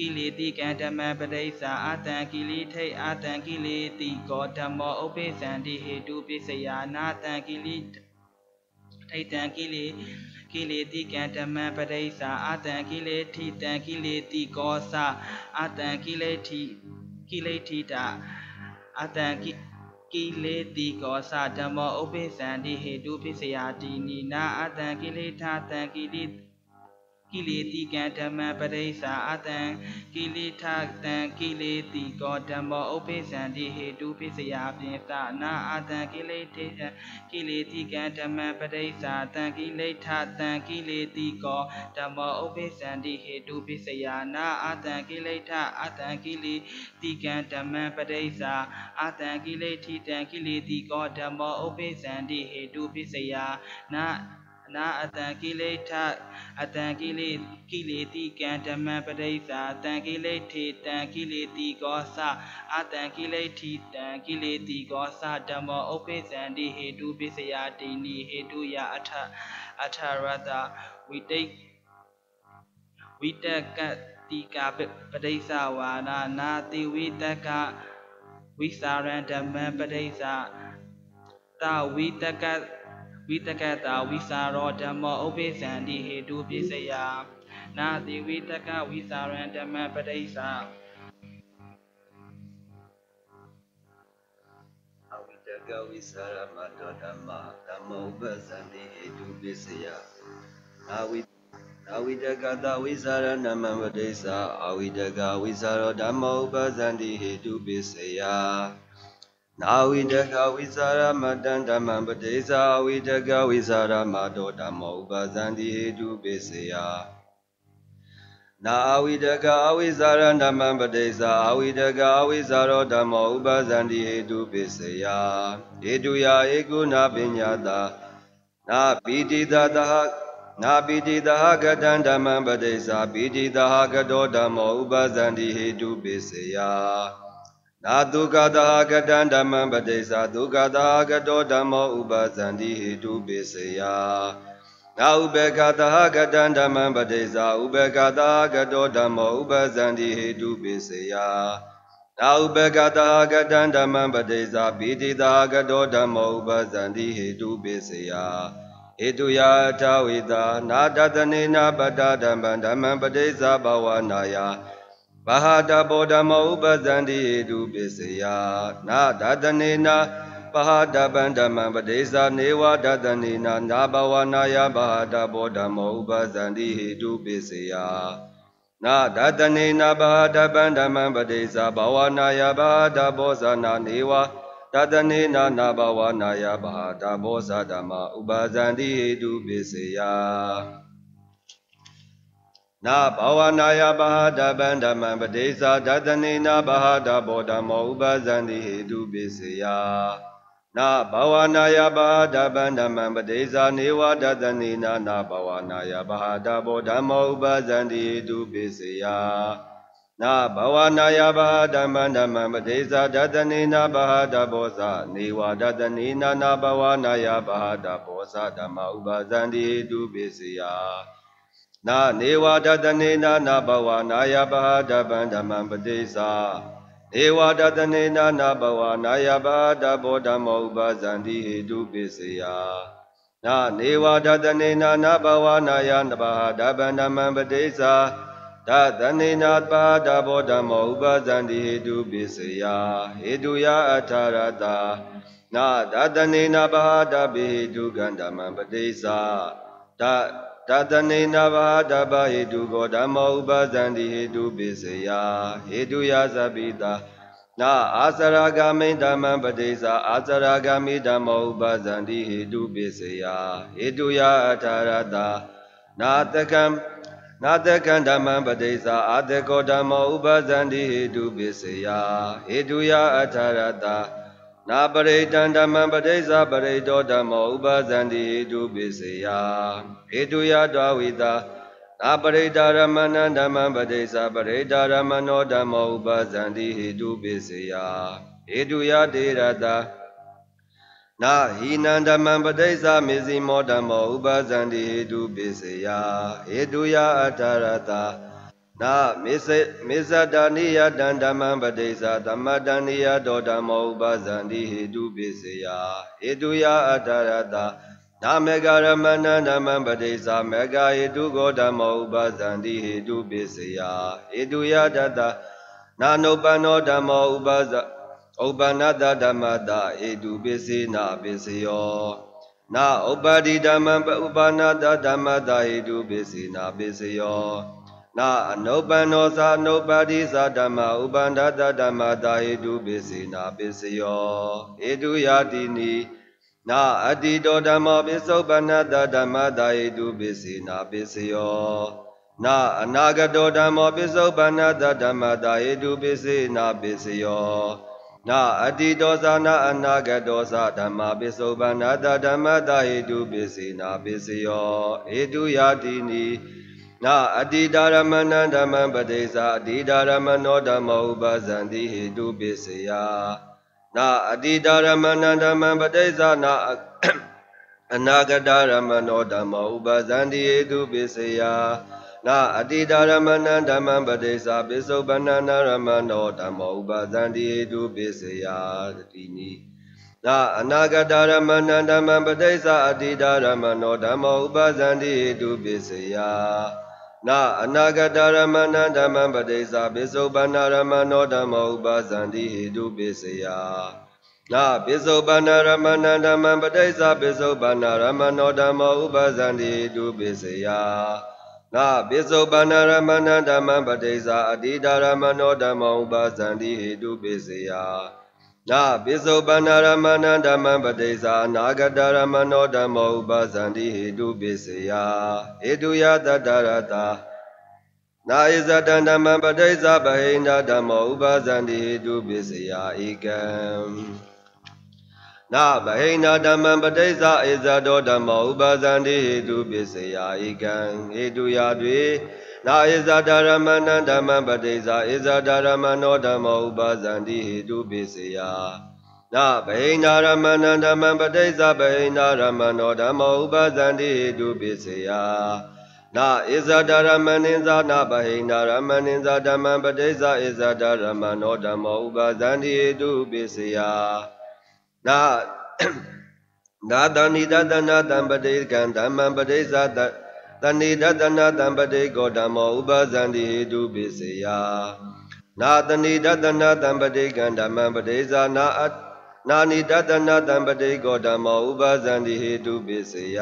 C: ကိလေတိကံဓမ္မပရိစ္ဆာအတံကိလေထိတ်အတံကိလေတိကောဓမ္မောဥပိသန္တိဟေတုပိစယနာတံကိလေထိတ်တံကိလေကိလေတိကံဓမ္မပရိစ္ဆာအတံကိလေထိတံကိလေတိကောသအတံကိလေထိကိလေထိတာအတံကိကိလေတိကောသဓမ္မောဥပိသန္တိဟေတုပိစယတိနိနာအတံကိလေထာတံကိလေ ကိလေတိကံဓမ္မပရိစ္ဆာအတံကိလေထတံကိလေတိကောဓမ္မောဥပိသန္တိဟေတုပိစယပိသနာအတံကိလေတေကိလေတိကံဓမ္မပရိစ္ဆာတံကိလေထတံကိလေတိကောဓမ္မောဥပိသန္တိဟေတုပိစယနာအတံကိလေထအတံကိလေတိကံဓမ္မပရိစ္ဆာအတံကိလေထိတံကိလေတိကောဓမ္မောဥပိသန္တိဟေတုပိစယနာ နာအတံကိလေထအတံကိလေကိလေတိကံဓမ္မပရိစ္ဆာတံကိလေထေတံကိလေတိကောသအတံကိလေထိတံကိလေတိကောသဓမ္မောဥပိသန္တိဟေတုပိစယတိနိဟေတုယအထအထရတဝိတိတ်ဝိတကတိကာပရိစ္ဆဝါနာနာတိဝိတကဝိစာရံဓမ္မပရိစ္ဆာတဝိတက ဝိတကတာဝိစာရောဓမ္မောဥပိသန္တိဟေတုပိစယနာတိဝိတကဝိစာရံဓမ္မပရိစ္ဆာ
D: အဝိတကဝိသရမတောဓမ္မဓမ္မောပဇန္တိဟေတုပစ္စယအဝိအဝိတကတဝိသရဏမဝတိသအဝိတကဝိသရောဓမ္မောပဇန္တိဟေတုပစ္စယ နာဝိတကဝိသရမတံဓမ္မပတိသအဝိတကဝိသရမတောဓမ္မောပဇန္တိဟေတုပစ္စယနာအဝိတကအဝိဇာရဓမ္မပတိစ္ဆာအဝိတကအဝိဇာရောဓမ္မောဥပဇန္တိဟေတုပစ္စယဟေတုယဧကုဏပညာတာနာပိတိတသဟနာပိတိတဟကတံဓမ္မပတိစ္ဆာပိတိတဟကတောဓမ္မောဥပဇန္တိဟေတုပစ္စယ နာဒုက္ခတဟကတံဓမ္မပတိစ္ဆာဒုက္ခတဟကတောဓမ္မောဥပဇန္တိဟေတုပစ္စယနာဥပေက္ခတဟကတံဓမ္မံပတိဇာဥပေက္ခတဟကတောဓမ္မောဥပဇန္တိဟေတုပိစယနာဥပေက္ခတဟကတံဓမ္မံပတိဇာပိတိတဟကတောဓမ္မောဥပဇန္တိဟေတုပိစယဟေတုယထဝိတာနာတတနေနာပတ္တဓမ္မံဓမ္မံပတိဇာဘဝနာယ ဘာဟာတဘောဓမ္မောဥပဇန္တိဟေတုပိစယနာတတနေနာပဟာတပန္ဓမံပတိဇာနေဝဒတနိနာနာဘဝနာယဘာဟာတဘောဓမ္မောဥပဇန္တိဟေတုပိစေယနာဒတနိနာဘာဟာတပန္ဓမံပတိဇာဘဝနာယဘာဟာတဘောဇာနာနေဝတတနိနာနာဘဝနာယဘာဟာတဘောဇာဓမ္မဥပဇန္တိဟေတုပိစေယ နာဘဝနာယဘာဟာတပန္ဓမံပတိဇာဒတနိနာဘာဟာတဘောဓမ္မောဥပဇန္တိဟေတုပိစေယနာဘဝနာယဘာဒဗန္ဓမံပတိဇာနေဝဒတနိနာနာဘဝနာယဘာဒဘောဓမ္မောဥပဇန္တိတုပိစယနာဘဝနာယဘာဓမ္မဓမ္မပတိဇာဒတနေနာဘာဒဘောဇနေဝဒတနေနာနာဘဝနာယဘာဒဘောဇဓမ္မဥပဇန္တိတုပိစီယ နာနေဝဒတနေနာနာဘဝနာယဘာဒဗံဓမ္မပတိဇာနေဝဒတနေနာနာဘဝနာယဘာဒဘောဓမ္မဥပဇန္တိဟိတုပိစီယနာနေဝဒတနေနာနာဘဝနာယနဘာဒဗံဓမ္မပတိဇာတသနေနာပါဒဘောဓမ္မောဥပဇန္တိဟေတုပိစယဟေတုယအထာရတာနာတသနေနာပါဒပိဟေတုကန္ဓမံပတိသာ တတသနေနာပါဒပဟေတုကောဓမ္မောဥပဇန္တိဟေတုပိစယဟေတုယသပိတာနာအာစရာဂမိဓမ္မံပတိသာအာစရာဂမိဓမ္မောဥပဇန္တိဟေတုပိစယဟေတုယအထာရတာနာတကံနာတကံဓမ္မံပတိသာအာတကောဓမ္မောဥပဇန္တိဟိတုပိစယဟေတုယအထာရတာနာပရိတံဓမ္မံပတိသာပရိတောဓမ္မောဥပဇန္တိဟိတုပိစယ ဟေတုယတွာဝိတာနာပရိဒါရမဏံဓမ္မံပတိသာပရိဒါရမနောဓမ္မောဥပဇန္တိဟိတုပိစယဟေတုယတေရတာနာဟိနံဓမ္မံပဋိစ္စမေဇိမောဓမ္မောဥပဇန္တိဟေတုပိစယဟေတုယအထာရတာနာမေစမေဇတာနိယတံဓမ္မံပဋိစ္စသမတံနိယတောဓမ္မောဥပဇန္တိဟေတုပိစယဟေတုယအထာရတာ နာမေဂရမဏဓမ္မံပဋိစ္စမေဂဟေတုကောဓမ္မောဥပဇန္တိဟေတုပိစယဟေတုယတတနာနုပ္ပန္နောဓမ္မောဥပဇဥပ္ပန္နတဓမ္မတာဧတုပစ္စေနာပစ္စယောနာဥပ္ပါတိဓမ္မံဥပ္ပန္နတဓမ္မတာဧတုပစ္စေနာပစ္စယောနာအနုပ္ပန္နောသာအနုပ္ပါတိသာဓမ္မဥပ္ပန္နတဓမ္မတာဧတုပစ္စေနာပစ္စယောဧတုယာတိနိ နာအတ္တိတောဓမ္မောပစ္စုပ္ပန္နတဓမ္မတာဧတုပစ္စေနာပစ္စယောနာအနာဂတောဓမ္မောပစ္စုပ္ပန္နတဓမ္မတာဧတုပစ္စေနာပစ္စယောနာအတိတောဇာနာအနာဂတောဇာဓမ္မပိစုပန္နာတဓမ္မတဟိတုပိစေနာပိစယောဟေတုယာတိနိနာအတိဒါရမဏဓမ္မပတိဇာအတိဒါရမနောဓမ္မဥပဇန္တိဟေတုပိစယ နာအတိဒါရမဏဓမ္မပတိဇာနာအနာဂတရမနောဓမ္မဥပဇန္တိဟေတုပိစယနာအတိတာရမဏံဓမ္မံပတိစာပိစုပဏနာရမဏောဓမ္မောဥပဇန္တိတုပိစယတိနိနာအနာဂတရမဏံဓမ္မံပတိစာအတိတာရမဏောဓမ္မောဥပဇန္တိတုပိစယ နာအနာဂတရမဏံဓမ္မံပတိစာပိစုပဏရမဏောဓမ္မောဥပဇန္တိတုပိစယနာပိစုပဏရမဏံဓမ္မံပတိစာပိစုပဏရမဏောဓမ္မောဥပဇန္တိတုပိစယနာပိစုပန္နရမဏဓမ္မပတိဇာအတိဒါရမနောဓမ္မဥပါဇန္တိဟေတုပိစေယ နာပိစုပန္နရမဏဓမ္မပတိဇာအနာဂတရမနောဓမ္မဥပါဇန္တိဟေတုပိစေယဟေတုယတတရတာနာဣဇတံဓမ္မပတိဇာဗဟိန္ဒဓမ္မဥပါဇန္တိဟေတုပိစေယဧကံနာဗဟိနာဓမ္မံပဋိစ္စဧဇတောဓမ္မောဥပါဇန္တိဟေတုပစ္စယဧကံဟေတုယာတွေ နာဧဇဒရမဏံဓမ္မံပဋိစ္စဧဇဒရမနောဓမ္မောဥပါဇန္တိဟေတုပစ္စယနာဗဟိနာရမဏံဓမ္မံပဋိစ္စဗဟိနာရမနောဓမ္မောဥပါဇန္တိဟေတုပစ္စယနာဣဇဒရမဏိဇာနာဗဟိနာရမဏိဇာဓမ္မံပဋိစ္စဣဇဒရမနောဓမ္မောဥပါဇန္တိဟေတုပစ္စယနာနာတဏိတတနာတံပတိကံဓမ္မံပတိဇာတ တဏိတတနာတံပတိကောဓမ္မောဥပဇန္တိဟိတုပိစေယနာတဏိတတနာတံပတိကံဓမ္မံပတိဇာနာအနာနိတတနာတံပတိကောဓမ္မောဥပဇန္တိဟိတုပိစေယ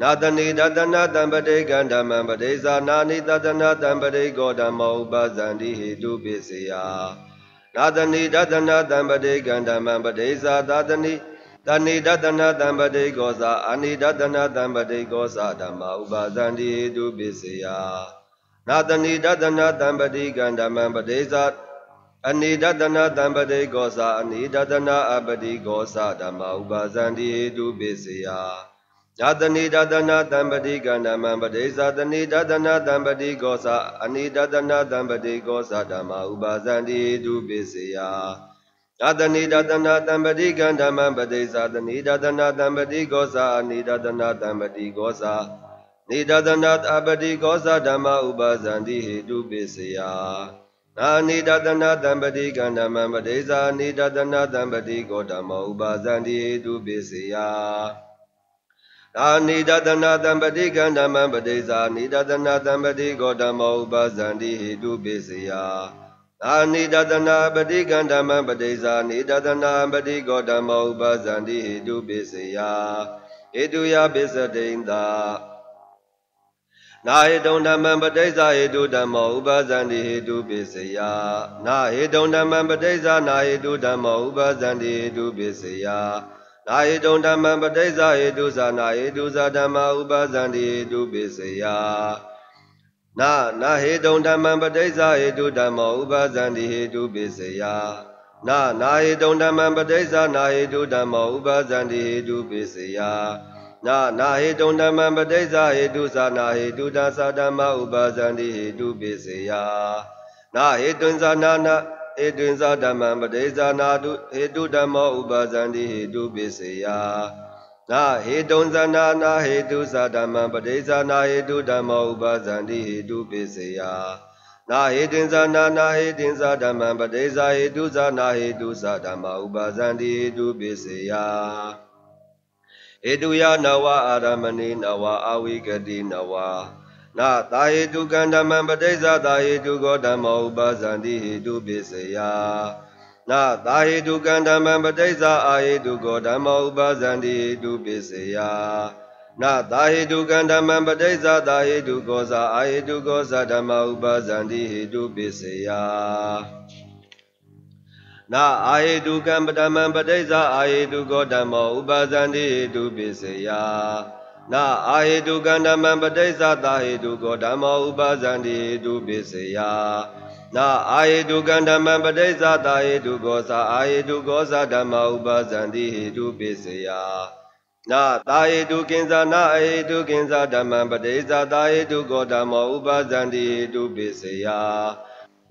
D: နာတဏိတတနာတံပတိကံဓမ္မံပတိဇာနာနိတတနာတံပတိကောဓမ္မောဥပဇန္တိဟိတုပိစေယသာသနိဒသနာတံပတိကံဓမ္မံပတိသာသာသနိ တဏိဒသနာတံပတိကောသာအနိဒသနာတံပတိကောသာဓမ္မဥပါဇန္တိတုပိစေယနာတဏိဒသနာတံပတိကံဓမ္မံပတိသာအနိဒသနာတံပတိကောသာအနိဒသနာအပတိကောသာဓမ္မဥပါဇန္တိတုပိစေယယတနိဒတနာတံပတိကန္ဓမံပတိသတနိဒတနာတံပတိကောသအနိဒတနာတံပတိကောသဓမ္မဥပါဇန္တိဒုပိစေယ ယတနိဒတနာတံပတိကန္ဓမံပတိသတနိဒတနာတံပတိကောသအနိဒတနာတံပတိကောသနိဒတနာတပတိကောသဓမ္မဥပါဇန္တိဟိတုပိစေယနာနိဒတနာတံပတိကန္ဓမံပတိသအနိဒတနာတံပတိကောဓမ္မဥပါဇန္တိဟိတုပိစေယသာနိဒတနာတံပတိကန္ဓမံပတိဇာနိဒတနာတံပတိဂောဓမောဥပဇန္တိဟိတုပိစယ သာနိဒတနာပတိကန္ဓမံပတိဇာနိဒတနာပတိဂောဓမောဥပဇန္တိဟိတုပိစယဟိတုယပိစတိန်သာနာဟိတုံဓမ္မံပဋိစ္ဆာဟိတုဓမ္မောဥပဇန္တိဟိတုပိစယနာဟိတုံဓမ္မံပဋိစ္ဆာနာဟိတုဓမ္မောဥပဇန္တိဟိတုပိစယနာဟိတုံဓမ္မံပဋိစ္ဆာဟိတုဇာနာဟိတုဇာဓမ္မဥပဇန္တိဟိတုပိစယ နာနာဟိတုံဓမ္မံပဋိစ္ဆာဟိတုဓမ္မောဥပဇန္တိဟိတုပိစယနာနာဟိတုံဓမ္မံပဋိစ္ဆာနာဟိတုဓမ္မောဥပဇန္တိဟိတုပိစယနာနာဟိတုံဓမ္မံပဋိစ္ဆာဟိတုဇာနာဟိတုဒါသဓမ္မဥပဇန္တိဟိတုပိစယနာဟိတုံဇာနာနာဧတွင်္ဇဓမ္မံပတိဇာနာတုဟေတုဓမ္မောဥပါဇန္တိဟေတုပိစေယ နာဟေတုံဇနာနာဟေတုဇဓမ္မံပတိဇာနာဟေတုဓမ္မောဥပါဇန္တိဟေတုပိစေယနာဟေတင်ဇာနာနာဟေတင်ဇာဓမ္မံပတိဇာဟေတုဇာနာဟေတုဇဓမ္မဥပါဇန္တိဟေတုပိစေယဧတုယနဝအာရမဏိနဝအာဝိကတိနဝနာသာဟေတုကန္ဓမံပဋိစ္ဆာသာဟေတုကောဓမ္မောဥပဇန္တိဟေတုပိစယ နာသာဟေတုကန္ဓမံပဋိစ္ဆာအာဟေတုကောဓမ္မောဥပဇန္တိဟေတုပိစယနာသာဟေတုကန္ဓမံပဋိစ္ဆာသာဟေတုကောဇာအာဟေတုကောဇာဓမ္မဥပဇန္တိဟေတုပိစယနာအာဟေတုကံပတမံပဋိစ္ဆာအာဟေတုကောဓမ္မောဥပဇန္တိဟေတုပိစယနာအာဟေတုကန္ဓမံပဋိစ္ဆသာဟေတုကောဓမ္မောဥပဇန္တိဟေတုပိစေယ နာအာဟေတုကန္ဓမံပဋိစ္ဆသာဟေတုကောသာအာဟေတုကောသာဓမ္မဥပဇန္တိဟေတုပိစေယနာသာဟေတုကိဉ္ဇာနာအဟေတုကိဉ္ဇာဓမ္မံပဋိစ္ဆသာဟေတုကောဓမ္မောဥပဇန္တိဟေတုပိစေယ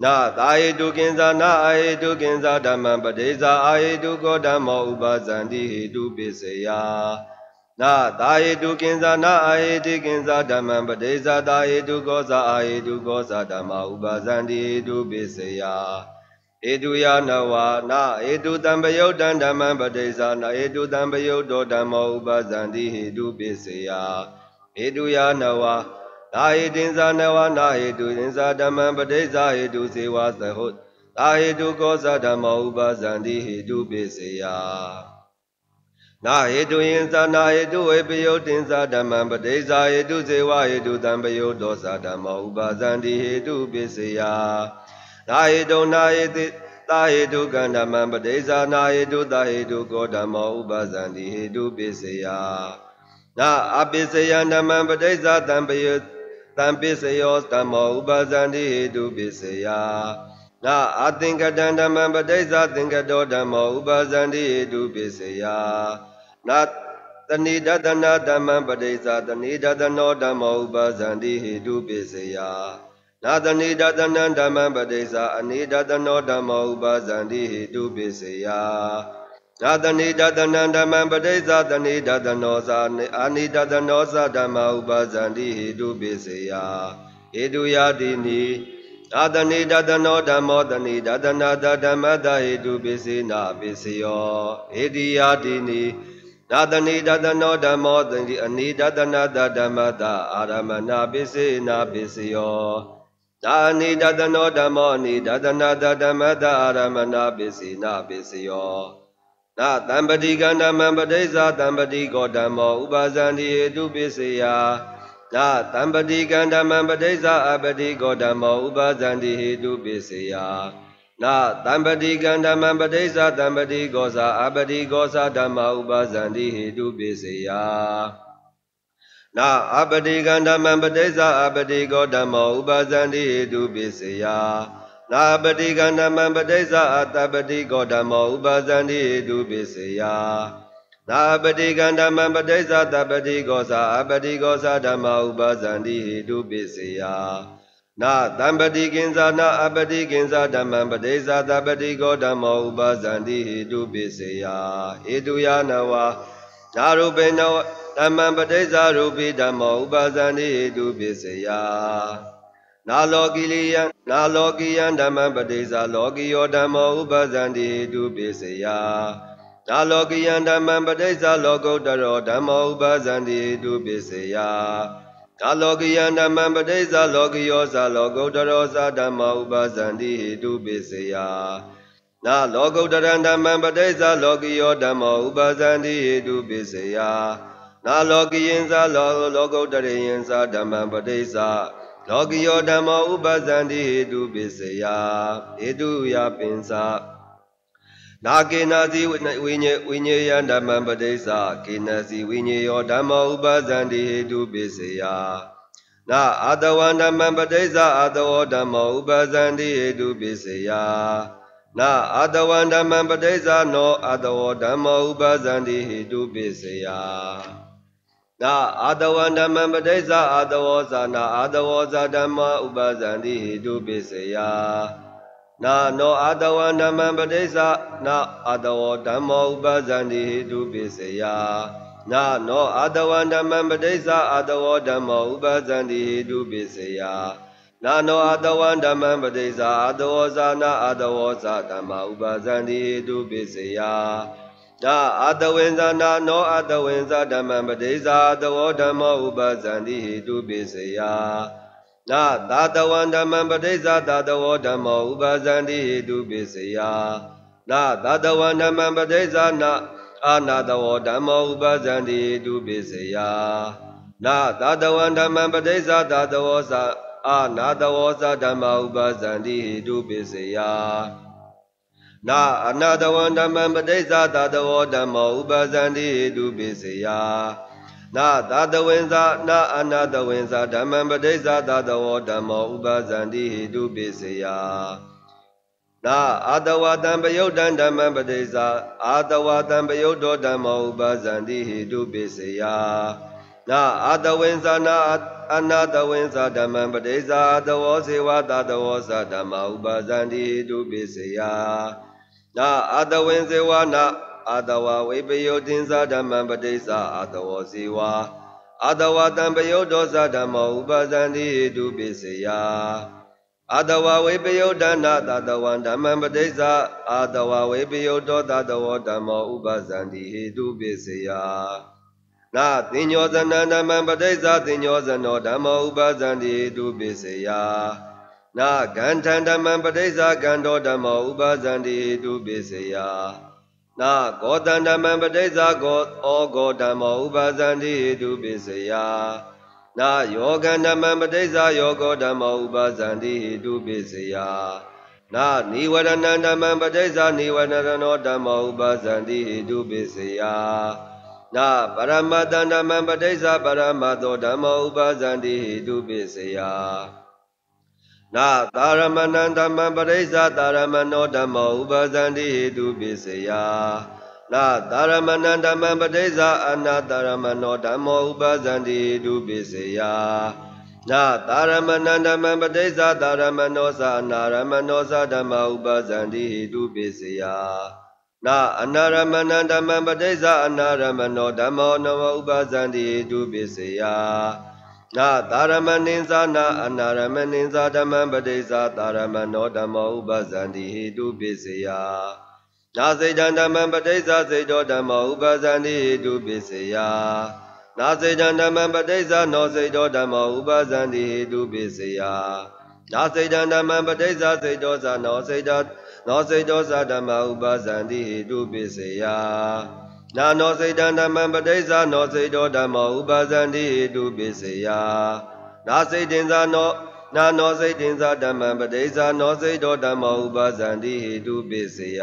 D: နာသာဟေတုကိဉ္ဇာနာအဟေတုကိဉ္ဇာဓမ္မံပဋိစ္ဆာအာဟေတုကောဓမ္မောဥပဇန္တိဟေတုပိစေယ နာသာယေတုကိဉ္ဇာနာအာယေတိကိဉ္ဇာဓမ္မံပတိဇာသာယေတုကောဇာအာယေတုကောဇာဓမ္မဥပါဇန္တိတုပိစယဧတုယနဝနာဧတုတံပယုတ်တံဓမ္မံပတိဇာနာဧတုတံပယုတ်တောဓမ္မောဥပါဇန္တိဟိတုပိစယဧတုယနဝသာဟိတင်္ဇာနဝနာဟိတုတင်္ဇာဓမ္မံပတိဇာဟိတုစေဝသဟုတ်သာဟိတုကောဇာဓမ္မောဥပါဇန္တိဟိတုပိစယ နာဟေတုယင်သာနာဟေတုဝေပယုတ်တင်္သာဓမ္မံပတိဇာဟေတုဇေဝဟေတုတံပယုတ်ဒောသာဓမ္မောဥပါဇန္တိဟေတုပိစယနာဟေတုနာဟေတိသာဟေတုကန္ဓမံပတိဇာနာဟေတုသာဟေတုကောဓမ္မောဥပါဇန္တိဟေတုပိစယနာအပိစယဓမ္မံပတိဇာတံပယုတ်တံပိစယောဓမ္မောဥပါဇန္တိဟေတုပိစယနာအသင်္ကတံဓမ္မံပတိဇာသင်္ကတောဓမ္မောဥပါဇန္တိဟေတုပိစယ နာတဏိဒတနာဓမ္မံပဋိစ္ဆာတဏိဒတနောဓမ္မောဥပါဇန္တိဟိတုပိစယနာတဏိဒတနံဓမ္မံပဋိစ္ဆာအနိဒတနောဓမ္မောဥပါဇန္တိဟိတုပိစယနာတဏိဒတနံဓမ္မံပဋိစ္ဆာတဏိဒတနောသာအာနိဒတနောသဓမ္မဥပါဇန္တိဟိတုပိစယဟေတုယတိနိအာတဏိဒတနောဓမ္မောတဏိဒတနာတဓမ္မတဟိတုပိစေနာပိစယောဟေတိယတိနိ နာတဏိတတနောဓမ္မောတတိအနိတတနာတဓမ္မတာအာရမဏပိစေနာပိစယောသာနိတတနောဓမ္မောအနိတတနာတဓမ္မတာအာရမဏပိစေနာပိစယောနာတံပတိကန္ဓမံပဋိစ္ဆာတံပတိကောဓမ္မောဥပါဇန္တိဟေတုပိစေယနာတံပတိကန္ဓမံပဋိစ္ဆာအပတိကောဓမ္မောဥပါဇန္တိဟေတုပိစေယ နာတံပတိကံဓမ္မံပတိစ္ဆာတံပတိကောဇာအပတိကောဇာဓမ္မဥပဇန္တိဟိတုပိစေယနာအပတိကံဓမ္မံပတိစ္ဆာအပတိကောဓမ္မောဥပဇန္တိဟိတုပိစေယနာပတိကံဓမ္မံပတိစ္ဆာအတပတိကောဓမ္မောဥပဇန္တိဟိတုပိစေယနာပတိကံဓမ္မပဋိစ္စတပတိကောသာအပတိကောသာဓမ္မဥပါဇန္တိဟိတုပိစေယ နာတံပတိကိဉ္ဇာနာအပတိကိဉ္ဇာဓမ္မပဋိစ္စတပတိကောဓမ္မဥပါဇန္တိဟိတုပိစေယဧတုယနဝနာရုပေနဝဓမ္မပဋိစ္စရူပိဓမ္မဥပါဇန္တိဟိတုပိစေယနာလောကိလိယံနာလောကိယံဓမ္မပတိစ္စလောကိယောဓမ္မဥပါဇန္တိဟိတုပိစေယနာလောကိယံဓမ္မပဋိစ္စလောကုတ္တရောဓမ္မဥပါဇန္တိဟိတုပိစေယ နာလောကိယံဓမ္မပဋိစ္စလောကိယောဇာလောကုတ္တရောဇာဓမ္မဥပါဇန္တိဟိတုပိစေယနာလောကုတ္တရံဓမ္မပဋိစ္စလောကိယောဓမ္မဥပါဇန္တိဟိတုပိစေယနာလောကိယံဇာလောလောကုတ္တရေယံဇာဓမ္မပဋိစ္စလောကိယောဓမ္မဥပါဇန္တိဟိတုပိစေယဧတုယပင်္စ နာကေနာစီဝိညေဝိညေယဓမ္မပတိစ္ဆာကေနစီဝိညေယောဓမ္မဥပဇန္တိဟိတုပိစေယနာအာတဝံဓမ္မပတိစ္ဆာအာတဝဓမ္မဥပဇန္တိဟိတုပိစေယနာအာတဝံဓမ္မပတိစ္ဆာနောအာတဝဓမ္မဥပဇန္တိဟိတုပိစေယနာအာတဝံဓမ္မပတိစ္ဆာအာတဝဇာနာအာတဝဇာဓမ္မဥပဇန္တိဟိတုပိစေယ နာနောအာတဝံဓမ္မပတိစ္ဆာနာအာတဝဓမ္မောဥပဇန္တိဟိတုပိစေယနာနောအာတဝံဓမ္မပတိစ္ဆာအာတဝဓမ္မောဥပဇန္တိဟိတုပိစေယနာနောအာတဝံဓမ္မပတိစ္ဆာအာတဝဇာနာအာတဝဇာဓမ္မဥပဇန္တိဟိတုပိစေယနာအာတဝိဇာနာနောအာတဝိဇာဓမ္မပတိစ္ဆာအာတဝဓမ္မောဥပဇန္တိဟိတုပိစေယ နာသာတဝံဓမ္မပဋိစ္စသာတဝဓမ္မောဥပဇန္တိဟိတုပိစယနာသာတဝံဓမ္မပဋိစ္စနာအာနာတဝဓမ္မောဥပဇန္တိဟိတုပိစယနာသာတဝံဓမ္မပဋိစ္စသာတဝသအာနာတဝသဓမ္မဥပဇန္တိဟိတုပိစယနာအနာတဝံဓမ္မပဋိစ္စသာတဝဓမ္မောဥပဇန္တိဟိတုပိစယ နာသာတဝိဇာနာအနာတဝိဇာဓမ္မပဋိစ္ဆာသာတဝဓမ္မောဥပဇန္တိဟိတုပိစေယနာအာတဝတံပယုတ်တံဓမ္မပဋိစ္ဆာအာတဝတံပယုတ်တောဓမ္မောဥပဇန္တိဟိတုပိစေယနာအာတဝိဇာနာအနာတဝိဇာဓမ္မပဋိစ္ဆာတဝောစေဝသာတဝောသဓမ္မဥပဇန္တိဟိတုပိစေယနာအာတဝိဇေဝနာ အာတဝဝိပယောတင်္ဇဓမ္မပတိစ္ဆာအာတဝဇေဝအာတဝတံပယောဒောဇဓမ္မဥပဇန္တိဟိတုပိစေယအာတဝဝိပယောဒနာတတဝံဓမ္မပတိစ္ဆာအာတဝဝိပယောဒောတတဝဓမ္မဥပဇန္တိဟိတုပိစေယနာတင်ညောဇနဓမ္မပတိစ္ဆာတင်ညောဇနောဓမ္မဥပဇန္တိဟိတုပိစေယနာကန္ထံဓမ္မပတိစ္ဆာကန္တောဓမ္မဥပဇန္တိဟိတုပိစေယ နာကောတန္တမံပဋိစ္ဆာကောဩကောဓမ္မောဥပါဇန္တိဟိတုပိစယနာယောဂန္တမံပဋိစ္ဆာယောကောဓမ္မောဥပါဇန္တိဟိတုပိစယနာနိဝရဏဓမ္မံပဋိစ္ဆာနိဝရဏောဓမ္မောဥပါဇန္တိဟိတုပိစယနာပရမတ္တဓမ္မံပဋိစ္ဆာပရမတ္တောဓမ္မောဥပါဇန္တိဟိတုပိစယ နာတာရမဏံဓမ္မပရိစ္ဆာတာရမဏောဓမ္မောဥပဇန္တိဟိတုပိစယနာတာရမဏံဓမ္မပရိစ္ဆာအနာတာရမဏောဓမ္မောဥပဇန္တိဟိတုပိစယနာတာရမဏံဓမ္မပရိစ္ဆာတာရမဏောသအနာရမဏောသဓမ္မဥပဇန္တိဟိတုပိစယနာအနာရမဏံဓမ္မပရိစ္ဆာအနာရမဏောဓမ္မောနဝဥပဇန္တိဟိတုပိစယ နာတာရမနိသနာအနာရမနိသဓမ္မပတိသတာရမနောဓမ္မောဥပဇန္တိဟိတုပိစေယနာစေတံဓမ္မပတိသစေတောဓမ္မောဥပဇန္တိဟိတုပိစေယနာစေတံဓမ္မပတိသနောစေတောဓမ္မောဥပဇန္တိဟိတုပိစေယနာစေတံဓမ္မပတိသစေတောသနောစေတောနောစေတောသဓမ္မဥပဇန္တိဟိတုပိစေယ နာနောစိတ်တံဓမ္မပဋိစ္ဆာနောစိတ်တောဓမ္မောဥပါဇန္တိဟိတုပိစေယနာစိတ်တင်္ဇာနောနာနောစိတ်တင်္ဇာဓမ္မပဋိစ္ဆာနောစိတ်တောဓမ္မောဥပါဇန္တိဟိတုပိစေယ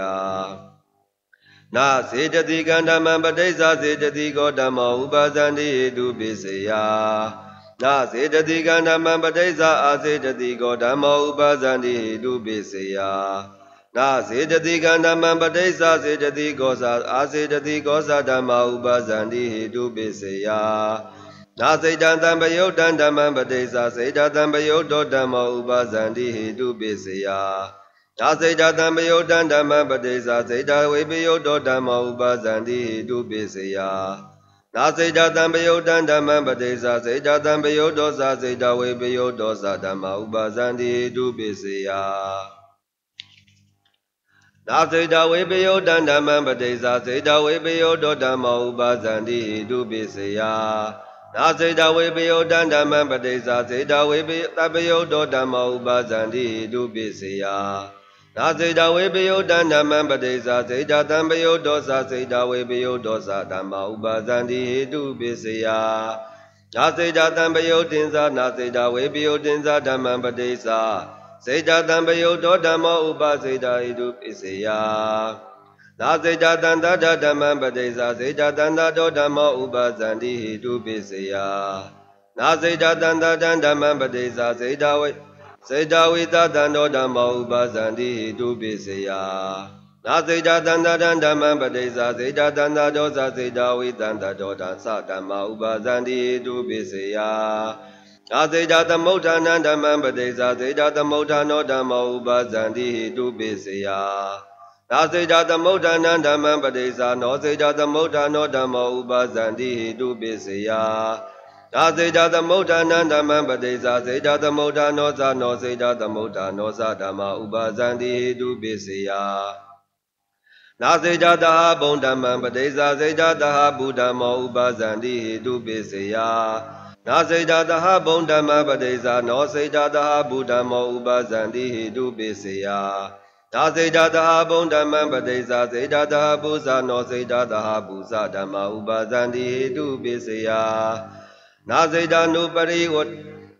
D: နာစေတတိကံဓမ္မပဋိစ္ဆာစေတတိကောဓမ္မောဥပါဇန္တိဟိတုပိစေယနာစေတတိကံဓမ္မပဋိစ္ဆာအာစေတတိကောဓမ္မောဥပါဇန္တိဟိတုပိစေယ နာစေတတိကဓမ္မံပဋိစ္စစေတတိကောဇာအာစေတတိကောဇာဓမ္မဥပဇန္တိဟိတုပိစေယနာစိတ်တံတံပယုတ်တံဓမ္မံပဋိစ္စစေတတံပယုတ်တောဓမ္မဥပဇန္တိဟိတုပိစေယနာစိတ်တံပယုတ်တံဓမ္မံပဋိစ္စစေတဝေပယုတ်တောဓမ္မဥပဇန္တိဟိတုပိစေယနာစေတတံပယုတ်တံဓမ္မံပဋိစ္စစေတတံပယုတ်တောဇာစေတဝေပယုတ်တောဇာဓမ္မဥပဇန္တိဟိတုပိစေယ နာစေတဝေပယောတံဓမ္မံပတိစာစေတဝေပယောတောဓမ္မောဥပါဇန္တိဟိတုပိစေယနာစေတဝေပယောတံဓမ္မံပတိစာစေတဝေပသပယောတောဓမ္မောဥပါဇန္တိဟိတုပိစေယနာစေတဝေပယောတံဓမ္မံပတိစာစေတတံပယောတောစာစေတဝေပယောတောစာဓမ္မဥပါဇန္တိဟိတုပိစေယနာစေတတံပယောတင်္စာနာစေတဝေပယောတင်္စာဓမ္မံပတိစာ စေတတံပယုတ်တောဓမ္မောဥပစေတာဣတုပိစေယနာစေတတံတတဓမ္မံပတိစာစေတတံတတောဓမ္မောဥပဇန္တိဟိတုပိစေယနာစေတတံတတံဓမ္မံပတိစာစေတဝေစေတဝိတတံတောဓမ္မောဥပဇန္တိဟိတုပိစေယနာစေတတံတတံဓမ္မံပတိစာစေတတံတတောစာစေတဝိတံတတောဓမ္မသဓမ္မဥပဇန္တိဟိတုပိစေယ သာစေတသမုဋ္ဌာနံဓမ္မံပတိသာစေတသမုဋ္ဌာနောဓမ္မောဥပဇန္တိဟိတုပိစေယသာစေတသမုဋ္ဌာနံဓမ္မံပတိသာနောစေတသမုဋ္ဌာနောဓမ္မောဥပဇန္တိဟိတုပိစေယသာစေတသမုဋ္ဌာနံဓမ္မံပတိသာစေတသမုဋ္ဌာနောသာနောစေတသမုဋ္ဌာနောသာဓမ္မဥပဇန္တိဟိတုပိစေယနာစေတတဟဘုံဓမ္မံပတိသာစေတတဟဘုဓမ္မောဥပဇန္တိဟိတုပိစေယ နာစေတသဟဘုံဓမ္မပတိဇာနောစေတသဟဘုဓမ္မောဥပဇန္တိဟိတုပိစေယနာစေတသဟဘုံဓမ္မပတိဇာစေတသဟဘုဇာနောစေတသဟဘုဇာဓမ္မဥပဇန္တိဟိတုပိစေယနာစေတနုပရိဝ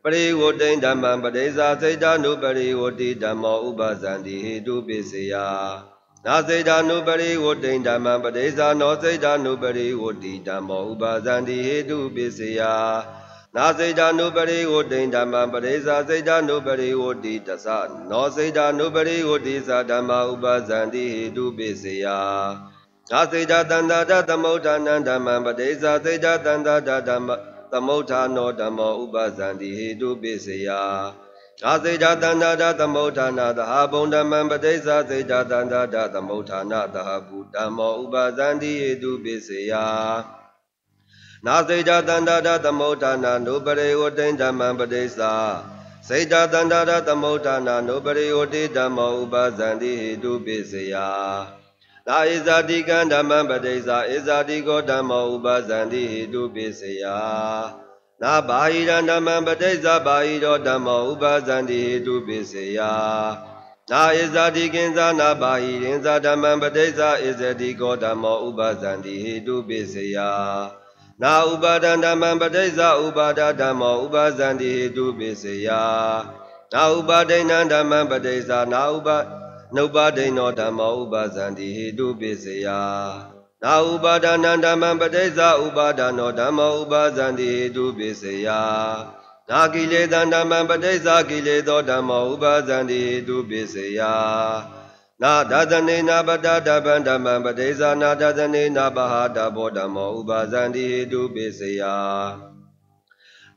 D: ပရိဝတိဓမ္မပတိဇာစေတနုပရိဝတိဓမ္မောဥပဇန္တိဟိတုပိစေယနာစေတ ानु ပရိဝတိဓမ္မပတိဇာနောစေတ ानु ပရိဝတိဓမ္မောဥပဇန္တိဟိတုပိစေယ နာစိတ်ဓာနုပရိဝတိဓမ္မပရိဇာစိတ်ဓာနုပရိဝတိတသနောစိတ်ဓာနုပရိဝတိသာဓမ္မဥပဇန္တိဟိတုပိစေယနာစိတ်ဓာတန္တာတသမုဋ္ဌာနံဓမ္မပရိဇာစိတ်ဓာတန္တာတဓမ္မသမုဋ္ဌာနောဓမ္မောဥပဇန္တိဟိတုပိစေယနာစိတ်ဓာတန္တာတသမုဋ္ဌာနာသဟာဘုံဓမ္မံပရိဇာစိတ်ဓာတန္တာတသမုဋ္ဌာနာသဟာဘူဓမ္မောဥပဇန္တိဟိတုပိစေယ နာစေတတန္တာရသမုဋ္ဌာနာနုပရိဝတိဓမ္မံပတိသာစေတတန္တာရသမုဋ္ဌာနာနုပရိဝတိဓမ္မောဥပဇန္တိဟိတုပိစယနာဣဇာတိကံဓမ္မံပတိသာဣဇာတိကောဓမ္မောဥပဇန္တိဟိတုပိစယနာဘာဟိရဓမ္မံပတိသာဘာဟိရောဓမ္မောဥပဇန္တိဟိတုပိစယနာဣဇာတိကင်္ဇာနာဘာဟိရင်ဇာဓမ္မံပတိသာဣဇတိကောဓမ္မောဥပဇန္တိဟိတုပိစယ နာဥပါဒံဓမ္မံပဋိစ္စဥပါဒဓမ္မောဥပဇန္တိဟိတုပိစေယနာဥပါဒိဏံဓမ္မံပဋိစ္စနာဥပနုပါဒိဏောဓမ္မောဥပဇန္တိဟိတုပိစေယနာဥပါဒနာဓမ္မံပဋိစ္စဥပါဒနောဓမ္မောဥပဇန္တိဟိတုပိစေယနာကိလေသာဓမ္မံပဋိစ္စကိလေသောဓမ္မောဥပဇန္တိဟိတုပိစေယ နာဒသနေနာပတတဗန္ဓမ္မပတိဇာနာဒသနေနာပဟာတဘောဓမ္မောဥပါဇန္တိဟိတုပိစယ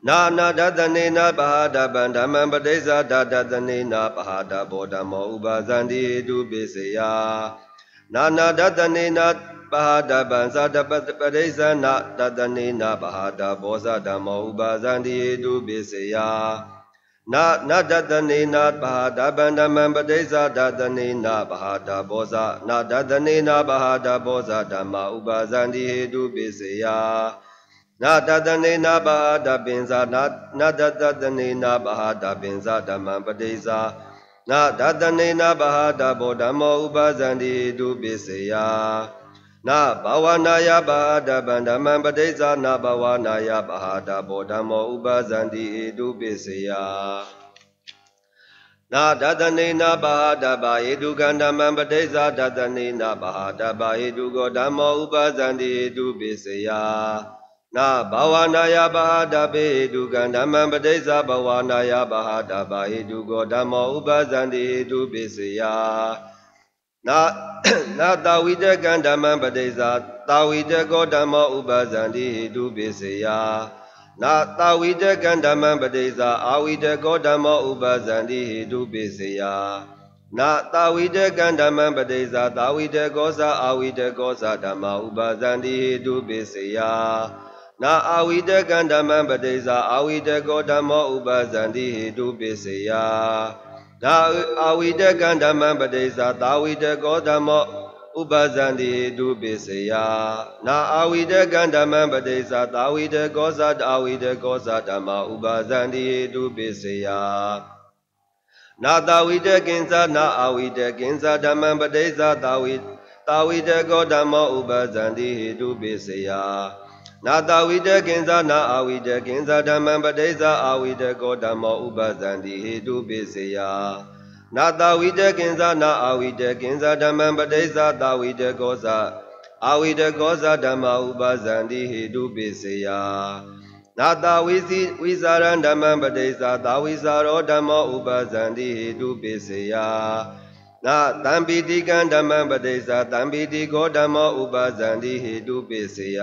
D: နာနာဒသနေနာပဟာတဗန္ဓမ္မပတိဇာဒဒသနေနာပဟာတဘောဓမ္မောဥပါဇန္တိဟိတုပိစယနာနာဒသနေနာပဟာတဗံသာတပပရိဇာနာဒသနေနာပဟာတဘောဇဓမ္မောဥပါဇန္တိဟိတုပိစယ နာနတတနေနာဘာဒဗန္ဓမံပတိစ္ဆာဒတနေနာဘာဒဘောဇနာဒတနေနာဘာဒဘောဇဓမ္မဥပါဇန္တိဟေတုပိစေယနာတတနေနာဘာဒပင်ဇာနာနတတတနေနာဘာဒပင်ဇာဓမ္မံပတိစ္ဆာနာဒတနေနာဘာဒဘောဓမ္မောဥပါဇန္တိဟေတုပိစေယ နာဘဝနာယဘာဒဗန္ဓမံပဋိစ္စနာဘဝနာယဘာဒဘောဓမ္မောဥပဇန္တိဧတုပိစေယနာဒတနေနာဘာဒဘာဧတုကန္ဓမံပဋိစ္စဒတနေနာဘာဒဘာဧတုကောဓမ္မောဥပဇန္တိဧတုပိစေယနာဘဝနာယဘာဒဘေတုကန္ဓမံပဋိစ္စဘဝနာယဘာဒဘာဧတုကောဓမ္မောဥပဇန္တိဧတုပိစေယ နာနာတာဝိတကံဓမ္မံပတိစ္ဆာတာဝိတကောဓမ္မောဥပဇန္တိဟိတုပိစေယနာတာဝိတကံဓမ္မံပတိစ္ဆာအာဝိတကောဓမ္မောဥပဇန္တိဟိတုပိစေယနာတာဝိတကံဓမ္မံပတိစ္ဆာတာဝိတကောသအာဝိတကောသဓမ္မဥပဇန္တိဟိတုပိစေယနာအာဝိတကံဓမ္မံပတိစ္ဆာအာဝိတကောဓမ္မောဥပဇန္တိဟိတုပိစေယ နာအာဝိတကံဓမ္မံပတိစ္ဆာသာဝိတကောဓမ္မောဥပဇန္တိတုပိစယနာအာဝိတကံဓမ္မံပတိစ္ဆာသာဝိတကောဇာတာဝိတကောဇာဓမ္မဥပဇန္တိတုပိစယနာတာဝိတကိဉ္စနာအာဝိတကိဉ္စဓမ္မံပတိစ္ဆာသာဝိတာဝိတကောဓမ္မောဥပဇန္တိတုပိစယ နာတာဝိတကိဉ္စနာအာဝိတကိဉ္စဓမ္မံပတိစ္ဆာအာဝိတကောဓမ္မောဥပဇန္တိတုပိစယနာတာဝိတကိဉ္စနာအာဝိတကိဉ္စဓမ္မံပတိစ္ဆာတာဝိတကောဇအာဝိတကောဇဓမ္မဥပဇန္တိဟိတုပိစေယနာတာဝိစီဝိဇာရံဓမ္မံပတိစ္ဆာတာဝိဇာရောဓမ္မောဥပဇန္တိဟိတုပိစေယနာတံပိတိကံဓမ္မံပတိစ္ဆာတံပိတိကောဓမ္မောဥပဇန္တိဟိတုပိစေယ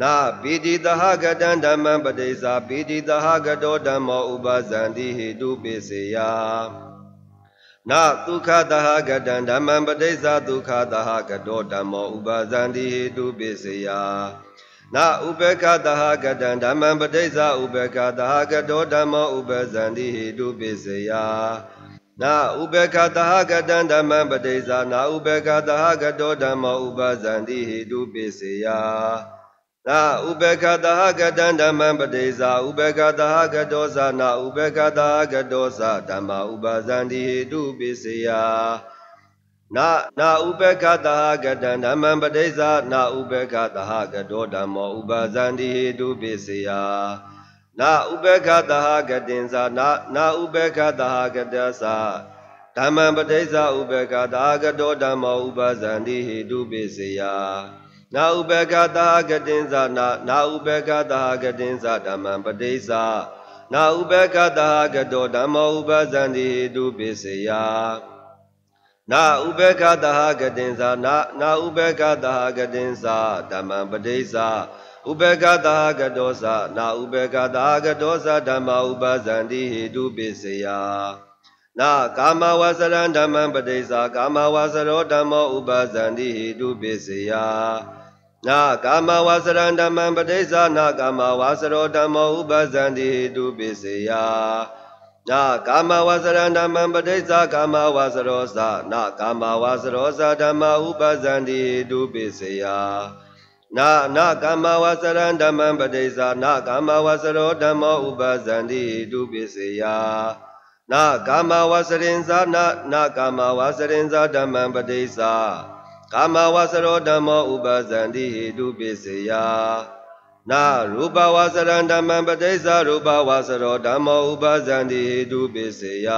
D: နာပိတိတဟကတံဓမ္မံပတိစ္ဆာပိတိတဟကတောဓမ္မောဥပဇန္တိဟိတုပိစေယနာဒုက္ခတဟကတံဓမ္မံပဋိစ္စဒုက္ခတဟကတောဓမ္မောဥပါဇန္တိဟိတုပိစယနာဥပေက္ခတဟကတံဓမ္မံပဋိစ္စဥပေက္ခတဟကတောဓမ္မောဥပဇန္တိဟိတုပိစယနာဥပေက္ခတဟကတံဓမ္မံပဋိစ္စနာဥပေက္ခတဟကတောဓမ္မောဥပဇန္တိဟိတုပိစယ နာဥပေက္ခတဟကတံဓမ္မံပတိဇာဥပေက္ခတဟကတောဇာနာဥပေက္ခတဟကတောဇာဓမ္မဥပဇန္တိဟိတုပိစေယနာနာဥပေက္ခတဟကတံဓမ္မံပတိဇာနာဥပေက္ခတဟကတောဓမ္မောဥပဇန္တိဟိတုပိစေယနာဥပေက္ခတဟကတင်ဇာနာနာဥပေက္ခတဟကတသဓမ္မံပတိဇာဥပေက္ခတဟကတောဓမ္မောဥပဇန္တိဟိတုပိစေယ နာဥပကတာဂတိင်္ဇာနာနာဥပကတာဂတိင်္ဇာဓမ္မံပတိစ္ဆာနာဥပကတာဂတောဓမ္မောဥပဇန္တိတုပိစေယနာဥပကတာဂတိင်္ဇာနာနာဥပကတာဂတိင်္ဇာဓမ္မံပတိစ္ဆာဥပကတာဂတောသနာဥပကတာဂတောသဓမ္မဥပဇန္တိဟိတုပိစေယနာကာမဝဆရံဓမ္မံပတိစ္ဆာကာမဝဆရောဓမ္မောဥပဇန္တိဟိတုပိစေယ နာကာမဝါစရံဓမ္မံပဋိစ္ဆာနာကာမဝါစရောဓမ္မောဥပဇန္တိတုပိစေယနာကာမဝါစရံဓမ္မံပဋိစ္ဆာကာမဝါစရောသနာကာမဝါစရောသဓမ္မဥပဇန္တိတုပိစေယနာနာကာမဝါစရံဓမ္မံပဋိစ္ဆာနာကာမဝါစရောဓမ္မောဥပဇန္တိတုပိစေယနာကာမဝါစရင်ဇာနာနာကာမဝါစရင်ဇာဓမ္မံပဋိစ္ဆာ ကာမဝဆရောဓမ္မောဥပဇန္တိဟိတုပိစေယနာရူပဝဆရံဓမ္မံပတိစ္ဆရူပဝဆရောဓမ္မောဥပဇန္တိဟိတုပိစေယ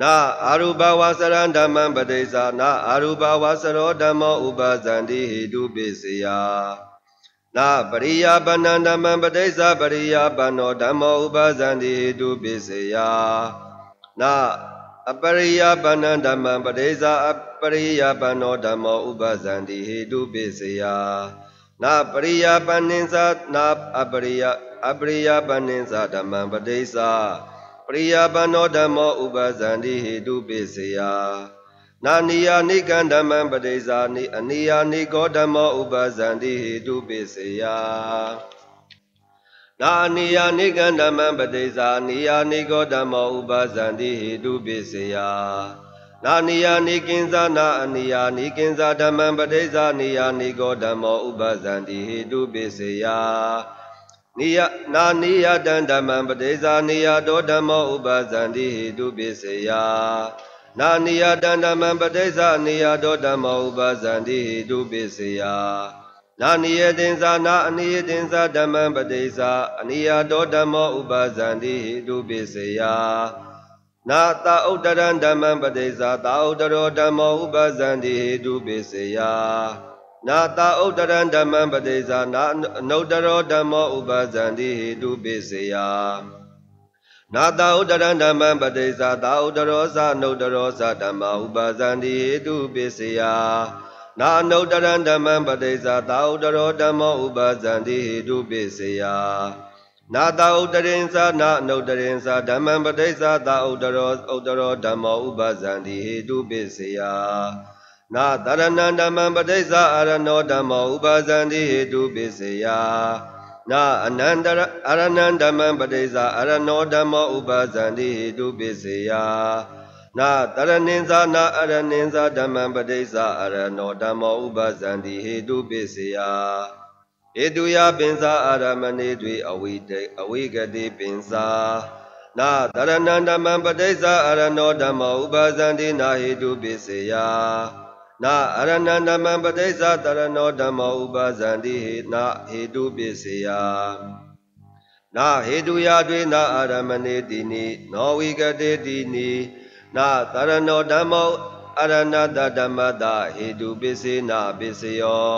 D: နာအရူပဝဆရံဓမ္မံပတိစ္ဆနာအရူပဝဆရောဓမ္မောဥပဇန္တိဟိတုပိစေယနာပရိယာပဏံဓမ္မံပတိစ္ဆပရိယာပဏောဓမ္မောဥပဇန္တိဟိတုပိစေယနာ အပရိယပဏံဓမ္မံပရိဇာအပရိယပဏောဓမ္မောဥပဇန္တိဟိတုပိစယနာပရိယပဏိသနာအပရိယအပရိယပဏိသဓမ္မံပရိဇာပရိယပဏောဓမ္မောဥပဇန္တိဟိတုပိစယနာနိယာနိကံဓမ္မံပရိဇာနိအနိယာနိကောဓမ္မောဥပဇန္တိဟိတုပိစယ နာနိယာနိကန္ဓမံပတိဇာနိယာနိကောဓမ္မောဥပဇန္တိဟိတုပိစေယနာနိယာနိကိဉ္ဇာနာအနိယာနိကိဉ္ဇာဓမ္မံပတိဇာနိယာနိကောဓမ္မောဥပဇန္တိဟိတုပိစေယနိယနာနိယတံဓမ္မံပတိဇာနိယတောဓမ္မောဥပဇန္တိဟိတုပိစေယနာနိယတံဓမ္မံပတိဇာနိယတောဓမ္မောဥပဇန္တိဟိတုပိစေယ နာနိယတင်္ဇာနာအနိယတင်္ဇာဓမ္မံပတိစ္ဆာအနိယတောဓမ္မောဥပဇန္တိဟိတုပိစေယနာတာဥတရံဓမ္မံပတိစ္ဆာတာဥတရောဓမ္မောဥပဇန္တိဟိတုပိစေယနာတာဥတရံဓမ္မံပတိစ္ဆာနာအနုတရောဓမ္မောဥပဇန္တိဟိတုပိစေယနာတာဥဒရံဓမ္မံပတိစ္ဆာသာဥဒရောသနုဒရောသဓမ္မဥပါဇန္တိဟေတုပိစယ နာနုဒရံဓမ္မံပတိစ္ဆာသာဥဒရောဓမ္မောဥပါဇန္တိဟေတုပိစယနာတာဥဒရင်္သနာနုဒရင်္သဓမ္မံပတိစ္ဆာသာဥဒရောဥဒရောဓမ္မောဥပါဇန္တိဟေတုပိစယနာတရဏံဓမ္မံပဋိစ္ဆာအရဏောဓမ္မောဥပါဇန္တိဟေတုပိစေယနာအနန္တရအရဏံဓမ္မံပဋိစ္ဆာအရဏောဓမ္မောဥပါဇန္တိဟေတုပိစေယ နာတရဏင်္ဇာနာအရဏင်္ဇာဓမ္မံပဋိစ္ဆာအရဏောဓမ္မောဥပါဇန္တိဟေတုပိစေယဧတုယပင်စာအာရမဏေတွေအဝိတေအဝိကတိပင်စာနာတရဏံဓမ္မံပဋိစ္ဆာအရဏောဓမ္မောဥပါဇန္တိနာဟေတုပိစေယနာအရဏန္တမံပဋိစ္ဆာတရဏောဓမ္မောဥပါဇန္တိဟေနာဟေတုပိစေယနာဟေတုယတွေနာအာရမဏေတိနိနောဝိကတေတိနိ နာတရဏောဓမ္မောအရဏတဓမ္မတဟေတုပိစေနာပိစယော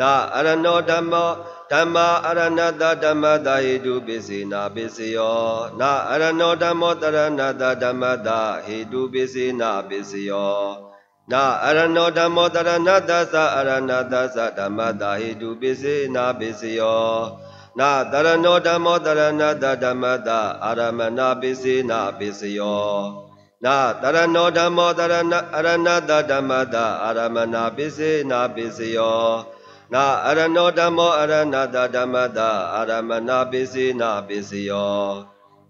D: နာအရဏောဓမ္မောဓမ္မာအရဏတဓမ္မတဟေတုပိစေနာပိစယောနာအရဏောဓမ္မောတရဏတဓမ္မတဟေတုပိစေနာပိစယောနာအရဏောဓမ္မောတရဏတသအရဏတသဓမ္မတာဟိတုပိစေနာပိစယောနာတရဏောဓမ္မောတရဏတဓမ္မတာအာရမဏပိစေနာပိစယော နာတရဏောဓမ္မောတရဏအရဏတဓမ္မတာအာရမဏပိစေနာပိစယောနာအရဏောဓမ္မောအရဏတဓမ္မတာအာရမဏပိစေနာပိစယော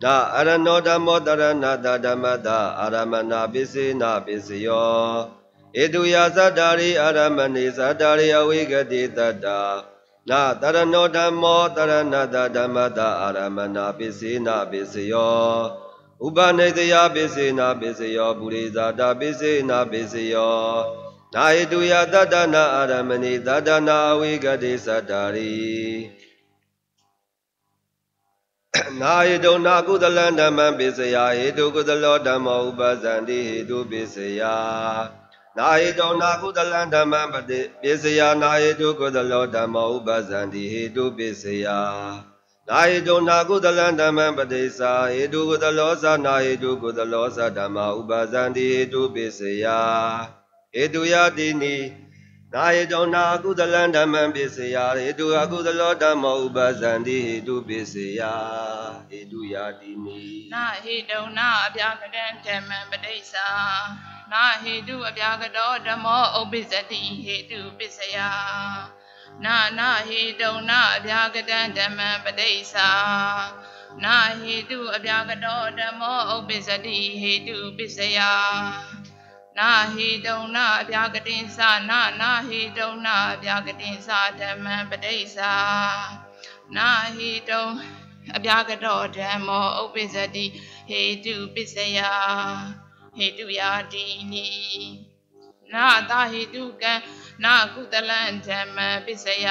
D: နာအရဏောဓမ္မောတရဏတဓမ္မတာအာရမဏပိစေနာပိစယောဧတုယသတ္တာရိအာရမဏိသတ္တာရိအဝိကတိတတ္တာနာတရဏောဓမ္မောတရဏတဓမ္မတာအာရမဏပိစေနာပိစယော ဥပနိတယပိစေနာပိစယောပုရိသတာပိစေနာပိစယောနာဟိတုယတတ္တနာအာရမဏိတတ္တနာအဝိကတိသတ္တာရိနာဟိတုနာကုသလံဓမ္မံပိစယဟိတုကုသလောဓမ္မောဥပဇန္တိဟိတုပိစယနာဟိတောနာကုသလံဓမ္မံပတိပိစယနာဟိတုကုသလောဓမ္မောဥပဇန္တိဟိတုပိစယ နာဟိတောနာကုသလံဓမ္မံပတိစာဟိတုကုသလောသနာဟိတုကုသလောသဓမ္မဥပဇန္တိဟိတုပိစယဟိတုယတိနိနာဟိတောနာကုသလံဓမ္မံပိစယဟိတုအကုသလောဓမ္မောဥပဇန္တိဟိတုပိစယဟိတုယတိနိ
E: နာဟိတုံနာအပြာကတံဓမ္မံပဋိစ္ဆာနာဟိတုအပြာကတောဓမ္မောဥပ္ပစ္စတိဟိတုပစ္စယ နာနာဟိတုံနာအပြာကတံဓမ္မံပဋိစ္ဆာနာဟိတုအပြာကတောဓမ္မောဥပ္ပစ္စတိဟိတုပစ္စယနာဟိတုံနာအပြာကတိသနာနာဟိတုံနာအပြာကတိသဓမ္မံပဋိစ္ဆာနာဟိတုံအပြာကတော်ဓမ္မောဥပ္ပစ္စတိဟေတုပစ္စယဟေတုယာတိနိနာတာဟေတုကံ နာကုသလံဓမ္မပစ္စယ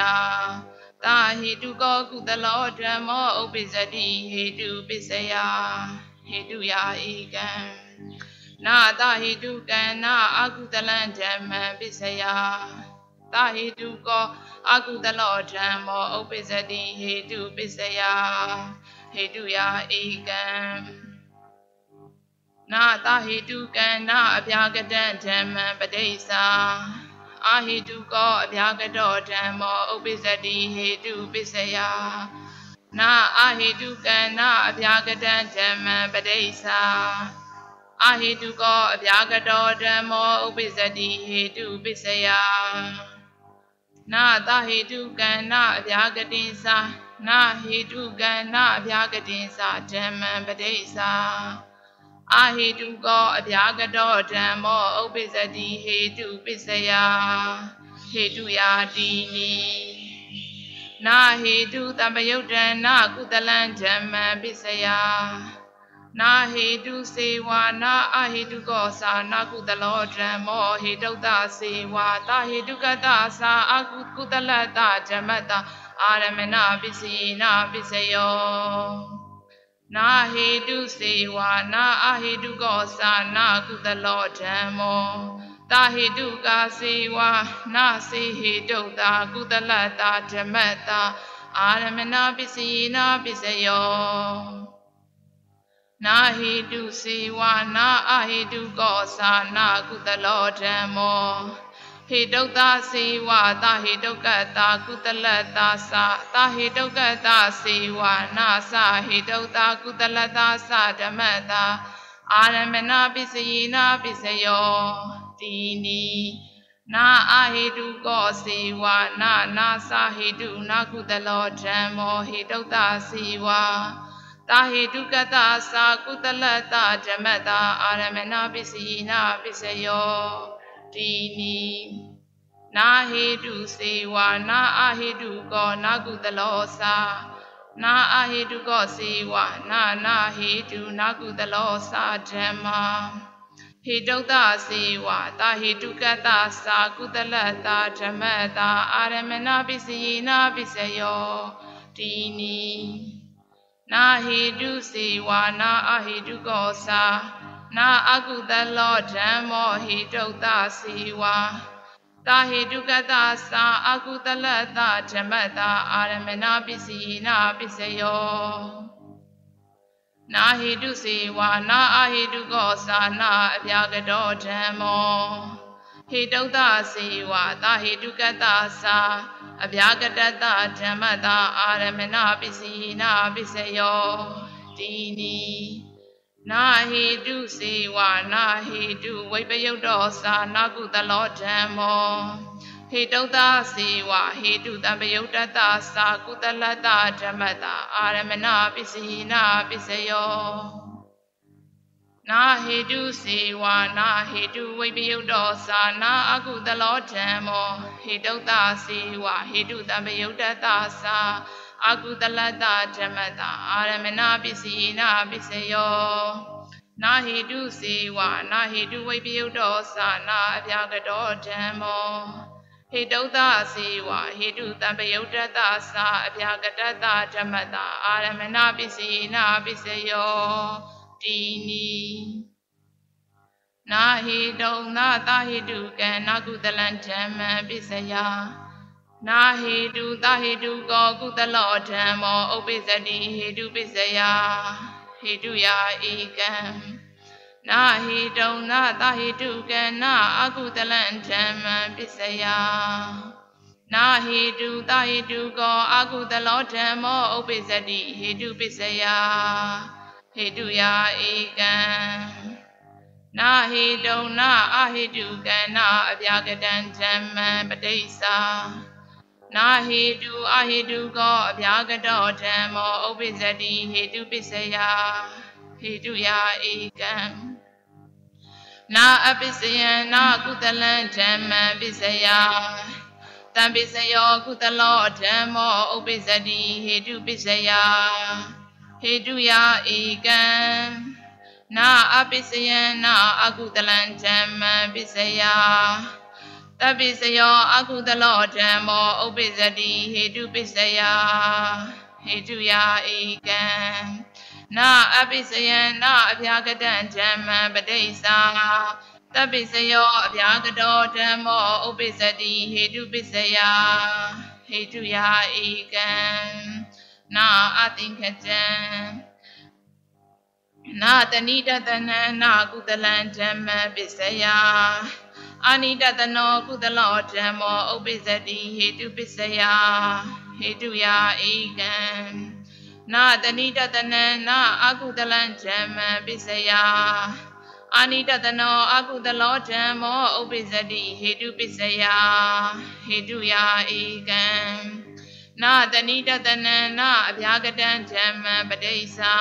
E: တာဟေတုကောကုသလောဓမ္မောဥပ္ပစ္စတိဟေတုပစ္စယဟေတုယာဧကံနာတာဟေတုကံနာအကုသလံဓမ္မပစ္စယတာဟေတုကောအကုသလောဓမ္မောဥပ္ပစ္စတိဟေတုပစ္စယဟေတုယာဧကံနာတာဟေတုကံနာအပြာကတံဓမ္မံပဋိစ္ဆာ အာဟေတုကောအပြာကတောဓမ္မောဥပ္ပစ္စတိဟေတုပစ္စယနာအာဟေတုကံနာအပြာကတံဓမ္မံပဋိစ္ဆာအာဟေတုကောအပြာကတောဓမ္မောဥပ္ပစ္စတိဟေတုပစ္စယနာသဟေတုကံနာအပြာကတိသနာဟေတုကံနာအပြာကတိသဓမ္မံပဋိစ္ဆာ အာဟေတုကောအပြာကတောဓမ္မောဥပ္ပစ္စတိဟေတုပစ္စယဟေတုယာတိနိနာဟေတုတမယုတ်တံနာကုသလံဓမ္မံပစ္စယနာဟေတုစေဝါနာအဟေတုကောသာနာကုသလောဓမ္မောဟေတုတ္တစေဝါတာဟေတုကတ္တသာအကုကုသလတ္တဓမ္မတအာရမဏပစ္စေနာပစ္စယော နာဟေတုစေဝါနာအဟေတုကောသာနာကုသလောဓမ္မောတာဟေတုကာစေဝါနာစေဟေတုတာကုသလတ္တဓမ္မတအာရမဏပစ္စေနာပစ္စယောနာဟိတုစေဝနာအဟိတုကောသာနာကုသလောဓမ္မော ဟေတုတ်တာစေဝတာဟေတုကတတာကုသလတ္တာသာတာဟေတုကတတာစေဝနာသဟေတုတ်တာကုသလတ္တာသဓမ္မတာအာရမဏပစ္စယေနာပစ္စယောတိနီနာအဟေတုကောစေဝနာနာသဟေတုနာကုသလောဓမ္မောဟေတုတ်တာစေဝတာဟေတုကတသာကုသလတ္တဓမ္မတာအာရမဏပစ္စယေနာပစ္စယော တိနီနာဟေတုစေဝနာအဟေတုကောနာကုသလောသာနာအဟေတုကောစေဝနာနာဟေတုနာကုသလောသာဓမ္မာဟေတုတ္တစေဝတာဟေတုကတ္တသာကုသလတ္တဓမ္မတာအာရမဏပစ္စယေနာပစ္စယောတိနီနာဟေတုစေဝနာအဟေတုကောသာ နာအကုသလောဓမ္မောဟေတုတ္တစေဝတာဟေတုကတ္တသာအကုသလတ္တဓမ္မတာအာရမဏပစ္စယေနာပစ္စယောနာဟေတုစေဝနာအဟေတုကောသာနာအပြာကတောဓမ္မောဟေတုတ္တစေဝတာဟေတုကတ္တသာအပြာကတတဓမ္မတာအာရမဏပစ္စယေနာပစ္စယောတိနီ နာဟေတုစေဝနာဟေတုဝိပယုတ်တောသာနာကုသလောဓမ္မောဟေတုတ္တစေဝဟေတုတံပယုတ်တတသာကုသလတ္တဓမ္မတာအာရမဏပစ္စယေနာပစ္စယောနာဟေတုစေဝနာဟေတုဝိပယုတ်တောသာနာအကုသလောဓမ္မောဟေတုတ္တစေဝဟေတုတံပယုတ်တတသာ အာကုသလတ္တဓမ္မတာအာရမဏပစ္စယေနာပစ္စယောနာဟေတုစေဝနာဟေတုဝိပယုတ်တောသာနာအပြာကတောဓမ္မောဟေတုတ္တစေဝဟေတုတံပယုတ်တတသာအပြာကတတဓမ္မတာအာရမဏပစ္စယေနာပစ္စယောတိနီနာဟေတုံနာတာဟေတုကံနာကုသလံဓမ္မံပစ္စယ နာဟေတုတာဟေတုကောကုသလောဓမ္မောဥပ္ပစ္စတိဟေတုပစ္စယဟေတုယာဧကံနာဟေတုံနာတာဟေတုကံနာအကုသလံဓမ္မံပစ္စယနာဟေတုတာဟေတုကောအကုသလောဓမ္မောဥပ္ပစ္စတိဟေတုပစ္စယဟေတုယာဧကံနာဟေတုံနာအဟေတုကံနာအပြာကတံဓမ္မံပဋိစ္ဆာ နာဟေတုအဟေတုကောအပြာကတောဓမ္မောဥပ္ပစ္စတိဟေတုပစ္စယဟေတုယာဧကံနာအပစ္စယံနာကုသလံဓမ္မံပစ္စယတံပစ္စယောကုသလောဓမ္မောဥပ္ပစ္စတိဟေတုပစ္စယဟေတုယာဧကံနာအပစ္စယံနာအကုသလံဓမ္မံပစ္စယ တပစ္စယောအကုသလောဓမ္မောဥပ္ပစ္စတိဟေတုပစ္စယဟေတုယာဧကံနာအပစ္စယံနာအပြာကတံဓမ္မံပဋိစ္ဆာတပစ္စယောအပြာကတောဓမ္မောဥပ္ပစ္စတိဟေတုပစ္စယဟေတုယာဧကံနာအသင်္ခတံနာတဏိတတနံနာကုသလံဓမ္မပစ္စယ အာနိတတနောကုသလောဓမ္မောဥပ္ပစ္စတိဟေတုပစ္စယဟေတုယာဧကံနာတဏိတတနံနာအကုသလံဓမ္မပစ္စယအာနိတတနောအကုသလောဓမ္မောဥပ္ပစ္စတိဟေတုပစ္စယဟေတုယာဧကံနာတဏိတတနံနာအဗျာကတံဓမ္မပဋိစ္ဆာ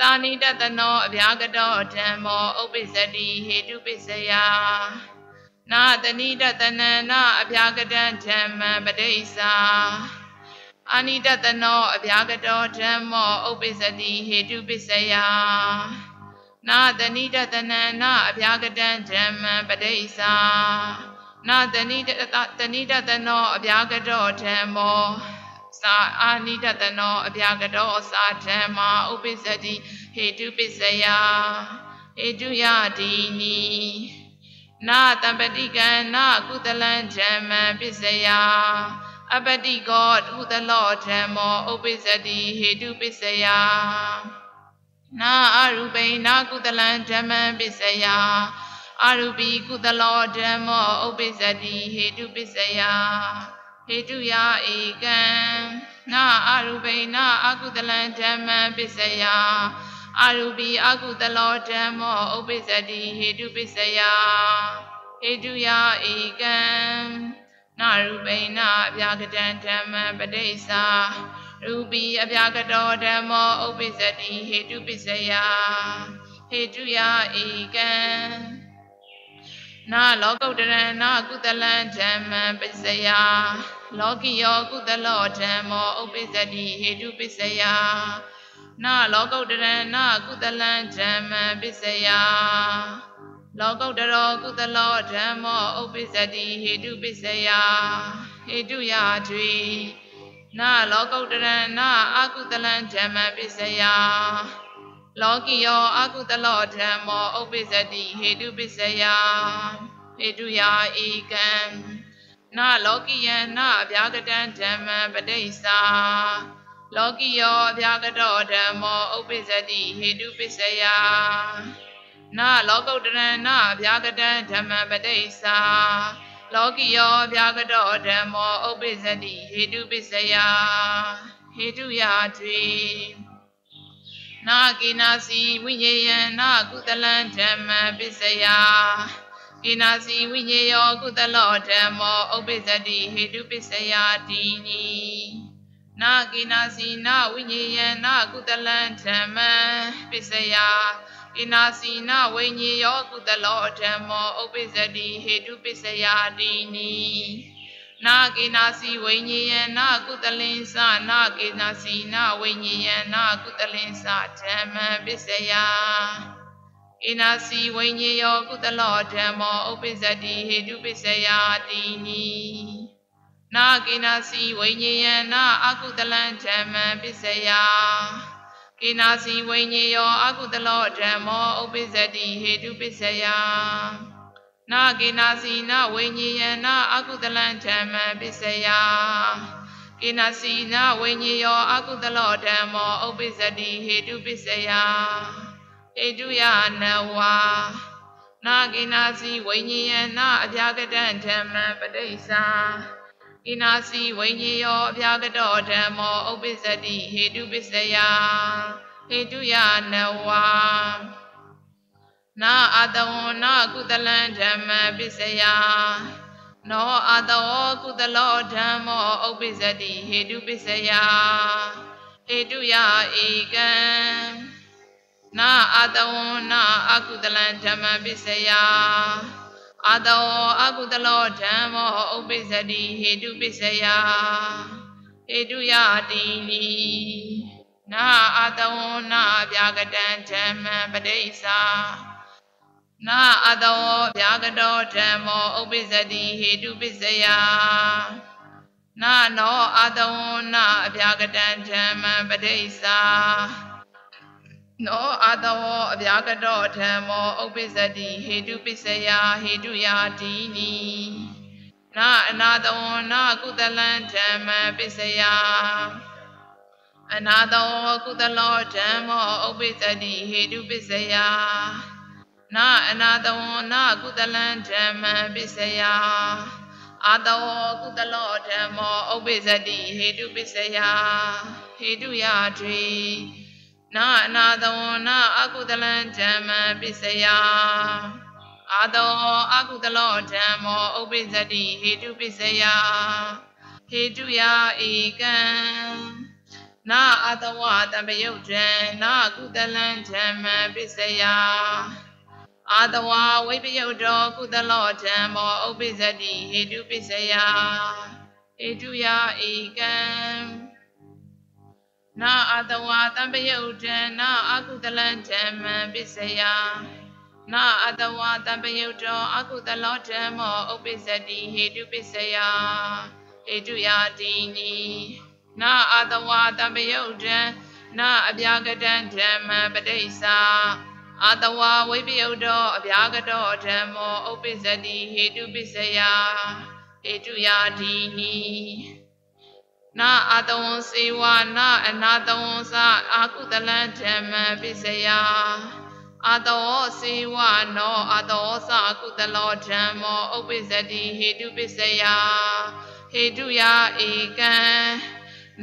E: တာနိတတနောအဗျာကတောဓမ္မောဥပ္ပစ္စတိဟေတုပစ္စယ နာတဏိတတနံနာအဗျာကတံဓမ္မပဋိစ္ဆာအာနိတတနောအဗျာကတောဓမ္မောဥပ္ပစ္စတိဟေတုပစ္စယနာတဏိတတနံနာအဗျာကတံဓမ္မပဋိစ္ဆာနာတဏိတတဏိတတနောအဗျာကတောဓမ္မောသာအာနိတတနောအဗျာကတောသာဓမ္မာဥပ္ပစ္စတိဟေတုပစ္စယဟေတုယတိနီ နာတံပတိကံနာကုသလံဓမ္မံပစ္စယအပတိကောကုသလောဓမ္မောဥပ္ပစ္စတိဟေတုပစ္စယနာအရူပိနာကုသလံဓမ္မံပစ္စယအရူပိကုသလောဓမ္မောဥပ္ပစ္စတိဟေတုပစ္စယဟေတုယဧကံနာအရူပိနာအကုသလံဓမ္မံပစ္စယ အရူပိအကုသလောဓမ္မောဥပ္ပစ္စတိဟေတုပစ္စယဟေတုယဧကံနာရူပိနာအပြာကတံဓမ္မံပဋိစ္ဆာရူပိအပြာကတောဓမ္မောဥပ္ပစ္စတိဟေတုပစ္စယဟေတုယဧကံနာလောကုတ္တရံနာကုသလံဓမ္မံပစ္စယလောကိယောကုသလောဓမ္မောဥပ္ပစ္စတိဟေတုပစ္စယ နာလောကုတ္တရံနာကုသလံဓမ္မံပစ္စယလောကုတ္တရောကုသလောဓမ္မောဥပ္ပစ္စတိဟေတုပစ္စယဟေတုယာထွေနာလောကုတ္တရံနာအကုသလံဓမ္မံပစ္စယလောကိယောအကုသလောဓမ္မောဥပ္ပစ္စတိဟေတုပစ္စယဟေတုယာဧကံနာလောကိယံနာအဗျာကတံဓမ္မံပဋိစ္ဆာ လောကိယောအဗျာကတောဓမ္မောဥပ္ပစ္စတိဟေတုပစ္စယနာလောကုတ္တရံနာအဗျာကတံဓမ္မံပဋိစ္ဆာလောကိယောအဗျာကတောဓမ္မောဥပ္ပစ္စတိဟေတုပစ္စယဟေတုယာထွေနာကိနာစီဝိညေယံနာကုသလံဓမ္မံပစ္စယကိနာစီဝိညေယောကုသလောဓမ္မောဥပ္ပစ္စတိဟေတုပစ္စယတိနိ နာကိနာစီနာဝိညေယံနာကုသလံဓမ္မံပစ္စယကိနာစီနာဝိညေယောကုသလောဓမ္မောဥပ္ပစ္စတိဟေတုပစ္စယတိနိနာကေနာစီဝိညေယနာကုတလင်္စနာကေနာစီနာဝိညေယနာကုတလင်္စဓမ္မပစ္စယကေနာစီဝိညေယောကုတလောဓမ္မောဥပ္ပစ္စတိဟေတုပစ္စယတိနိ နာကေနာစီဝိညေယနာအကုတလံဓမ္မပစ္စယကေနာစီဝိညေယောအကုတလောဓမ္မောဥပ္ပစ္စတိဟေတုပစ္စယနာကေနာစီနာဝိညေယနာအကုသလံဓမ္မပစ္စယကေနာစီနာဝိညေယောအကုသလောဓမ္မောဥပ္ပစ္စတိဟေတုပစ္စယဟေတုယနဝါနာကေနာစီဝိညေယနာအပြာကတံဓမ္မပဋိစ္ဆာ ကေနာစီဝိညေယောအပြာကတောဓမ္မောဥပ္ပစ္စတိဟေတုပစ္စယဟေတုယနဝါနာအတဝနာကုသလံဓမ္မပစ္စယနောအတဝကုသလောဓမ္မောဥပ္ပစ္စတိဟေတုပစ္စယဟေတုယဧကံနာအတဝနာအကုသလံဓမ္မပစ္စယ အတဝအကုသလောဓမ္မောဥပ္ပစ္စတိဟေတုပစ္စယဟေတုယတိနိနာအတဝနာဗျာကတံဓမ္မပဋိစ္ဆာနာအတောဗျာကတောဓမ္မောဥပ္ပစ္စတိဟေတုပစ္စယနာနောအတောနာအဗျာကတံဓမ္မပဋိစ္ဆာ နောအတောအဗျာကတောဓမ္မောဥပ္ပစ္စတိဟေတုပစ္စယဟေတုယာတိနိနာအနာတောနာကုသလံဓမ္မပစ္စယအနာတောကုသလောဓမ္မောဥပ္ပစ္စတိဟေတုပစ္စယနာအနာတဝနာကုသလံဓမ္မပစ္စယအာတဝကုသလောဓမ္မောဥပ္ပစ္စတိဟေတုပစ္စယဟေတုယထွေ နာအနာတဝနာအကုသလံဓမ္မပစ္စယအာတောအကုသလောဓမ္မောဥပ္ပစ္စတိဟေတုပစ္စယဟေတုယဧကံနာအတဝတံပယုတ်တံနာကုသလံဓမ္မပစ္စယအာတဝဝိပယုတ်တောကုသလောဓမ္မောဥပ္ပစ္စတိဟေတုပစ္စယဟေတုယဧကံ နာအာတဝတံပယုတ်တံနာအကုသလံဓမ္မပစ္စယနာအတဝတံပယုတ်တောအကုသလောဓမ္မောဥပ္ပစ္စတိဟေတုပစ္စယဟေတုယတိနိနာအတဝတံပယုတ်တံနာအပြာကတံဓမ္မပဋိစ္ဆာအာတဝဝိပယုတ်တောအဗျာကတောဓမ္မောဥပ္ပစ္စတိဟေတုပစ္စယဟေတုယာတိနိ နာအတဝံစေဝနာအနာတဝံသအာကုတလံဓမ္မပစ္စယအတောစေဝနောအတောသကုတလောဓမ္မောဥပ္ပစ္စတိဟေတုပစ္စယဟေတုယဧကံ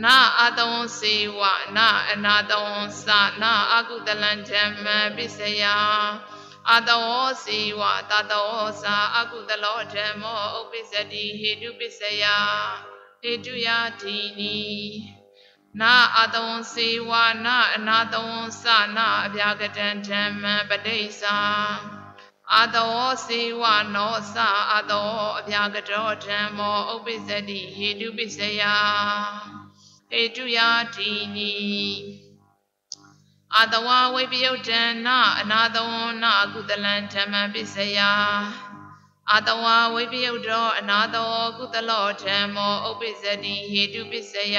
E: နာအတဝံစေဝနာအနာတဝံသနာအကုတလံဓမ္မပစ္စယအတောစေဝတတောသာအကုတလောဓမ္မောဥပ္ပစ္စတိဟေတုပစ္စယ ဟေတုယတိနိနာအတဝံစေဝနာအနာတဝံသနာအဗျာကတံဓမ္မပဋိစ္ဆာအတောစေဝနောသအတောအဗျာကတောဓမ္မောဥပ္ပစ္စတိဟေတုပစ္စယဟေတုယတိနိအတဝဝိပယုတ်တံနာအနာတဝံနာအကုတလံဓမ္မပစ္စယ အတဝဝိပယုတ်တောအနာတောကုတလောဓမ္မောဥပ္ပစ္စတိဟေတုပစ္စယ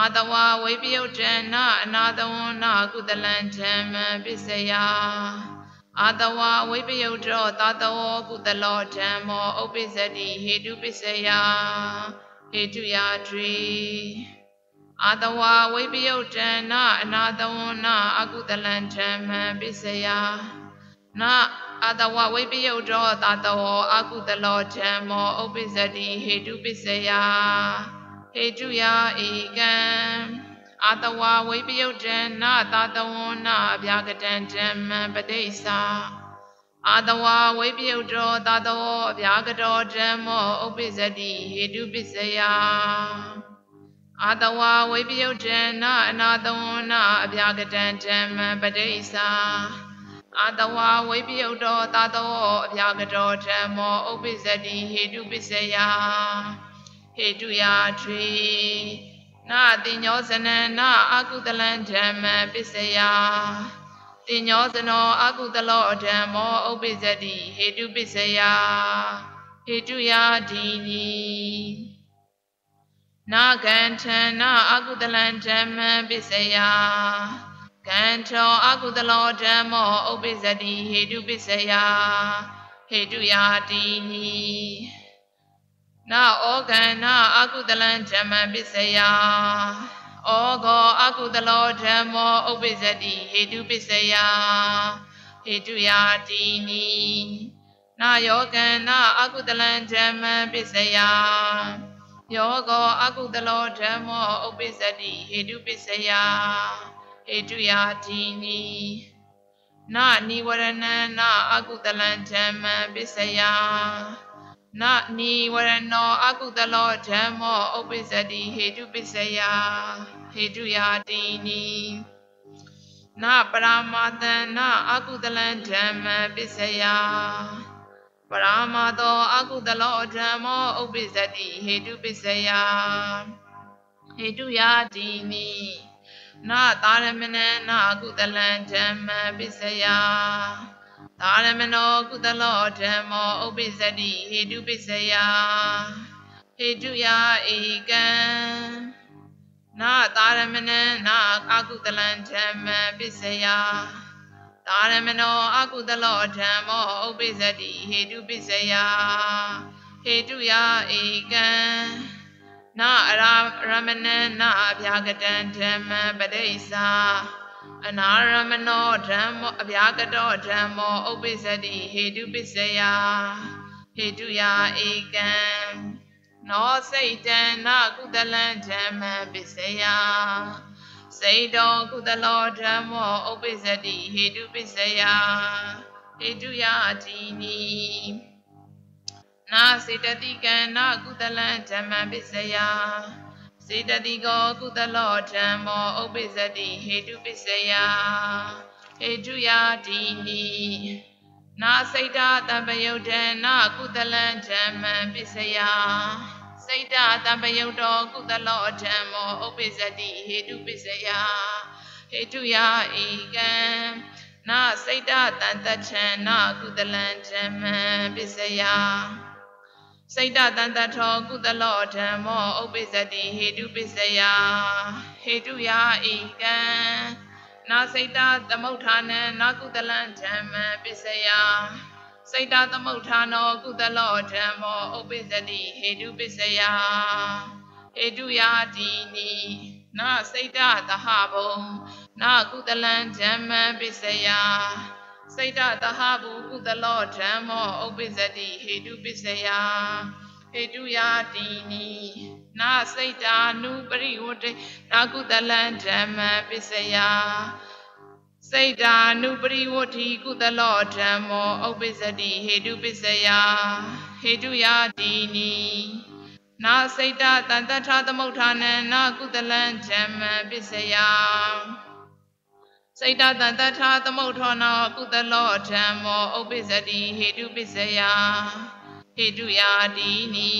E: အတဝဝိပယုတ်တံနာအနာတဝံနာကုတလံဓမ္မပစ္စယအတဝဝိပယုတ်တောတတောကုတလောဓမ္မောဥပ္ပစ္စတိဟေတုပစ္စယဟေတုယာတရေအာတဝဝိပယုတ်တံနာအနာတဝနာအကုတလံဓမ္မပစ္စယနာ အာတဝဝိပယုတ်တောတာတောအကုတလောဓမ္မောဥပ္ပစ္စတိဟေတုပစ္စယဟေတုယဧကံအာတဝဝိပယုတ်တံနာတာတဝနာအဗျာကတံဓမ္မပဋိစ္ဆာအာတဝဝိပယုတ်တောတာတောအဗျာကတောဓမ္မောဥပ္ပစ္စတိဟေတုပစ္စယအာတဝဝိပယုတ်တံနာအနာတဝနာအဗျာကတံဓမ္မပဋိစ္ဆာ အာတဝဝိပယုတ်တောတာတောအဗျာကတောဓမ္မောဥပ္ပစ္စတိဟေတုပစ္စယဟေတုယာထွေနာတိညောဇနနာအကုတလံဓမ္မပစ္စယတိညောဇနောအကုတလောဓမ္မောဥပ္ပစ္စတိဟေတုပစ္စယဟေတုယာဒီနိနာကံထနာအကုတလံဓမ္မပစ္စယ ကံထောအကုတလောဓမ္မောဥပ္ပစ္စတိဟေတုပစ္စယဟေတုယာတိနိနာဩကံနာအကုတလံဓမ္မပစ္စယဩဃောအကုတလောဓမ္မောဥပ္ပစ္စတိဟေတုပစ္စယဟေတုယာတိနိနာယောကံနာအကုတလံဓမ္မပစ္စယယောကောအကုတလောဓမ္မောဥပ္ပစ္စတိဟေတုပစ္စယ ဟေတုယာတိနိနာနိဝရဏနာအကုတလံဓမ္မပစ္စယနာနိဝရဏောအကုတလောဓမ္မောဥပ္ပစ္စတိဟေတုပစ္စယဟေတုယာတိနိနာပရမသနာအကုတလံဓမ္မပစ္စယပရမသောအကုတလောဓမ္မောဥပ္ပစ္စတိဟေတုပစ္စယဟေတုယာတိနိ နာသာရမဏနာအကုတလံဓမ္မပစ္စယသာရမဏောကုတလောဓမ္မောဥပ္ပစ္စတိဟေတုပစ္စယဟေတုယာဧကံနာသာရမဏနာအကုတလံဓမ္မပစ္စယသာရမဏောအကုတလောဓမ္မောဥပ္ပစ္စတိဟေတုပစ္စယဟေတုယာဧကံ နာအရာရမဏနာအဗျာကတံဓမ္မပရိစ္ဆာအနာရမနောဓမ္မောအဗျာကတောဓမ္မောဥပ္ပစ္စတိဟေတုပစ္စယဟေတုယာဧကံနောစိတ်တံနာကုတလံဓမ္မပစ္စယစိတ်တော်ကုသလောဓမ္မောဥပ္ပစ္စတိဟေတုပစ္စယဟေတုယတိနိ နာစေတတိကံနာကုသလံဓမ္မပစ္စယစေတတိကောကုသလောဓမ္မောဥပ္ပစ္စတိဟေတုပစ္စယဟေတုယတိနိနာစိတ်တာတံပယုတ်တနာကုသလံဓမ္မပစ္စယစိတ်တတံပယုတ်တော်ကုသလောဓမ္မောဥပ္ပစ္စတိဟေတုပစ္စယဟေတုယဧကံနာစိတ်တတန်တထံနာကုသလံဓမ္မပစ္စယ စိတ်တတန်တထောကုသလောဓမ္မောဥပ္ပစ္စတိဟေတုပစ္စယဟေတုယဧကံနာစိတ်တသမုဋ္ဌာနံနာကုသလံဓမ္မပစ္စယစိတ်တသမုဋ္ဌာနောကုသလောဓမ္မောဥပ္ပစ္စတိဟေတုပစ္စယဟေတုယာတိနိနာစိတ်တသဟဘုံနာကုသလံဓမ္မံပစ္စယ စိတ်တသဟဘူကုသလောဓမ္မောဥပ္ပစ္စတိဟေတုပစ္စယဟေတုယာတိနိနာစိတ်တာနုပရိဝတ္တေနာကုသလံဓမ္မံပစ္စယစိတ်တာနုပရိဝဋ္ဌိကုသလောဓမ္မောဥပ္ပစ္စတိဟေတုပစ္စယဟေတုယာတိနိနာစိတ်တတန်တထသမုဋ္ဌာနံနာကုသလံဓမ္မပစ္စယ စိတ်တတန်တထသမုဋ္ဌာနောကုသလောဓမ္မောဥပ္ပစ္စတိဟေတုပစ္စယဟေတုယာတိနိ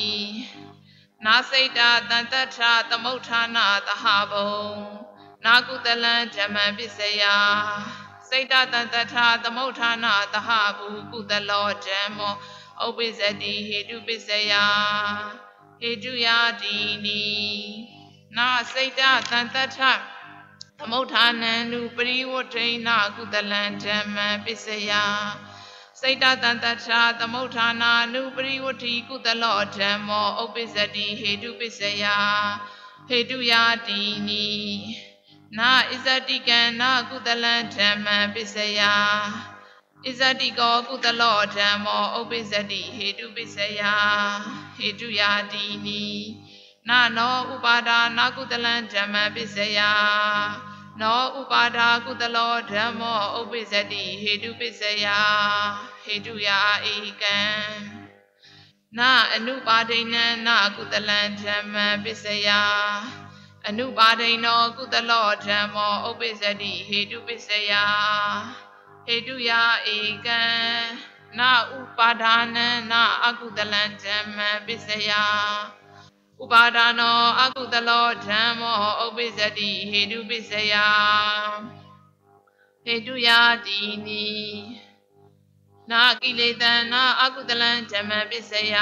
E: နာစိတ်တတန်တထသမုဋ္ဌာနာသဟဘုံနာကုသလံဓမ္မပစ္စယစိတ်တတန်တထသမုဋ္ဌာနာသဟဘူးကုသလောဓမ္မောဥပ္ပစ္စတိဟေတုပစ္စယဟေတုယာတိနိနာစိတ်တတန်တထ သမုဋ္ဌာနံနုပရိဝဋ္ဌိနာကုသလံဓမ္မပစ္စယစိတ်တတန်တထသမုဋ္ဌာနာနုပရိဝဋ္ဌိကုသလောဓမ္မောဥပ္ပစ္စတိဟေတုပစ္စယဟေတုယာတိနိနာဣဇတိကံနာကုသလံဓမ္မပစ္စယဣဇတိကောကုသလောဓမ္မောဥပ္ပစ္စတိဟေတုပစ္စယဟေတုယာတိနိ နာနောဥပါဒာနာကုသလံဓမ္မပစ္စယနောဥပါဒာကုသလောဓမ္မောဥပ္ပစ္စတိဟေတုပစ္စယဟေတုယာဧကံနာအနုပါဒိဏံနာကုသလံဓမ္မပစ္စယအနုပါဒိနောကုသလောဓမ္မောဥပ္ပစ္စတိဟေတုပစ္စယဟေတုယာဧကံနာဥပါဒါနံနာအကုသလံဓမ္မပစ္စယ ဥပါဒါနောအကုသလောဓမ္မောဥပ္ပစ္စတိဟေတုပစ္စယဟေတုယာတိနိနာကိလေသနာအကုသလံဓမ္မပစ္စယ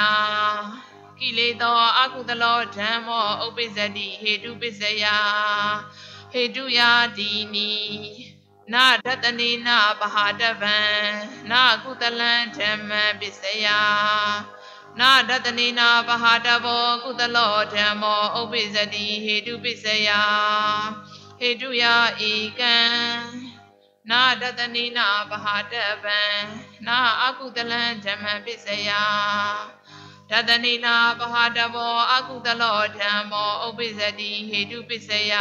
E: ကိလေသောအကုသလောဓမ္မောဥပ္ပစ္စတိဟေတုပစ္စယဟေတုယာတိနိနာဒတနေနာပဟာတဗံနာကုသလံဓမ္မပစ္စယ နာဒတနေနာပဟာတဘောကုသလောဓမ္မောဥပ္ပစ္စတိဟေတုပစ္စယဟေတုယာဧကံနာဒတနေနာပဟာတဗံနာအကုသလံဓမ္မပစ္စယတတနိနာပဟာတဘောအကုသလောဓမ္မောဥပ္ပစ္စတိဟေတုပစ္စယ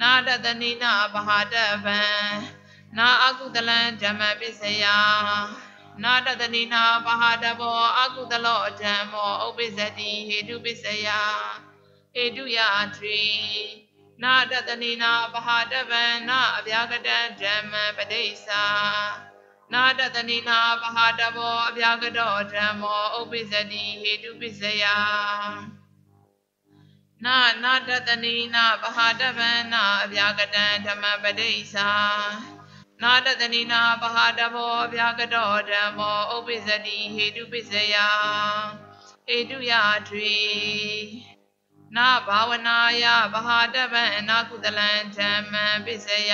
E: နာတတနိနာပဟာတဗံနာအကုသလံဓမ္မပစ္စယ နာတတနိနာပဟာတဘောအကုသလောဓမ္မောဥပ္ပစ္စတိဟေတုပစ္စယဟေတုယထွေနာတတနိနာပဟာတဗံနာအဗျာကတံဓမ္မပဋိစ္စာနာတတနိနာပဟာတဘောအဗျာကတောဓမ္မောဥပ္ပစ္စတိဟေတုပစ္စယနာနာတတနိနာပဟာတဗံနာအဗျာကတံဓမ္မပဋိစ္စာ နာတတနိနာပဟာတဘောအဗျာကတောဓမ္မောဥပ္ပစ္စတိဟေတုပစ္စယဟေတုယထွေနာဘာဝနာယပဟာတဗံအနာကုသလံဓမ္မပစ္စယ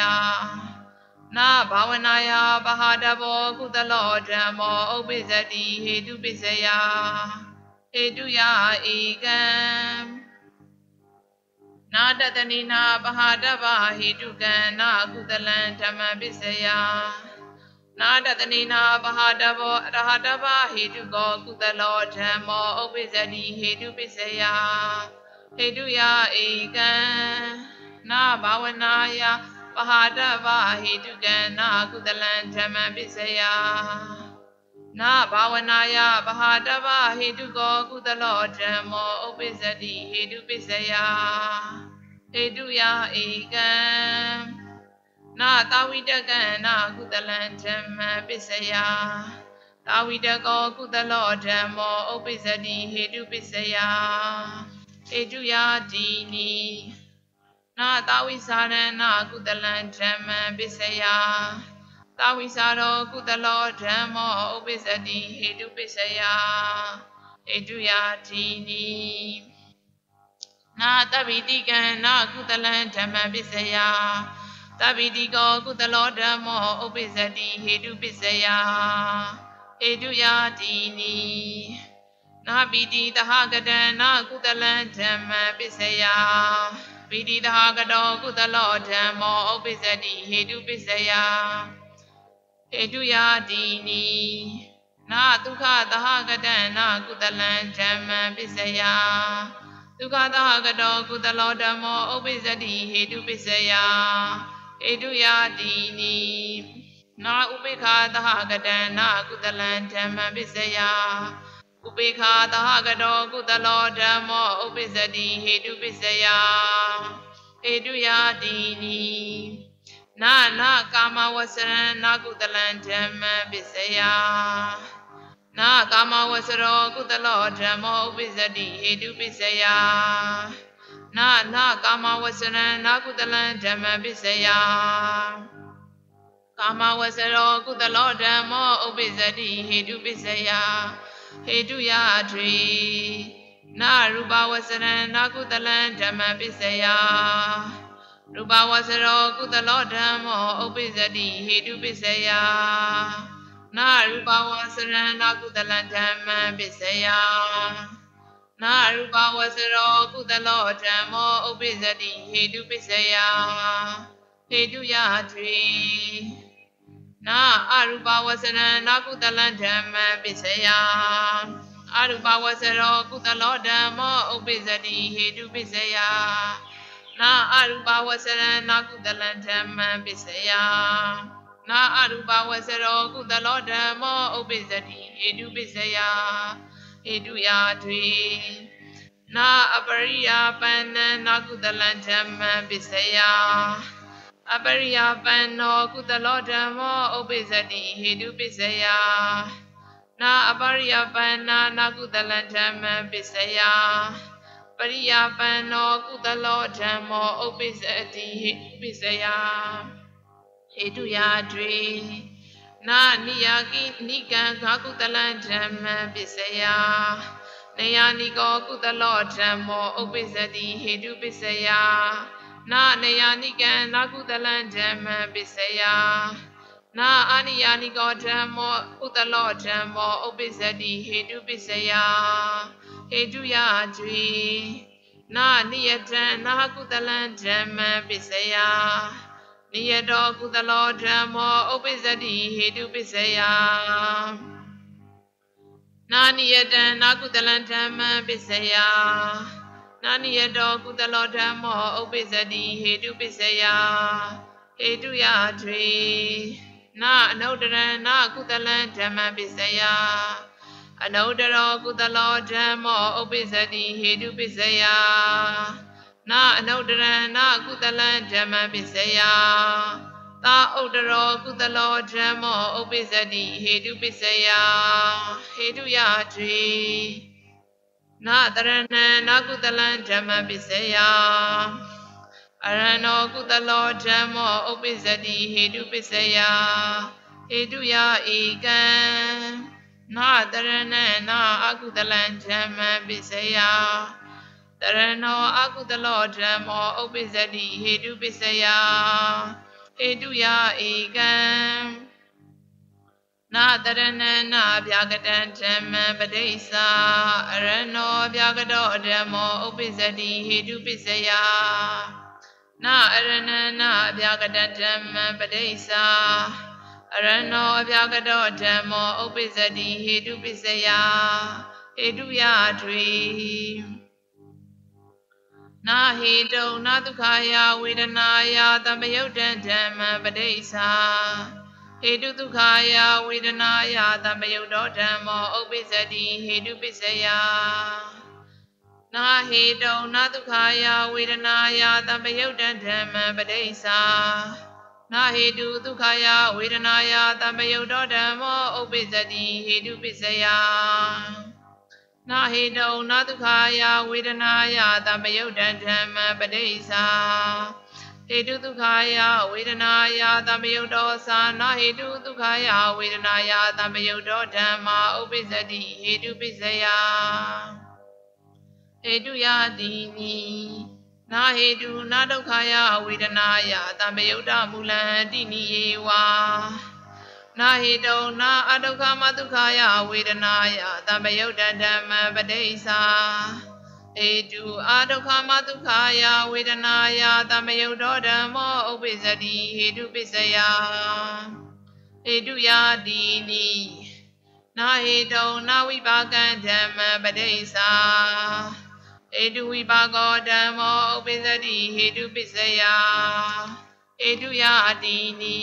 E: နာဘာဝနာယပဟာတဘောကုသလောဓမ္မောဥပ္ပစ္စတိဟေတုပစ္စယဟေတုယဧကံ နာတတနိနာပဟာတဗဟေတုကံနာကုသလံဓမ္မပစ္စယနာတတနိနာပဟာတဘောအရဟတဗဟေတုကောကုသလောဓမ္မောဥပ္ပစ္စတိဟေတုပစ္စယဟေတုယဧကံနာဘာဝနာယပဟာတဗဟေတုကံနာကုသလံဓမ္မပစ္စယ နာဘာဝနာယပဟာတဗဟေတုကောကုသလောဓမ္မောဥပ္ပစ္စတိဟေတုပစ္စယဟေတုယဧကံနာတာဝိတကံနာကုသလံဓမ္မပစ္စယတာဝိတကောကုသလောဓမ္မောဥပ္ပစ္စတိဟေတုပစ္စယဟေတုယတိနိနာတာဝိစာရဏကုသလံဓမ္မပစ္စယ တာဝိစာရောကုသလောဓမ္မောဥပ္ပစ္စတိဟေတုပစ္စယဟေတုယာတိနိနာတပိတိကံနာကုသလံဓမ္မပစ္စယတပိတိကောကုသလောဓမ္မောဥပ္ပစ္စတိဟေတုပစ္စယဟေတုယာတိနိနာပိတိတဟကတံနာကုသလံဓမ္မပစ္စယပိတိတဟကတောကုသလောဓမ္မောဥပ္ပစ္စတိဟေတုပစ္စယ ဟေတုယာတိနိနာဒုက္ခတဟကတံနာကုသလံဓမ္မပစ္စယဒုက္ခတဟကတောကုသလောဓမ္မောဥပ္ပစ္စတိဟေတုပစ္စယဟေတုယာတိနိနာဥပိ္ပခာတဟကတံနာကုသလံဓမ္မပစ္စယဥပိ္ပခာတဟကတောကုသလောဓမ္မောဥပ္ပစ္စတိဟေတုပစ္စယဟေတုယာတိနိ နာနာကာမဝဆရံနာကုသလံဓမ္မပစ္စယနာကာမဝဆရောကုသလောဓမ္မောဥပ္ပစ္စတိဟေတုပစ္စယနာနာကာမဝဆရံနာကုသလံဓမ္မပစ္စယကာမဝဆရောကုသလောဓမ္မောဥပ္ပစ္စတိဟေတုပစ္စယဟေတုယထွေနာရူပဝဆရံနာကုသလံဓမ္မပစ္စယ ရူပဝဆရောကုသလောဓမ္မောဥပ္ပစ္စတိဟေတုပစ္စယနာရူပဝဆရံနာကုသလံဓမ္မပစ္စယနာရူပဝဆရောကုသလောဓမ္မောဥပ္ပစ္စတိဟေတုပစ္စယဟေတုယထွေနာအရူပဝဆရံနာကုသလံဓမ္မပစ္စယအရူပဝဆရောကုသလောဓမ္မောဥပ္ပစ္စတိဟေတုပစ္စယ နာအရူပဝဆရံနာကုသလံဓမ္မပစ္စယနာအရူပဝဆရောကုသလောဓမ္မောဥပ္ပစ္စတိဟေတုပစ္စယဟေတုယာထွေနာအပရိယာပန္နနာကုသလံဓမ္မပစ္စယအပရိယာပန္နောကုသလောဓမ္မောဥပ္ပစ္စတိဟေတုပစ္စယနာအပရိယာပန္နာနာကုသလံဓမ္မပစ္စယ ပရိယာပန္နောကုသလောဓမ္မောဥပ္ပစ္စတိဟေတုပစ္စယဟေတုယာတွေနာနိယာကိနိကံဂါကုသလံဓမ္မပစ္စယနေယနိကောကုသလောဓမ္မောဥပ္ပစ္စတိဟေတုပစ္စယနာနေယနိကံနာကုသလံဓမ္မပစ္စယနာအာနိယာနိကောဓမ္မောဥတလောဓမ္မောဥပ္ပစ္စတိဟေတုပစ္စယ ဟေတုယကျွေနာနိယတံနာကုသလံဓမ္မပစ္စယနိယတောကုသလောဓမ္မောဥပ္ပစ္စတိဟေတုပစ္စယနာနိယတံနာကုသလံဓမ္မပစ္စယနာနိယတောကုသလောဓမ္မောဥပ္ပစ္စတိဟေတုပစ္စယဟေတုယထွေနာအနုတရဏနာကုသလံဓမ္မပစ္စယ အနုတရောကုသလောဓမ္မောဥပ္ပစ္စတိဟေတုပစ္စယနာအနုတရဏနာကုသလံဓမ္မပစ္စယသာဥဒရောကုသလောဓမ္မောဥပ္ပစ္စတိဟေတုပစ္စယဟေတုယထွေနာတရဏံနာကုသလံဓမ္မပစ္စယအရဏောကုသလောဓမ္မောဥပ္ပစ္စတိဟေတုပစ္စယဟေတုယဧကံ နာတရဏံနာအကုသလံဓမ္မပစ္စယတရဏောအကုသလောဓမ္မောဥပ္ပစ္စတိဟေတုပစ္စယဟေတုယဧကံနာတရဏနာဗျာကတံဓမ္မပဋိစ္ဆာအရဏောဗျာကတောဓမ္မောဥပ္ပစ္စတိဟေတုပစ္စယနာအရဏနာဗျာကတံဓမ္မပဋိစ္ဆာ အရဏောဗျာကတောဓမ္မောဥပ္ပစ္စတိဟေတုပစ္စယဟေတုယထွေနာဟေတုံနာဒုက္ခယဝေဒနာယသမ္ပယုတ်တံဓမ္မပဋိစ္ဆာဟေတုဒုက္ခယဝေဒနာယသမ္ပယုတ်တောဓမ္မောဥပ္ပစ္စတိဟေတုပစ္စယနာဟေတုံနာဒုက္ခယဝေဒနာယသမ္ပယုတ်တံဓမ္မပဋိစ္ဆာ နာဟေတုဒုက္ခယဝေဒနာယသမ္ပယုတ်တောဓမ္မောဥပ္ပစ္စတိဟေတုပစ္စယနာဟေတုံနာဒုက္ခယဝေဒနာယသမ္ပယုတ်တံဓမ္မပဋိစ္ဆာဟေတုဒုက္ခယဝေဒနာယသမ္ပယုတ်တောသာနာဟေတုဒုက္ခယဝေဒနာယသမ္ပယုတ်တောဓမ္မာဥပ္ပစ္စတိဟေတုပစ္စယဟေတုယတိနိ နာဟေတုနာဒုက္ခယဝေဒနာယသမ္ပယုတ်တမူလံတိနိယေဝါနာဟိတုံနာအဒုက္ခမဒုက္ခယဝေဒနာယသဗ္ဗယုတ်တဓမ္မပဋိစ္ဆာဧတုအာဒုက္ခမဒုက္ခယဝေဒနာယသဗ္ဗယုတ်တောဓမ္မောဥပ္ပိစတိဟေတုပစ္စယဧတုယာတိနိနာဟေတုံနာဝိပါကံဓမ္မပဋိစ္ဆာဧတုဝိပါကောဓမ္မောဥပ္ပိစတိဟေတုပစ္စယဧတုယာတိနိ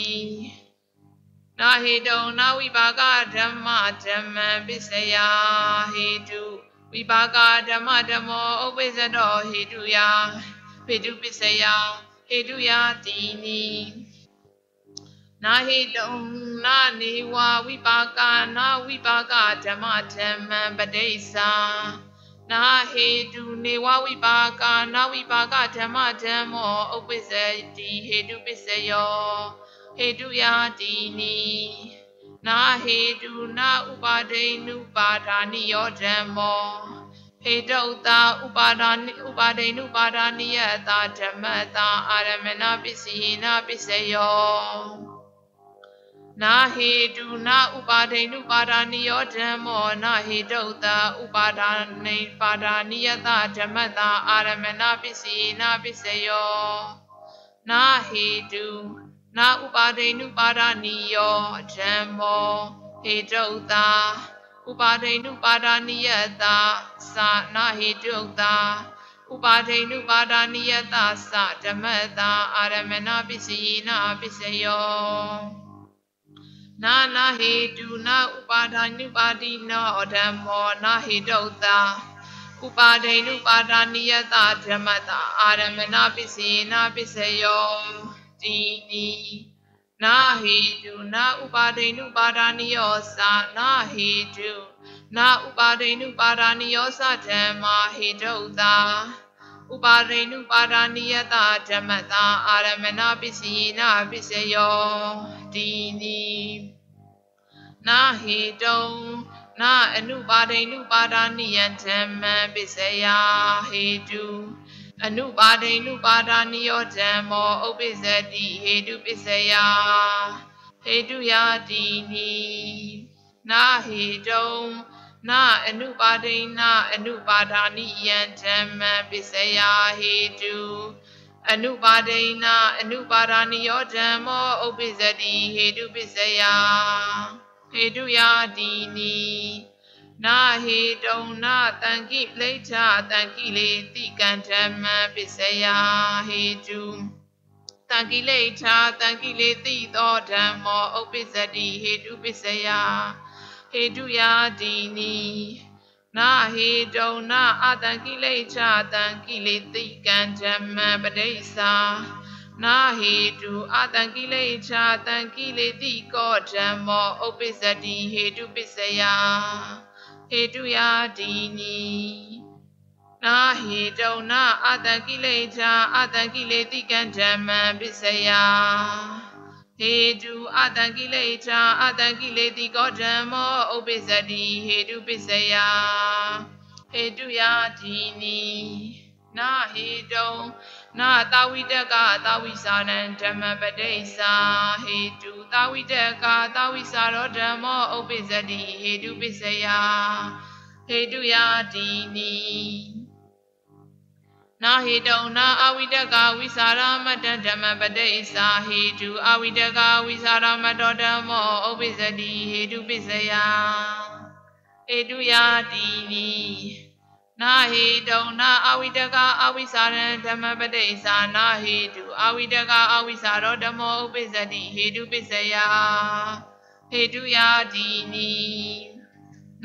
E: နာဟေတုံနာဝိပါကဓမ္မဓမ္မပစ္စယဟေတုဝိပါကဓမ္မဓမ္မောဥပ္ပိစတောဟေတုယာဟေတုပစ္စယဟေတုယာတိနိနာဟိတုံနာနေဝဝိပါကနာဝိပါကဓမ္မဓမ္မပဋိစ္ဆာ နာဟေတုနေဝဝိပါကနာဝိပါကဓမ္မဓမ္မောဥပ္ပိစတိဟေတုပစ္စယောဟေတုယာတိနိနာဟေတုနာဥပါဒိနုပါဒာနိယောဓမ္မောဟေတုတာဥပါဒာနိဥပါဒိနုပါဒာနိယတာဓမ္မတာအာရမဏပစ္စယေနပစ္စယော နာဟေတုနာဥပါဒိနုပါဒာနိယောဓမ္မောနာဟေတုတာဥပါဒာနိပါဒာနိယတဓမ္မတာအာရမဏပစ္စယေနပစ္စယောနာဟေတုနာဥပါဒိနုပါဒာနိယောဓမ္မောဟေတုတာဥပါဒိနုပါဒာနိယတသာနာဟေတုတာဥပါဒိနုပါဒာနိယတသဓမ္မတာအာရမဏပစ္စယေနပစ္စယော နာနာဟေတုနာဥပါဒာနုပါတိနောဓမ္မောနာဟေတုတာဥပါဒိနုပါဒာနိယတဓမ္မတာအာရမဏပစ္စေနာပစ္စယောတိနိနာဟေတုနာဥပါဒိနုပါဒာနိယောသာနာဟေတုနာဥပါဒိနုပါဒာနိယောသဓမ္မာဟေတုတာ ဥပါရိနုပါဒာနိယတဓမ္မတာအာရမဏပစ္စယေနပစ္စယောဒီနိနာဟေတုံနာအနုပါဒိနုပါဒာနိယဓမ္မပစ္စယဟေတုအနုပါဒိနုပါဒာနိယောဓမ္မောဥပ္ပစ္စတိဟေတုပစ္စယဟေတုယာတိနိနာဟေတုံ နာအနုပါဒိနာအနုပါဒာနိယံဓမ္မပစ္စယဟေတုအနုပါဒိနာအနုပါဒာနိယောဓမ္မောဥပ္ပစ္စတိဟေတုပစ္စယဟေတုယာတိနိနာဟေတုံနာတံကိလိဋ္ဌတံကိလေတိကံဓမ္မပစ္စယဟေတုတံကိလေဋ္ဌတံကိလေတိသောဓမ္မောဥပ္ပစ္စတိဟေတုပစ္စယ ဟေတုယာတိနိနာဟေတုံနာအတံကိလေချတံကိလေတိကံဓမ္မပဋိစ္ဆာနာဟေတုအတံကိလေချတံကိလေတိကောဓမ္မောဥပ္ပစ္စတိဟေတုပစ္စယဟေတုယာတိနိနာဟေတုံနာအတံကိလေချအတံကိလေတိကံဓမ္မပစ္စယ ဟေတုအတံကိလေသာအတံကိလေတိကောဓမ္မောဥပ္ပစ္စတိဟေတုပစ္စယဟေတုယာတိနိနာဟေတုံနာတာဝိတကတာဝိစာနံဓမ္မပဋိစ္ဆာဟေတုတာဝိတကတာဝိစာရောဓမ္မောဥပ္ပစ္စတိဟေတုပစ္စယဟေတုယာတိနိ နာဟိတုံနာအဝိတကဝိสารမတ္တဓမ္မပတိစ္ဆာဟိတုအဝိတကဝိสารမတ္တောဓမ္မောဥပ္ပစ္စတိဟေတုပစ္စယဟေတုယာတိနိနာဟိတုံနာအဝိတကအဝိสารဓမ္မပတိစ္ဆာနာဟိတုအဝိတကအဝိสารဓမ္မောဥပ္ပစ္စတိဟေတုပစ္စယဟေတုယာတိနိ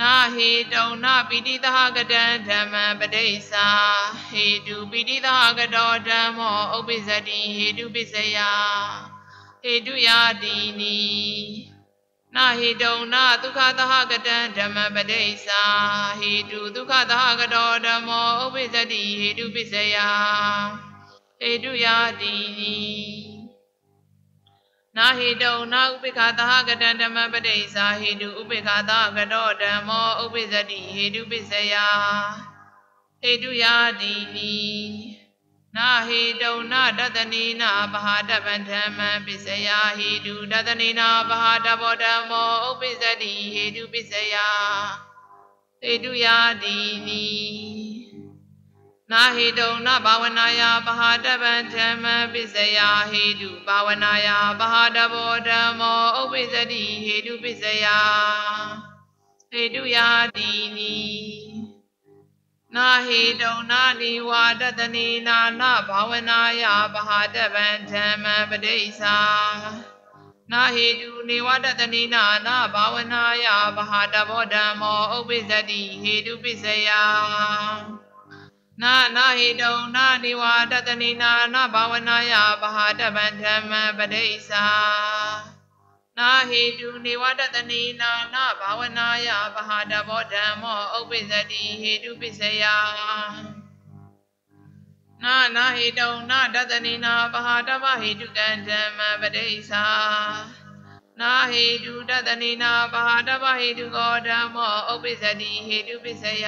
E: နာဟေတုံနာပိတိသဟကတံဓမ္မပဋိစ္ဆာဟေတုပိတိသဟကတောဓမ္မောဥပ္ပစ္စတိဟေတုပစ္စယဟေတုယာတိနိနာဟေတုံနာဒုက္ခသဟကတံဓမ္မပဋိစ္ဆာဟေတုဒုက္ခသဟကတောဓမ္မောဥပ္ပစ္စတိဟေတုပစ္စယဟေတုယာတိနိ နာဟိတုံနာဥပိ္ပခာသဟကတံဓမ္မပဋိစ္စာဟိတုဥပိ္ပခာသကတောဓမ္မောဥပိ္ပဇတိဟိတုပစ္စယဟိတုယာတိနိနနာဟိတုံနာတတနိနာဘဟာတပံဓမ္မံပစ္စယဟိတုတတနိနာဘဟာတဘောဓမ္မောဥပ္ပစ္စတိဟိတုပစ္စယဟိတုယာတိနိ နာဟိတုံနာဘာဝနာယဘဟာတပံဓမ္မံပစ္စယဟိတုဘာဝနာယဘဟာတဘောဓမ္မောဥပ္ပစ္စတိဟိတုပစ္စယဟိတုယာတိနိနာဟိတုံနာနိဝါဒတနိနာနာဘာဝနာယဘဟာတဗံဓမ္မပဋိစ္ဆာနာဟိတုနေဝဒတနိနာနာဘာဝနာယဘဟာတဘောဓမ္မောဥပ္ပိသတိဟေတုပစ္စယ နာနာဟိတုံနာနိဝါဒတနိနာနာဘာဝနာယဘဟာတဗံဓမ္မပဋိစ္ဆာနာဟိတုနေဝတတနိနာနာဘာဝနာယဘဟာတဘောဓမ္မောဥပ္ပိသတိဟေတုပစ္စယနာနာဟိတုံနာတတနိနာဘဟာတဗဟိတုကံဓမ္မပတိစ္ဆာနာဟိတုတတနိနာဘဟာတဗဟိတုကောဓမ္မောဥပ္ပိသတိဟေတုပစ္စယ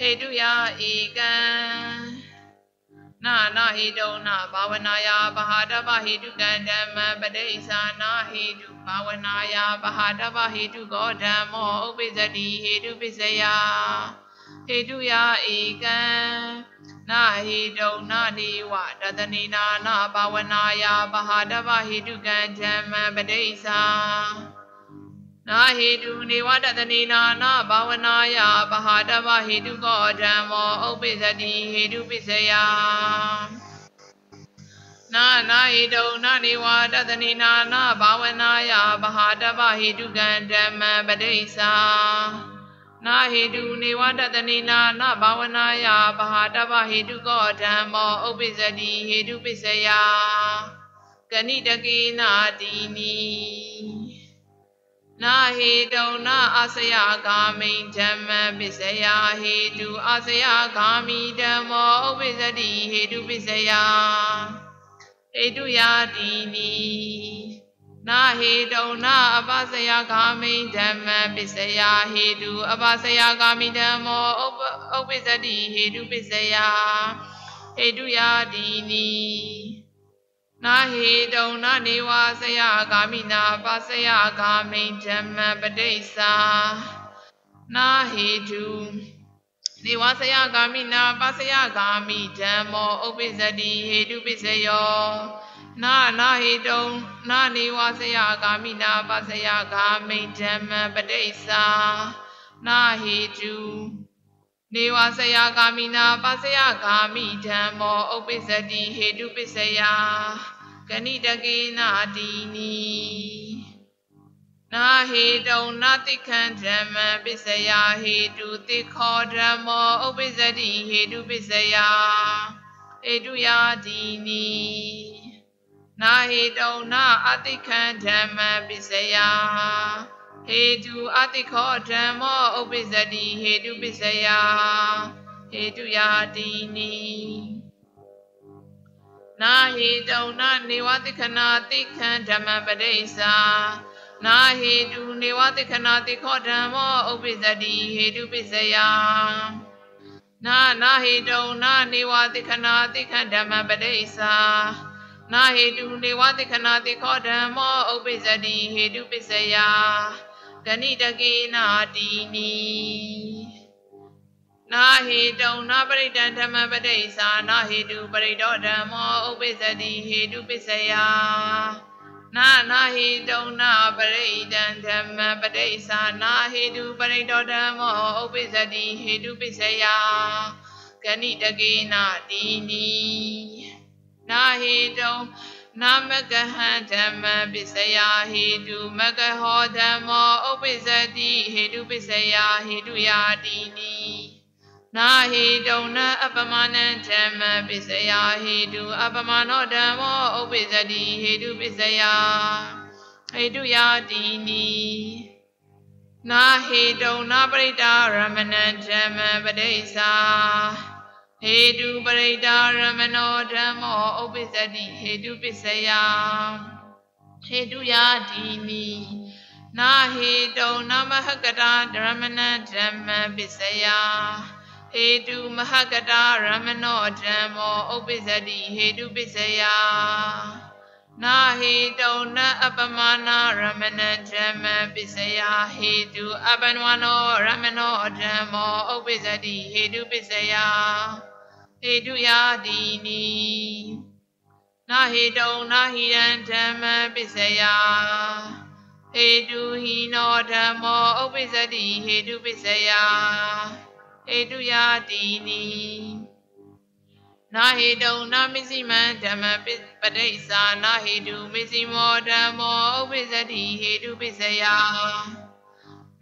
E: ဟေတုယဧကံနာနာဟိတုံနာဘာဝနာယဘဟာတဗဟိတုကံဓမ္မပတိစ္ဆာနာဟိတုဘာဝနာယဘဟာတဗဟိတုကောဓမ္မောဥပ္ပိသတိဟေတုပစ္စယဟေတုယဧကံနာဟိတုံနာနိဝတတနိနာနာဘာဝနာယဘဟာတဗဟိတုကံဓမ္မပတိစ္ဆာ နာဟိတုနေဝတတနိနာနာဘာဝနာယဘဟာတဗဟိတုကောဓမ္မောဥပ္ပိသတိဟေတုပစ္စယနာနာဟိတုံနာနေဝတတနိနာနာဘာဝနာယဘဟာတဗဟိတုကံဓမ္မပတိစ္ဆာနာဟိတုနေဝတတနိနာနာဘာဝနာယဘဟာတဗဟိတုကောဓမ္မောဥပ္ပိသတိဟေတုပစ္စယကဏိတကေနာတိနိ နာဟေတုံနာအာစယဂာမိန်ဓမ္မပစ္စယဟေတုအာစယဂာမိဓမ္မောဥပ္ပိသတိဟေတုပစ္စယဟေတုယာတိနိနာဟေတုံနာအပစယဂာမိန်ဓမ္မပစ္စယဟေတုအပစယဂာမိဓမ္မောဥပ္ပစ္စတိဟေတုပစ္စယဟေတုယာတိနိ နာဟေတုံနာနေဝဆယဂာမိနာပစယဂာမိန်ဓမ္မပဋိစ္ဆာနာဟေတုနေဝဆယဂာမိနာပစယဂာမိဓမ္မောဥပ္ပစ္စတိဟေတုပစ္စယောနာနာဟေတုံနာနေဝဆယဂာမိနာပစယဂာမိဓမ္မပဋိစ္ဆာနာဟေတု နေဝဆယဂာမိနာပစယဂာမိဓမ္မောဥပ္ပစ္စတိဟေတုပစ္စယဂဏိတကေနာတိနိနာဟေတုံနာတိခံဓမ္မပစ္စယဟေတုတိခောဓမ္မောဥပ္ပစ္စတိဟေတုပစ္စယဟေတုယာတိနိနာဟေတုံနာအတိခံဓမ္မပစ္စယ ဟေတုအတိခောဓမ္မောဥပ္ပစ္စတိဟေတုပစ္စယဟေတုယာတိနိနာဟေတုံနာနေဝတိခဏတိခံဓမ္မပရိစ္ဆာနာဟေတုနေဝတိခဏတိခောဓမ္မောဥပ္ပစ္စတိဟေတုပစ္စယနာနာဟေတုံနာနေဝတိခဏတိခံဓမ္မပရိစ္ဆာနာဟေတုနေဝတိခဏတိခောဓမ္မောဥပ္ပစ္စတိဟေတုပစ္စယ ဂဏိတကေနာတိနိနာဟေတုံနာပရိဒံဓမ္မပဋိစ္ဆာနာဟေတုပရိဒောဓမ္မောဥပ္ပစ္စတိဟေတုပစ္စယနာနာဟေတုံနာပရိဒံဓမ္မပဋိစ္ဆာနာဟေတုပရိဒောဓမ္မောဥပ္ပစ္စတိဟေတုပစ္စယဂဏိတကေနာတိနိနာဟေတုံ နာမကဟံဓမ္မပစ္စယဟေတုမကဟောဓမ္မောဥပ္ပစ္စတိဟေတုပစ္စယဟေတုယာတိနိနာဟိတုံနအပမနံဓမ္မပစ္စယဟိတုအပမနောဓမ္မောဥပ္ပစ္စတိဟိတုပစ္စယဟိတုယာတိနိနာဟိတုံနာပရိတာရမဏံဓမ္မပဋိစ္ဆာ ဟေတုပရိတာရမနောဓမ္မောဥပ္ပစ္စတိဟေတုပစ္စယဟေတုယာတိနိနာဟိတုံနမဟကတာဓမ္မနံဓမ္မပစ္စယဟေတုမဟကတာရမနောဓမ္မောဥပ္ပစ္စတိဟေတုပစ္စယနာဟေတုနအပမနာရမဏဓမ္မပစ္စယဟေတုအပနဝနောရမနောဓမ္မောဥပ္ပစ္စတိဟေတုပစ္စယ ဟေတုယာတိနိနာဟေတုနာဟိရံဓမ္မပစ္စယဟေတုဟိနောဓမ္မောဥပ္ပစ္စတိဟေတုပစ္စယဟေတုယာတိနိနာဟေတုနာမစ္စည်းမံဓမ္မပဋိစ္ဆာနာဟေတုမစ္စည်းမောဓမ္မောဥပ္ပစ္စတိဟေတုပစ္စယ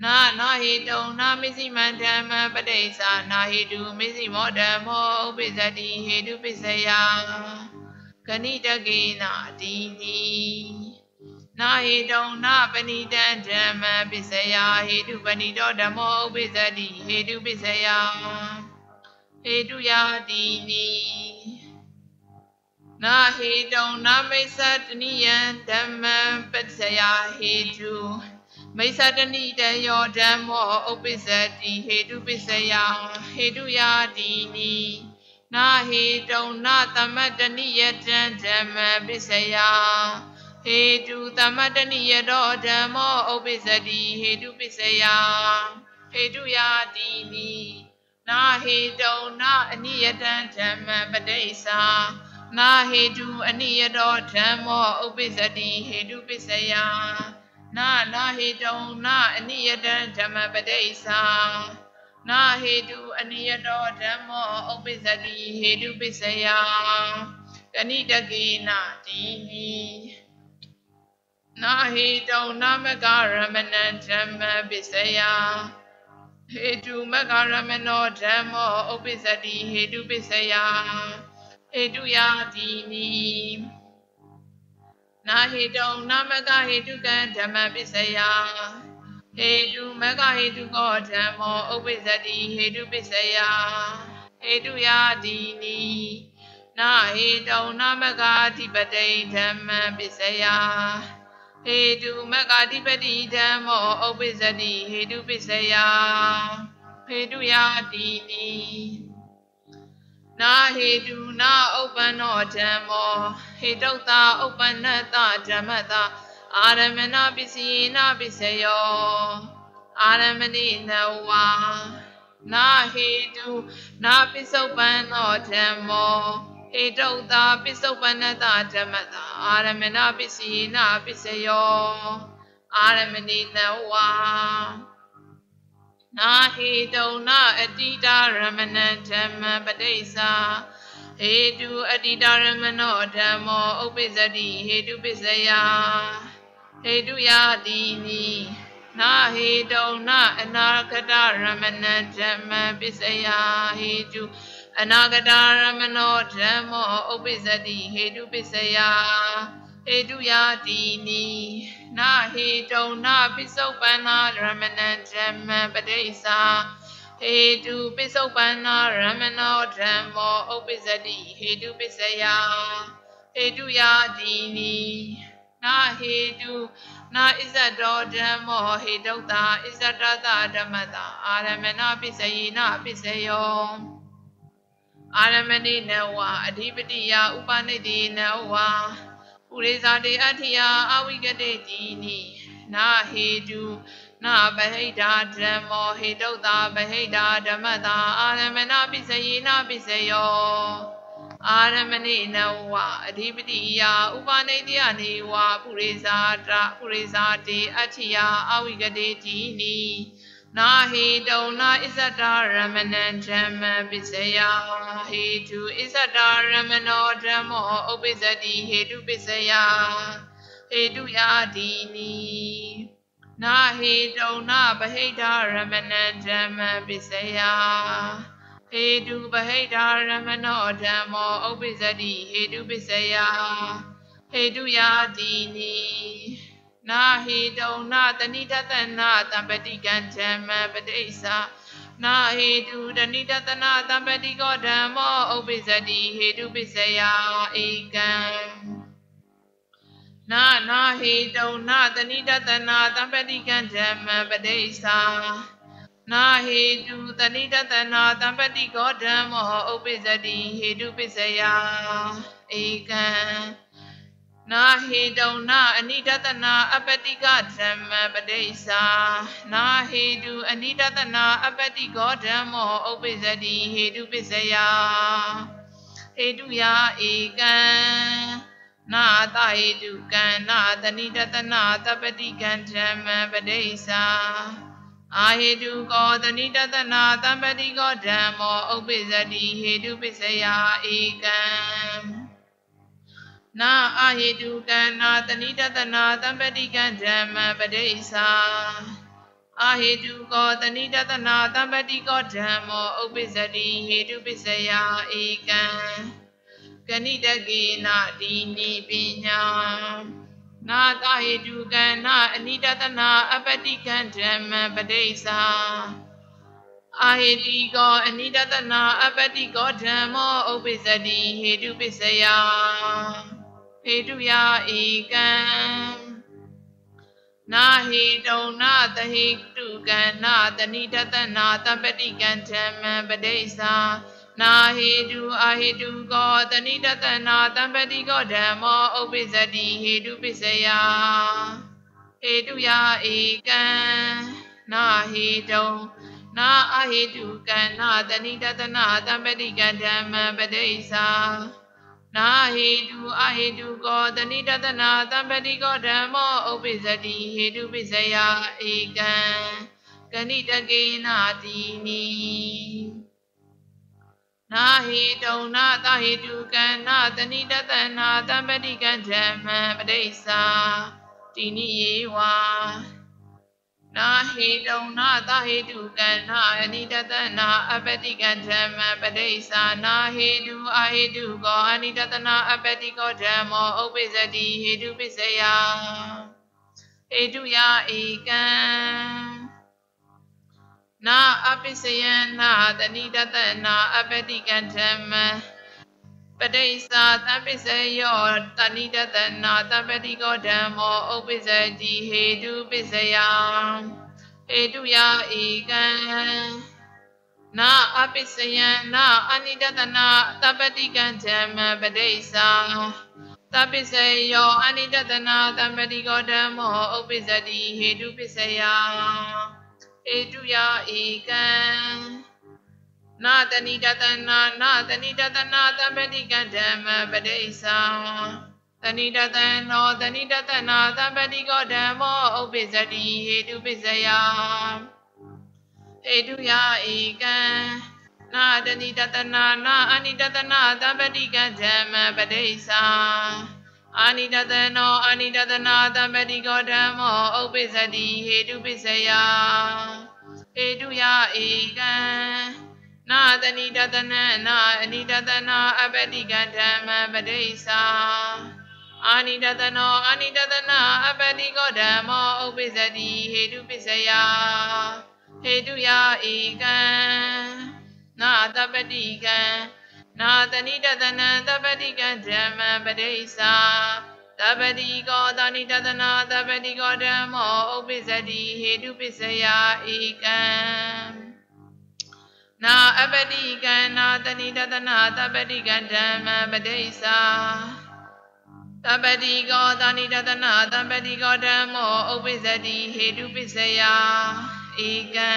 E: နာနာဟေတုနာမစ္စည်းမံဓမ္မပဋိစ္ဆာနာဟေတုမစ္စည်းမောဓမ္မောဥပ္ပစ္စတိဟေတုပစ္စယဂဏိတကေနာတိတိနာဟေတုံနာပဏိတံဓမ္မပစ္စယဟေတုပဏိတောဓမ္မောဥပ္ပစ္စတိဟေတုပစ္စယဟေတုယာတိနိနာဟေတုံနာမိစ္ဆတနိယံဓမ္မပစ္စယဟေတု မိစ္ဆတနိတယောဓမ္မောဥပ္ပစ္စတိဟေတုပစ္စယဟေတုယာတိနိနာဟေတုံနာသမတနိယတံဓမ္မပစ္စယဟေတုသမတနိယတောဓမ္မောဥပ္ပစ္စတိဟေတုပစ္စယဟေတုယာတိနိနာဟေတုံနာအနိယတံဓမ္မပဋိစ္ဆာနာဟေတုအနိယတောဓမ္မောဥပ္ပစ္စတိဟေတုပစ္စယ နာနာဟေတုံနာအနိယတံဓမ္မပဋိစ္ဆာနာဟေတုအနိယတောဓမ္မောဥပ္ပစ္စတိဟေတုပစ္စယကဏိတကေနာတိနိနာဟေတုံနာမကရမဏံဓမ္မပစ္စယဟေတုမကရမနောဓမ္မောဥပ္ပစ္စတိဟေတုပစ္စယဟေတုယာတိနိ နာဟေတုံနာမကဟေတုကံဓမ္မပစ္စယဟေတုမကဟေတုကောဓမ္မောဥပ္ပစ္စတိဟေတုပစ္စယဟေတုယာတိနိနာဟေတုံနာမကအဓိပတိဓမ္မပစ္စယဟေတုမက္ကာတိပတိဓမ္မောဥပ္ပစ္စတိဟေတုပစ္စယဟေတုယာတိနိ နာဟေတုနာဥပ္ပန္နောဓမ္မောဟေတုတာဥပ္ပန္နတဓမ္မတာအာရမဏပစ္စယေနပစ္စယောအာရမဏိနဝါနာဟေတုနာပစ္စုပန်သောဓမ္မောဟေတုတာပစ္စုပန္နတဓမ္မတာအာရမဏပစ္စယေနပစ္စယောအာရမဏိနဝါ နာဟေတုနာအတိတာရမဏဓမ္မပဋိစ္ဆာဟေတုအတိတာရမနောဓမ္မောဥပ္ပစ္စတိဟေတုပစ္စယဟေတုယာတိနိနာဟေတုနာအနာဂတရမဏဓမ္မပစ္စယဟေတုအနာဂတရမနောဓမ္မောဥပ္ပစ္စတိဟေတုပစ္စယ ဟေတုယာတိနိနာဟေတုံနာပိစုပန္နာရမဏံဓမ္မပဋိစ္ဆာဟေတုပိစုပန္နာရမနောဓမ္မောဥပ္ပစ္စတိဟေတုပစ္စယဟေတုယာတိနိနာဟေတုနာဣဇတောဓမ္မောဟေတုတာဣဇတတဓမ္မတာအာရမဏပစ္စယေနပစ္စယောအာရမဏိနဝအဓိပတိယဥပနိတိနဝ ပုရိဇာတေအဋ္ဌိယအဝိကတေတိနိနာဟေတုနာဗဟိတာဓမ္မောဟေတုတာဗဟိတာဓမ္မတာအာရမဏပစ္စယေနပစ္စယောအာရမဏိနဝအဓိပတိယဥပနိတိယနေဝပုရိဇာတပုရိဇာတေအဋ္ဌိယအဝိကတေတိနိ နာဟေတုံနာဣဇတာရမဏံဓမ္မပစ္စယဟေတုဣဇတာရမနောဓမ္မောဥပ္ပစ္စတိဟေတုပစ္စယဟေတုယာတိနိနာဟေတုံနာဗဟိတာရမဏံဓမ္မပစ္စယဟေတုဗဟိတာရမနောဓမ္မောဥပ္ပစ္စတိဟေတုပစ္စယဟေတုယာတိနိ နာဟိတုံနာတဏိတတနာတံပတိကံဓမ္မပဋိစ္ဆာနာဟေတုတဏိတတနာတံပတိကောဓမ္မောဥပ္ပစ္စတိဟေတုပစ္စယဧကံနာနာဟေတုံနာတဏိတတနာတံပတိကံဓမ္မပဋိစ္ဆာနာဟေတုတဏိတတနာတမ္ပတိကောဓမ္မောဥပ္ပဇ္ဇတိဟေတုပစ္စယဧကံ နာဟေတုံနာအနိဒတနာအပတိကဓမ္မပတိစ္ဆာနာဟေတုအနိဒတနာအပတိကောဓမ္မောဥပ္ပဇ္ဇတိဟေတုပစ္စယဟေတုယဧကံနာတဟေတုကံနာတဏိတတနာတပတိကံဓမ္မပတိစ္ဆာအာဟေတုကောတဏိတတနာတမ္ပတိကောဓမ္မောဥပ္ပဇ္ဇတိဟေတုပစ္စယဧကံ နာအာဟေတုကံနာတဏိတတနာတမ္ပတိကံဓမ္မပတိစ္ဆာအာဟေတုကောတဏိတတနာတမ္ပတိကောဓမ္မောဥပ္ပဇ္ဇတိဟေတုပစ္စယဧကံကဏိတကေနဒီနိပညာနာတဟေတုကံနာအနိတတနာအပတိကံဓမ္မပတိစ္ဆာအာဟေတိကောအနိတတနာအပတိကောဓမ္မောဥပ္ပဇ္ဇတိဟေတုပစ္စယ ဟေတုယဧကံနာဟေတုံနာတဟေတုကံနာတဏိတတနာတပတိကံဓမ္မပတိစ္ဆာနာဟေတုအာဟေတုကောတဏိတတနာတံပတိကောဓမ္မောဥပ္ပဇ္ဇတိဟေတုပစ္စယဟေတုယဧကံနာဟေတုံနာအဟေတုကံနာတဏိတတနာတံပတိကံဓမ္မပတိစ္ဆာ နာဟေတုအဟေတုကောတဏိတတနာတံပတိကောဓမ္မောဥပ္ပဇ္ဇတိဟေတုပစ္စယဧကံကဏိတကေနာတိနိနာဟိတုံနာသဟိတုကံနာတဏိတတနာတမ္ပတိကံဓမ္မပဋိစ္ဆာတိနိယေဝါ နာဟိတုံနာသဟိတုကံနာအနိတတနာအပတိကံဓမ္မပဋိစ္ဆာနာဟိတုအဟိတုကောအနိတတနာအပတိကောဓမ္မောဥပ္ပဇ္ဇတိဟိတုပစ္စယဟိတုယဧကံနာအပိစယနာတဏိတတနာအပတိကံဓမ္မ ပဋိစ္ဆာတပိစယောတဏိတတနာတပတိကောဓမ္မောဥပ္ပဇ္ဇတိဟေတုပစ္စယဟေတုယဧကံနာအပိစယနာအနိတတနာတပတိကံဓမ္မပဋိစ္ဆာတပိစယောအနိတတနာတပတိကောဓမ္မောဥပ္ပဇ္ဇတိဟေတုပစ္စယဧတုယဧကံ နာတဏိတတနာနာတဏိတတနာတပတိကံဓမ္မပတိစ္ဆာတဏိတတနောတဏိတတနာတပတိကောဓမ္မောဥပ္ပဇ္ဇတိဟေတုပစ္စယဟေတုယဧကံနာတဏိတတနာနာအနိတတနာတပတိကံဓမ္မပတိစ္ဆာအာနိတတနောအာနိတတနာတမ္ပတိကောဓမ္မောဥပ္ပဇ္ဇတိဟေတုပစ္စယဟေတုယဧကံ နာတဏိတတနနာအနိတတနာအပတိကဓမ္မပတိစ္ဆာအာနိတတနောအာနိတတနာအပတိကောဓမ္မောဥပ္ပဇ္ဇတိဟေတုပစ္စယဟေတုယဧကံနာတပတိကံနာတဏိတတနံတပတိကံဓမ္မပတိစ္ဆာတပတိကောတဏိတတနာတပတိကောဓမ္မောဥပ္ပဇ္ဇတိဟေတုပစ္စယဧကံ နာအပတိကံနာတဏိတတနာတပတိကံဓမ္မပတိစ္ဆာတပတိကောတဏိတတနာတပတိကောဓမ္မောဥပ္ပဇ္ဇတိဟေတုပစ္စယဧကံ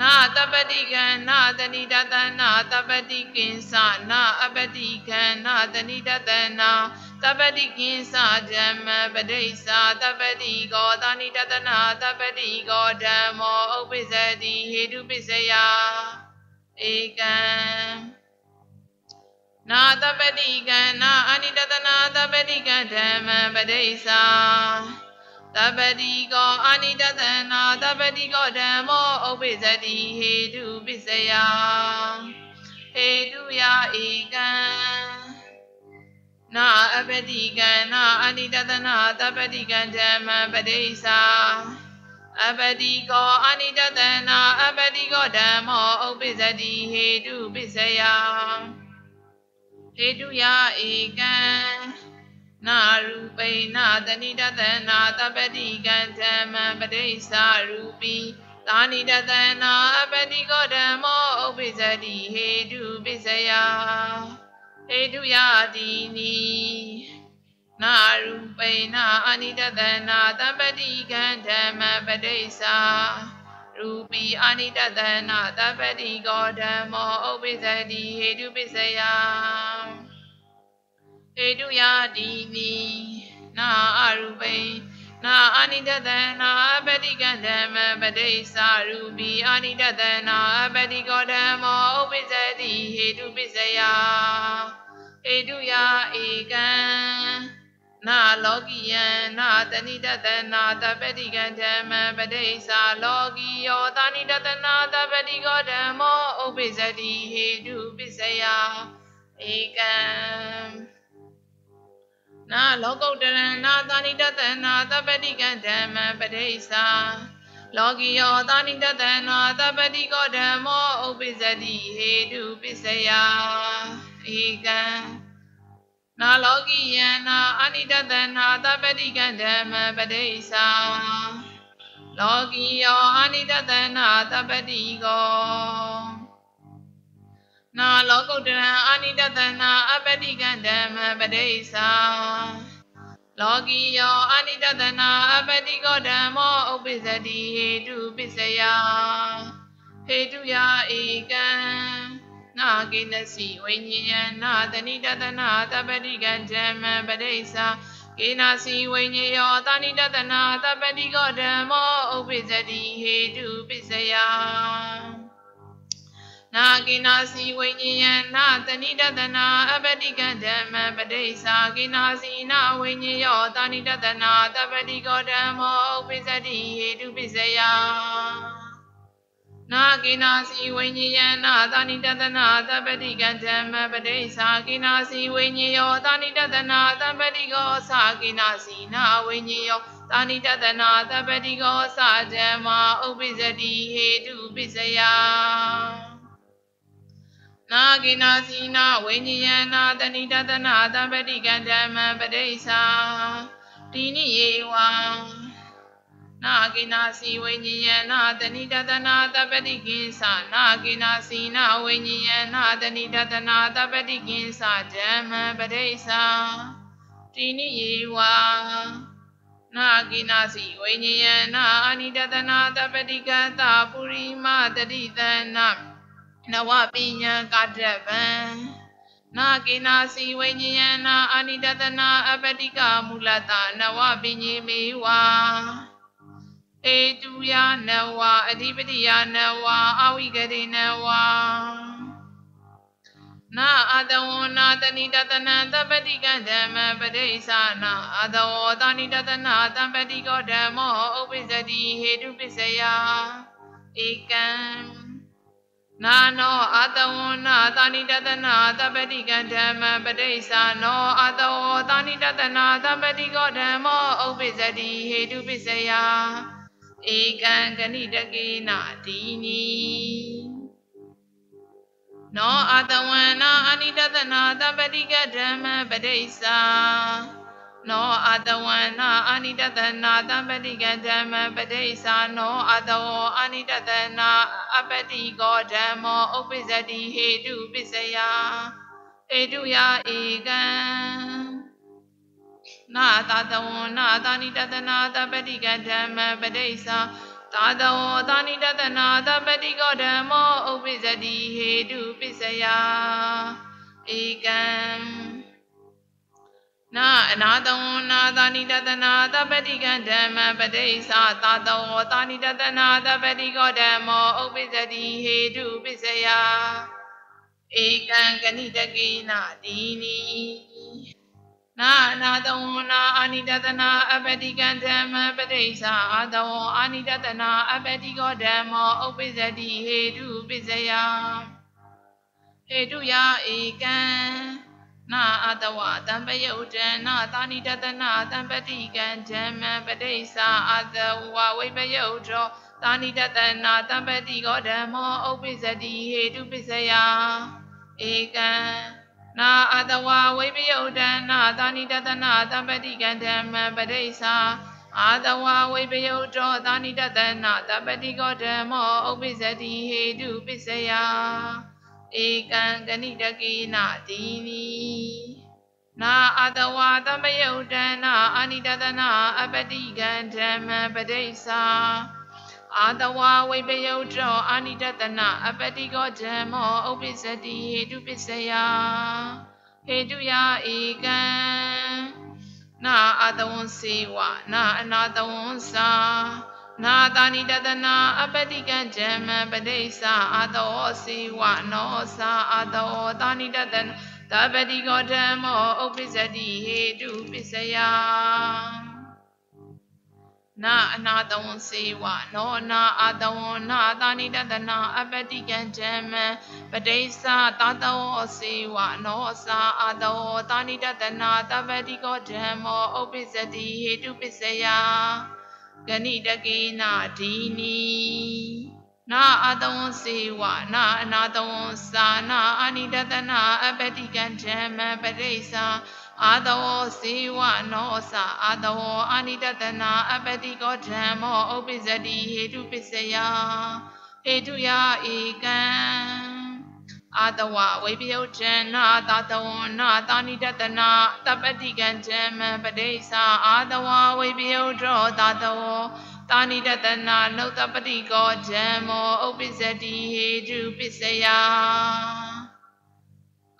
E: နာတပတိကံနာတဏိတတနာတပတိကိဉ္စနာအပတိကံနာတဏိတတနာ တပတိကိဉ္စဓမ္မပဋိစ္ဆာတပတိကောတဏိတတနာတပတိကောဓမ္မောဥပ္ပဇ္နာတပတိကံနာအနိတတနာတပတိကံဓမ္မပဋိစ္ဆာတပတိကောအာနိတသနာတပတိကောဓမ္မောဥပ္ပဇ္ဇတိဟေတုပစ္စယဟေတုယဧကံနာအပတိကံနာအာနိတသနာတပတိကံဓမ္မပဋိစ္ဆာအပတိကောအာနိတသနာအပတိကောဓမ္မောဥပ္ပဇ္ဇတိဟေတုပစ္စယဟေတုယဧကံနာရူပိနာတဏိတတနာတပတိကံဓမ္မပဋိစ္ဆာရူပိတသာနိတသနာအပတိကောဓမ္မောဥပ္ပစ္စတိဟေတုပစ္စယဟေ တုယတိနိနာရူပိနာအနိတသနာတပ္ပတိကံဓမ္မပတိစ္ဆာရူပိအနိတသနာတပ္ပတိကောဓမ္မောဥပ္ပစ္စတိဟေတုပစ္စယဟေတုယတိနိနာအရူပိနာအနိတသနာအပတိကံဓမ္မပတိစ္ဆာရူပိအနိတသနာအပတိကောဓမ္မောဥပ္ပစ္စတိဟေတုပစ္စယ ဟေတုယဧကံနာလောကိယံနာတဏိတတနာတပတိကံဓမ္မပတိစ္ဆာလောကိယောတာဏိတတနာတပတိကောဓမ္မောဥပ္ပစ္စတိဟေတုပစ္စယဧကံနာလောကုတ္တရဏနာသာနိတတနာသဗ္ဗတိကံဓမ္မပရိစ္ဆာလောကီယောသာနိတတနာသဗ္ဗတိကောဓမ္မောဥပ္ပစ္စတိဟေတုပစ္စယ ဧကံနာလောကီယနာအနိတတနာသဗ္ဗတိကံဓမ္မပရိစ္ဆာလောကီယောအနိတတနာသဗ္ဗတိကောနာလောကုတ္တရံအာနိတတနာအပတိကံဓမ္မပရိစ္ဆာလောကီယောအာနိတတနာအပတိကောဓမ္မောဥပ္ပစ္စတိဟေတုပစ္စယဟေတုယဧကံ နာကိနစီဝိညာယနာတဏိတတနာတပတိကံဓမ္မပရိစ္ဆာကေနာစီဝိညာယောတာဏိတတနာတပတိကောဓမ္မောဥပ္ပစ္စတိဟေတုပစ္စယနာကိနာစီဝိညာယနာတဏိတတနာအပတိကံဓမ္မပဋိစ္ဆာကိနာစီနာဝိညာယောတာဏိတတနာတပတိကောဓမ္မောဥပ္ပစ္စတိဟေတုပစ္စယ နာကိနာစီဝိညာယနာတာဏိတတနာတပတိကံဓမ္မပဋိစ္ဆာကိနာစီဝိညာယောတာဏိတတနာတပတိကောသာကိနာစီနာဝိညာယောတာဏိတတနာတပတိကောသာဓမ္မာဥပ္ပစ္စတိဟေတုပစ္စယနာဂိနာစီနာဝိညာယနာတဏိတတနာတပတိကံဓမ္မပရိစ္ဆာတိနိယေဝံ နာဂိနာစီဝိညာယနာတဏိတတနာတပတိကိသနာဂိနာစီနာဝိညာယနာတဏိတတနာတပတိကိသဓမ္မပရိစ္ဆာတိနိယေဝံနာဂိနာစီဝိညာယနာအနိတတနာတပတိကတပုရိမတတိတနာနဝပိညာကတ္တဗံနာကိနာစီဝိညာယနာအာနိတတနာအပတိကမူလတနဝပိညေမေဝါ ဧတုယနဝအဓိပတိယနဝအဝိကတိနဝနာအတဝနာတဏိတတနံတပတိကံဓမ္မပရိစ္ဆာနာအတဝတာဏိတတနာတပတိကောဓမ္မောဥပ္ပစ္စတိဟေတုပစ္စယဧကံနာနောအတဝနာသာနိတတနာသဗ္ဗတိကံဓမ္မပဋိစ္ဆာနောအတဝသာနိတတနာသဗ္ဗတိကောဓမ္မောဥပ္ပစ္စတိဟေတုပစ္စယ ဧကံဂဏိတကေနဒီနီနောအတဝနာအနိတတနာသဗ္ဗတိကဓမ္မပဋိစ္ဆာနောအတဝနာအာနိတတနာတမ္ပတိကဓမ္မပတိစ္ဆာနောအတဝအာနိတတနာအပတိကောဓမ္မောဥပ္ပဇ္ဇတိဟေတုပစ္စယဟေတုယဧကံ நாதாதவும் நாதானி ததநாத பதிகதம பதைசா தாதவோ தானி ததநாத பதிகோடமோ உபிசதி ஹேது பிசயா ஏகம் நாதவோ நாதானி ததநாத பதிகதம பதைசா தாதவோ தானி ததநாத பதிகோடமோ உபிசதி ஹேது பிசயா ஏகம் கணிதகீனா தீனி နာတပတိကောဓမ္မောဥပ္ပဇ္ဇတိဟေတုပစ္စယဧကံနာအနာတဝနာသာနိတတနာသဗ္ဗတိကံဓမ္မပတိစ္ဆာသာတဝသာနိတတနာသဗ္ဗတိကောဓမ္မောဥပ္ပစ္စတိဟေတုပစ္စယဧကံကဏိတကိနာဒီနီနာအနာတဝနာအာနိတတနာအပတိကံဓမ္မပတိစ္ဆာအာတဝအာနိတတနာအပတိကောဓမ္မောဥပ္ပစ္စတိဟေတုပစ္စယဟေတုယဧကံနာအတဝတံပယုတ်တံနာသာနိတတနာတံပတိကံဓမ္မပဋိစ္ဆာအတဝဝိပယုတ်တောသာနိတတနာတံပတိကောဓမ္မောဥပ္ပစ္စတိဟေတုပစ္စယဧကံ နာအတဝဝိပယုတ်တံနာသာနိတတနာတံပတိကံဓမ္မပဋိစ္ဆာအာတဝဝိပယုတောသာနိတတနာတပတိကောဓမ္မောဥပ္ပစ္စတိဟေတုပစ္စယဧကံဂဏိတကိနာတိနိနာအတဝသမယုတနာအာနိတတနာအပတိကံဓမ္မပဋိစ္ဆာ အာတဝဝိပယုတောအာနိတတနာအပတိကောဓမ္မောဥပ္ပစ္စတိဟေတုပစ္စယဟေတုယဧကံနာအတဝံစေဝနာအနာတဝံစာနာတာနိတတနာအပတိကံဓမ္မပဋိစ္ဆာအာတောစေဝနောစာအာတောတာနိတတနာသဗ္ဗတိကောဓမ္မောဥပ္ပစ္စတိဟေတုပစ္စယ နာအနာတဝံစေဝနောနာအာတဝံနာတာနိတတနာအပတိကံဓမ္မပဋိစ္ဆာတာတဝောစေဝနောစာအာတဝောတာနိတတနာသဗ္ဗတိကောဓမ္မောဥပ္ပစ္စတိဟေတုပစ္စယဂဏိတကေနာဒီနီနာအတဝံစေဝနာအနာတဝံသာနာအာနိတတနာအပတိကံဓမ္မပရိစ္ဆာ အာတဝစေဝနောသာအာတဝအာနိတတနာအပတိကောဓမ္မောဥပ္ပဇ္ဇတိဟေတုပစ္စယဟေတုယဧကံအာတဝဝိပယုတ်တနာသာတဝနာသာနိတတနာတပတိကံဓမ္မပရိစ္ဆာအာတဝဝိပယုတ်တောသာတဝတာနိတတနာနုတပတိကောဓမ္မောဥပ္ပဇ္ဇတိဟေတုပစ္စယ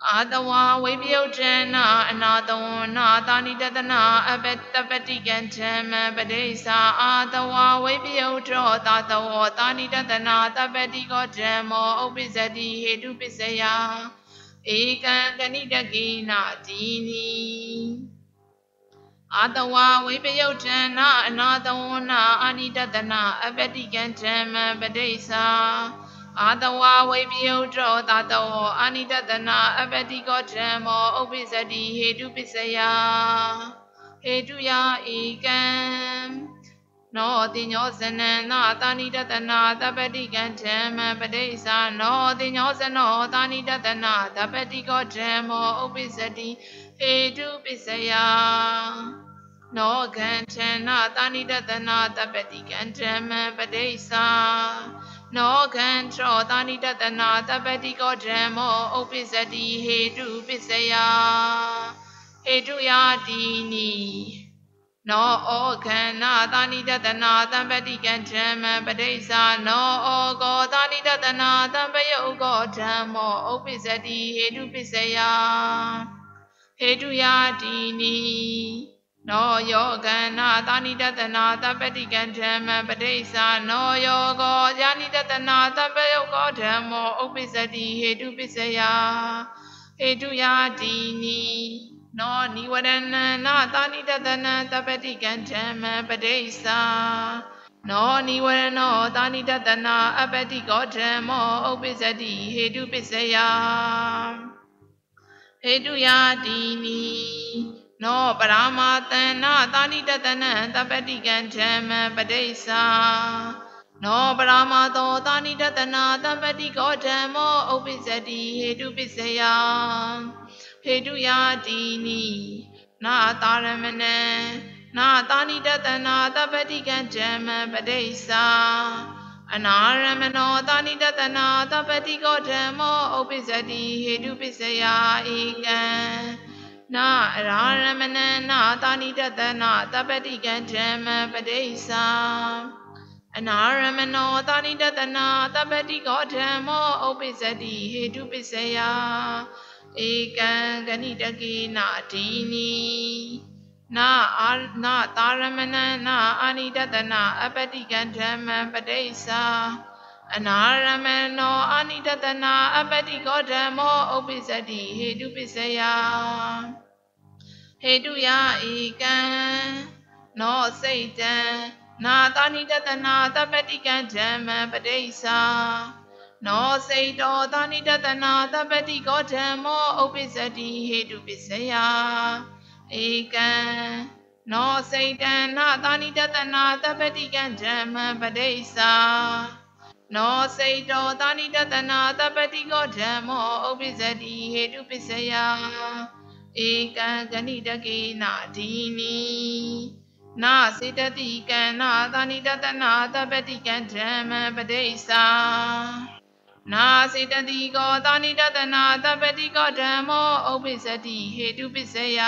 E: အာတဝဝိပယုတ်တနာအနာတဝနာတာနိတတနာအပတပတိကံဓမ္မပရိစ္ဆာအာတဝဝိပယုတ်တောတာတဝတာနိတတနာတပတိကောဓမ္မောဥပ္ပဇ္ဇတိဟေတုပစ္စယဧကံကဏိတကိနာဒီနီအာတဝဝိပယုတ်တနာအနာတဝနာအာနိတတနာအပတိကံဓမ္မပဋိစ္ဆာ အာတဝဝိပယုတ်တောတာတောအာနိတတနာအပတိကောဓမ္မောဥပ္ပစ္စတိဟေတုပစ္စယဟေတုယဧကံနောတိညောဇနံနာတာနိတတနာတပတိကံဓမ္မပဋိစ္ဆာနောတိညောဇနောတာနိတတနာတပတိကောဓမ္မောဥပ္ပစ္စတိဟေတုပစ္စယနောကံထနာတာနိတတနာတပတိကံဓမ္မပဋိစ္ဆာ နောကံထောတာနိတတနာတပတိကောဓမ္မောဥပ္ပစ္စတိဟေတုပစ္စယဟေတုယာတိနိနောဩခန္နာတာနိတတနာတံပတိကံဓမ္မပဋိစ္ဆာနောဩကောတာနိတတနာတံပယုကောဓမ္မောဥပ္ပစ္စတိဟေတုပစ္စယဟေတုယာတိနိ နောယောကန္နာသာနိတတနာတပတိကံဓမ္မပဋိစ္ဆာနောယောကောဇာနိတတနာတပယုကောဓမ္မောဥပ္ပစ္စတိဟေတုပစ္စယဟေတုယာတိနိနောနိဝရဏနာသာနိတတနာတပတိကံဓမ္မပဋိစ္ဆာနောနိဝရဏောသာနိတတနာအပတိကောဓမ္မောဥပ္ပစ္စတိဟေတုပစ္စယဟေတုယာတိနိ နောပရမတန္နာတာနိတတနံတပတိကံဓမ္မပဋိစ္ဆာနောပရမသောတာနိတတနာတပတိကောဓမ္မောဥပ္ပစ္စတိဟေတုပစ္စယဟေတုယာတိနိနာတာရမဏံနာတာနိတတနာတပတိကံဓမ္မပဋိစ္ဆာအနာရမနောတာနိတတနာတပတိကောဓမ္မောဥပ္ပစ္စတိဟေတုပစ္စယဧကံနာရာရမဏနာတာနိတတနာတပတိကံဓမ္မပဋိစ္ဆာအနာရမနောတာနိတတနာတပတိကောဓမ္မောဥပ္ပစ္စတိဟေတုပစ္စယဧကံ நாராளமன நாதானிடத நாதபரிகஜம பதேசா அநாரமனோ தானிடத நாதபரி கோஜமோ உபிசதி ஹேதுபிசயா ஏகங்கனிடகி நாட்டினி நா ஆல் நா தாரமன நா அனிடத நா அபரிகஜம பதேசா அநாரமனோ அனிடத நா அபரி கோஜமோ உபிசதி ஹேதுபிசயா ဟေတုပစ္စယဟေတုယဧကံနောစိတ်တံနာတာနိတတနာတပတိကံဓမ္မပဋိစ္ဆာနောစိတ်တောတာနိတတနာတပတိကောဓမ္မောဥပ္ပစ္စတိဟေတုပစ္စယဧကံနောစိတ်တံနာတာနိတတနာတပတိကံဓမ္မပဋိစ္ဆာနောစိတ်တောတာနိတတနာတပတိကောဓမ္မောဥပ္ပစ္စတိဟေတုပစ္စယ ဧကံဂဏိတကေနာဒီနီနာစေတတိကံနာသာနိတတနာတပတိကံဓမ္မပဋိစ္ဆာနာစေတတိကောသာနိတတနာတပတိကောဓမ္မောဥပ္ပိစတိဟေတုပစ္စယ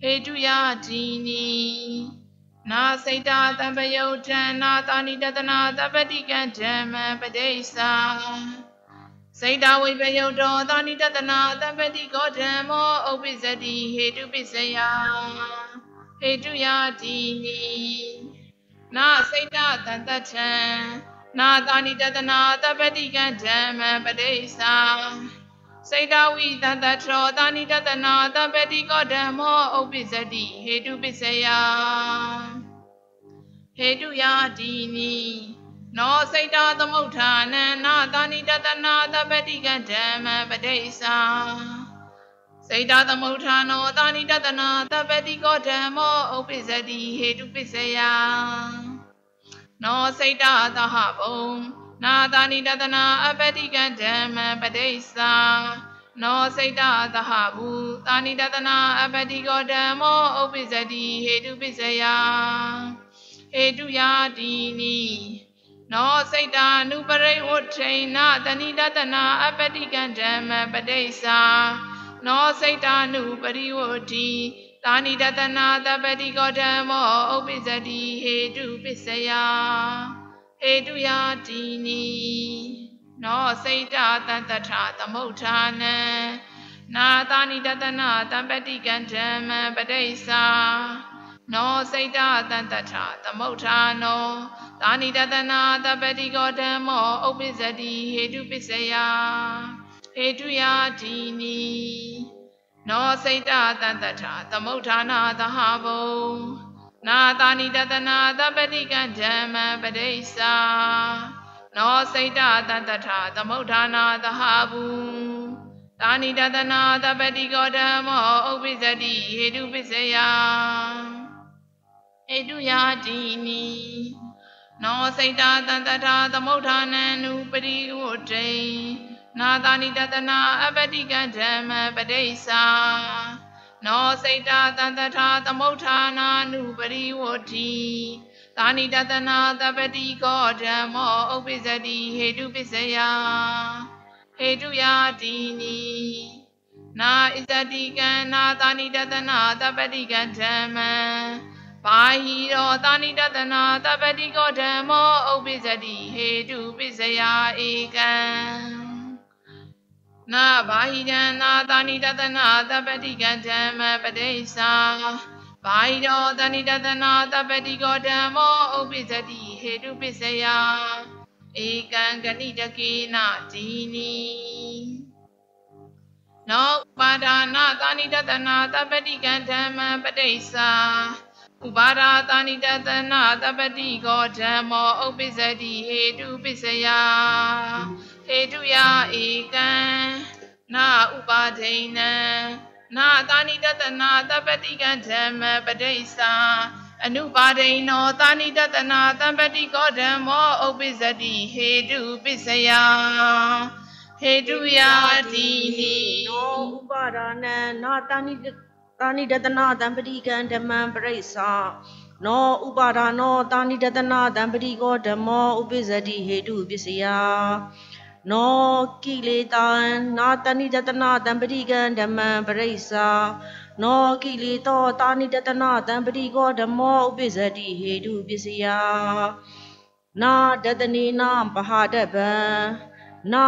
E: ဟေတုယတိနိနာစိတ်တာတံပယုတ်ထံနာသာနိတတနာတပတိကံဓမ္မပဋိစ္ဆာ စိတ်တာဝိပယုတ်တောသာနိတတနာတပတိကောဓမ္မောဥပ္ပိစတိဟေတုပစ္စယဟေတုယတိနိနာစိတ်တာတန်တထံနာသာနိတတနာတပတိကံဓမ္မပဋိစ္ဆာစိတ်တဝိတတထောသာနိတတနာတပတိကောဓမ္မောဥပ္ပိစတိဟေတုပစ္စယဟေတုယတိနိ နောစိတ်တသမုဋ္ဌာနံနာသာနိတတနာတပတိကံဓမ္မပဋိစ္ဆာစိတ်တသမုဋ္ဌာနောသာနိတတနာတပတိကောဓမ္မောဥပ္ပိစတိဟေတုပစ္စယနောစိတ်တသဟဘုံနာသာနိတတနာအပတိကံဓမ္မပဋိစ္ဆာနောစိတ်တသဟဘူသာနိတတနာအပတိကောဓမ္မောဥပ္ပိစတိဟေတုပစ္စယဟေတုယာတိနိ နောစိတ်တာနုပရိဝဋ္ထိဏတဏိတတနာအပတိကံဓမ္မပဋိစ္ဆာနောစိတ်တာနုပရိဝဋ္ထိသာနိတတနာတပတိကောဓမ္မောဥပ္ပိစတိဟေတုပစ္စယဟေတုယာတိနိနောစိတ်တာတတ္တထသမုဋ္ဌာနံနာသာနိတတနာတပတိကံဓမ္မပဋိစ္ဆာ နောစိတ်တာတတ္တထသမုဋ္ဌာနောသာနိတတနာတပတိကောဓမ္မောဥပ္ပိစတိဟေတုပစ္စယဟေတုယာတိနိနောစိတ်တတတ္တထသမုဋ္ဌာနာသဟဘုံနာတာနိတတနာတပတိကံဓမ္မပဋိစ္ဆာနောစိတ်တတတ္တထသမုဋ္ဌာနာသဟဘုံတာနိတတနာတပတိကောဓမ္မောဥပ္ပိစတိဟေတုပစ္စယ ဟေတုယာတိနိနောစိတ်တတတ္တထသမုဋ္ဌာနံနုပရိဝတ္တိနာတာနိတတနာအပတိကံဓမ္မပဋိစ္ဆာနောစိတ်တာတန္တထာသမုဋ္ဌာနာနုပရိဝတ္တိသာနိတတနာတပတိကောဓမ္မောဥပ္ပိစတိဟေတုပစ္စယဟေတုယာတိနိနာဣဇတိကံနာသာနိတတနာတပတိကံဓမ္မံ ဘာဟိရောသာနိတတနာတပတိကောဓမ္မောဥပ္ပိစတိဟေတုပစ္စယဧကံနာဘာဟိတံနာသာနိတတနာတပတိကံဓမ္မပဋိစ္ဆာဘာဟိတောသနိတတနာတပတိကောဓမ္မောဥပ္ပိစတိဟေတုပစ္စယဧကံဂဏိတကေနဒီနိနောဥပါဒာနာသာနိတတနာတပတိကံဓမ္မပဋိစ္ဆာ ဥပါဒာသာနိတတနာတပတိကောဓမ္မောဥပ္ပိစတိဟေတုပစ္စယဟေတုယဧကံနာဥပါဒိနံနာသာနိတတနာတပတိကံဓမ္မပဋိစ္ဆာအနုပါဒိနောသာနိတတနာတံပတိကောဓမ္မောဥပ္ပိစတိဟေတုပစ္စယဟေတုယာတိနိ
F: နောဥပါဒာနံနာတာနိတ တာနိတတနာတံပတိကံဓမ္မံပရိစ္ဆာနောဥပါဒာနောတာနိတတနာတံပတိကောဓမ္မောဥပိစ္ဆတိဟေတုပစ္စယနောကိလေသာနာတဏိတတနာတံပတိကံဓမ္မံပရိစ္ဆာနောကိလေသောတာနိတတနာတံပတိကောဓမ္မောဥပိစ္ဆတိဟေတုပစ္စယနာဒတနေနာပဟာတဗံနာ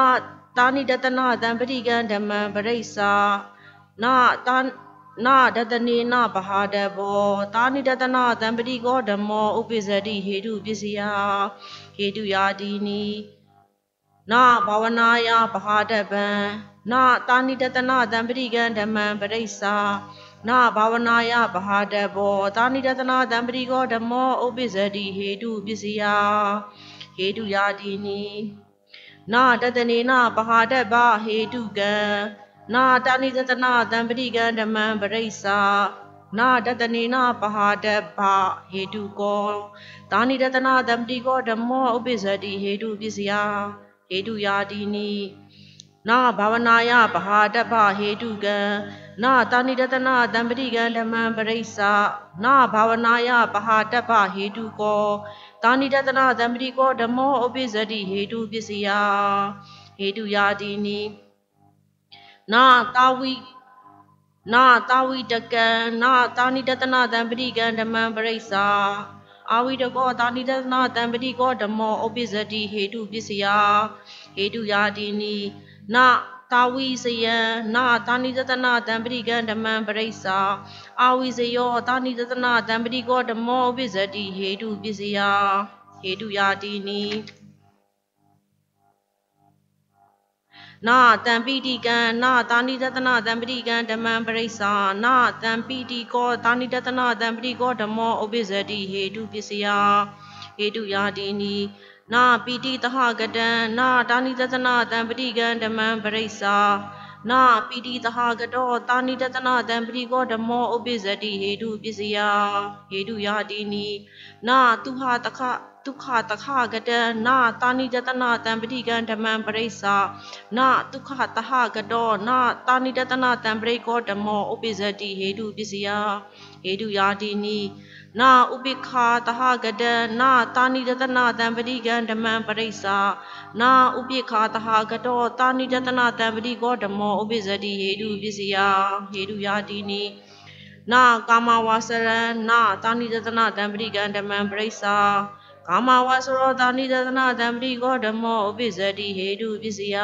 F: တာနိတတနာတံပတိကံဓမ္မံပရိစ္ဆာနာတာ နာဒတနေနာပဟာတဘောတာနိတတနာတံပတိကောဓမ္မောဥပိစ္ဆတိဟေတုပစ္စယဟေတုယာတိနိနာဘာဝနာယပဟာတဗံနာတာနိတတနာတံပရိကံဓမ္မံပရိစ္ဆာနာဘာဝနာယပဟာတဘောတာနိတတနာတံပရိကောဓမ္မောဥပိစ္ဆတိဟေတုပစ္စယဟေတုယာတိနိနာတတနေနာပဟာတဗဟေတုကံ နာတာနိတတနာတံပရိကံဓမ္မံပရိစ္ဆာနာတတနေနာပဟာတဗဟေတုကောတာနိတတနာတံပရိကောဓမ္မောဥပိစ္ဆတိဟေတုပစ္စယဟေတုယာတိနိနာဘာဝနာယဗဟာတပ္ပဟေတုကံနာတာနိတတနာတံပတိကံဓမ္မံပရိစ္ဆာနာဘာဝနာယဗဟာတပ္ပဟေတုကောတာနိတတနာတံပတိကောဓမ္မောဥပိစတိဟေတုပစ္စယဟေတုယာတိနိ နာတာဝိနာတာဝိတကံနာတာနိတတနာတံပတိကံဓမ္မံပရိစ္ဆာအာဝိတကောတာနိတတနာတံပတိကောဓမ္မောဥပိစတိဟေတုပစ္စယဟေတုယာတိနိနာတာဝိစယံနာတာနိတတနာတံပတိကံဓမ္မံပရိစ္ဆာအာဝိစယောတာနိတတနာတံပတိကောဓမ္မောဥပိစတိဟေတုပစ္စယဟေတုယာတိနိ နာတံပိတိကံနာတာနိတတနာတံပတိကံဓမ္မံပရိစ္ဆာနာတံပိတိကောတာနိတတနာတံပတိကောဓမ္မောဥပိစတိဟေတုပစ္စယဟေတုယာတိနိနာပိတိတဟကတံနာတာနိတတနာတံပတိကံဓမ္မံပရိစ္ဆာနာပိတိတဟကတောတာနိတတနာတံပတိကောဓမ္မောဥပိစတိဟေတုပစ္စယဟေတုယာတိနိနာတုဟတခ ဒုက္ခတခကတံနာတာနိတတနာတံပတိကံဓမ္မံပရိစ္ဆာနာဒုက္ခတဟကတောနာတာနိတတနာတံပရိကောဓမ္မောဥပိစတိဟေတုပစ္စယဟေတုယာတိနိနာဥပိခာတဟကတံနာတာနိတတနာတံပတိကံဓမ္မံပရိစ္ဆာနာဥပိခာတဟကတောတာနိတတနာတံပတိကောဓမ္မောဥပိစတိဟေတုပစ္စယဟေတုယာတိနိနာကာမဝါစရံနာတာနိတတနာတံပတိကံဓမ္မံပရိစ္ဆာ ကာမဝါစရောတာနိတသနာတံပတိကောဓမ္မောဥပိစတိဟေတုပစ္စယ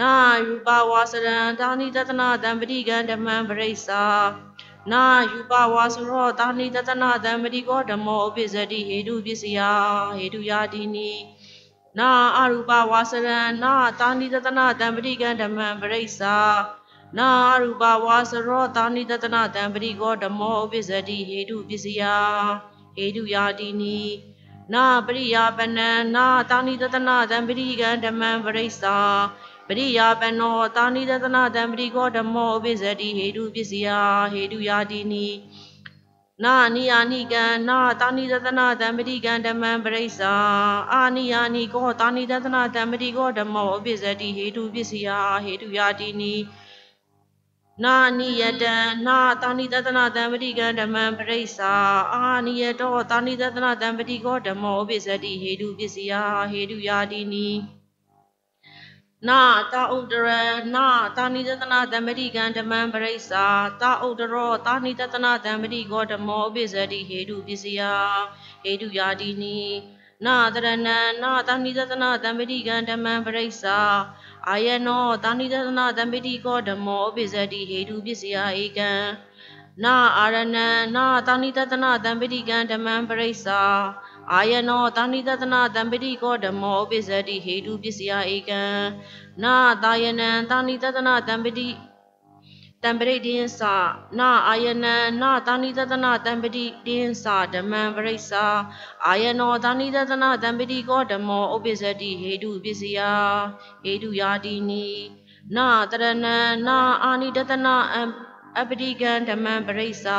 F: နာယူပဝါစရံတာနိတသနာတံပတိကံဓမ္မံပရိစ္ဆာနာယူပဝါစရောတာနိတသနာတံပတိကောဓမ္မောဥပိစတိဟေတုပစ္စယဟေတုယာတိနိနာအရူပဝါစရံနာတာနိတသနာတံပတိကံဓမ္မံပရိစ္ဆာနာရူပဝါစရောတာနိတတနာတံပရိကောဓမ္မောဥပိစတိဟေတုပစ္စယဟေတုယာတိနိ နာပရိယာပနံနာတာနိတတနာတံပရိကံဓမ္မံပရိစ္ဆာပရိယာပနောတာနိတတနာတံပရိကောဓမ္မောဥပိစတိဟေတုပစ္စယဟေတုယာတိနိနာနိယာနိကံနာတာနိတတနာတံပရိကံဓမ္မံပရိစ္ဆာအာနိယာနိကောတာနိတတနာတံပရိကောဓမ္မောဥပိစတိဟေတုပစ္စယဟေတုယာတိနိ နာနိယတံနာတာနိတတနာတံပတိကံဓမ္မံပရိစ္ဆာအာနိယတောတာနိတတနာတံပတိကောဓမ္မောဥပိစတိဟေတုပစ္စယဟေတုယာတိနိနာတာဥဒရနာတာနိတတနာတံပတိကံဓမ္မံပရိစ္ဆာတာဥဒရောတာနိတတနာတံပတိကောဓမ္မောဥပိစတိဟေတုပစ္စယဟေတုယာတိနိနာတရဏံနာတာနိတတနာတံပတိကံဓမ္မံပရိစ္ဆာ အာယနောတာနိတနာတံပိတိကောဓမ္မောအပိစတိဟေတုပစ္စယဧကံနာအာရဏံနာတာနိတနာတံပိတိကံဓမ္မံပရိစ္ဆာအာယနောတာနိတနာတံပိတိကောဓမ္မောအပိစတိဟေတုပစ္စယဧကံနာတာယနံတာနိတနာတံပိတိ တံပရိဒင်းစာနာအာယနံနာတာနိတတနာတံပတိဒင်းစာဓမ္မံပရိစ္ဆာအာယနောတာနိတတနာတံပတိကောဓမ္မောဥပိစတိဟေတုပစ္စယဟေတုယာတိနိနာတရဏံနာအာနိတတနာအပတိကံဓမ္မံပရိစ္ဆာ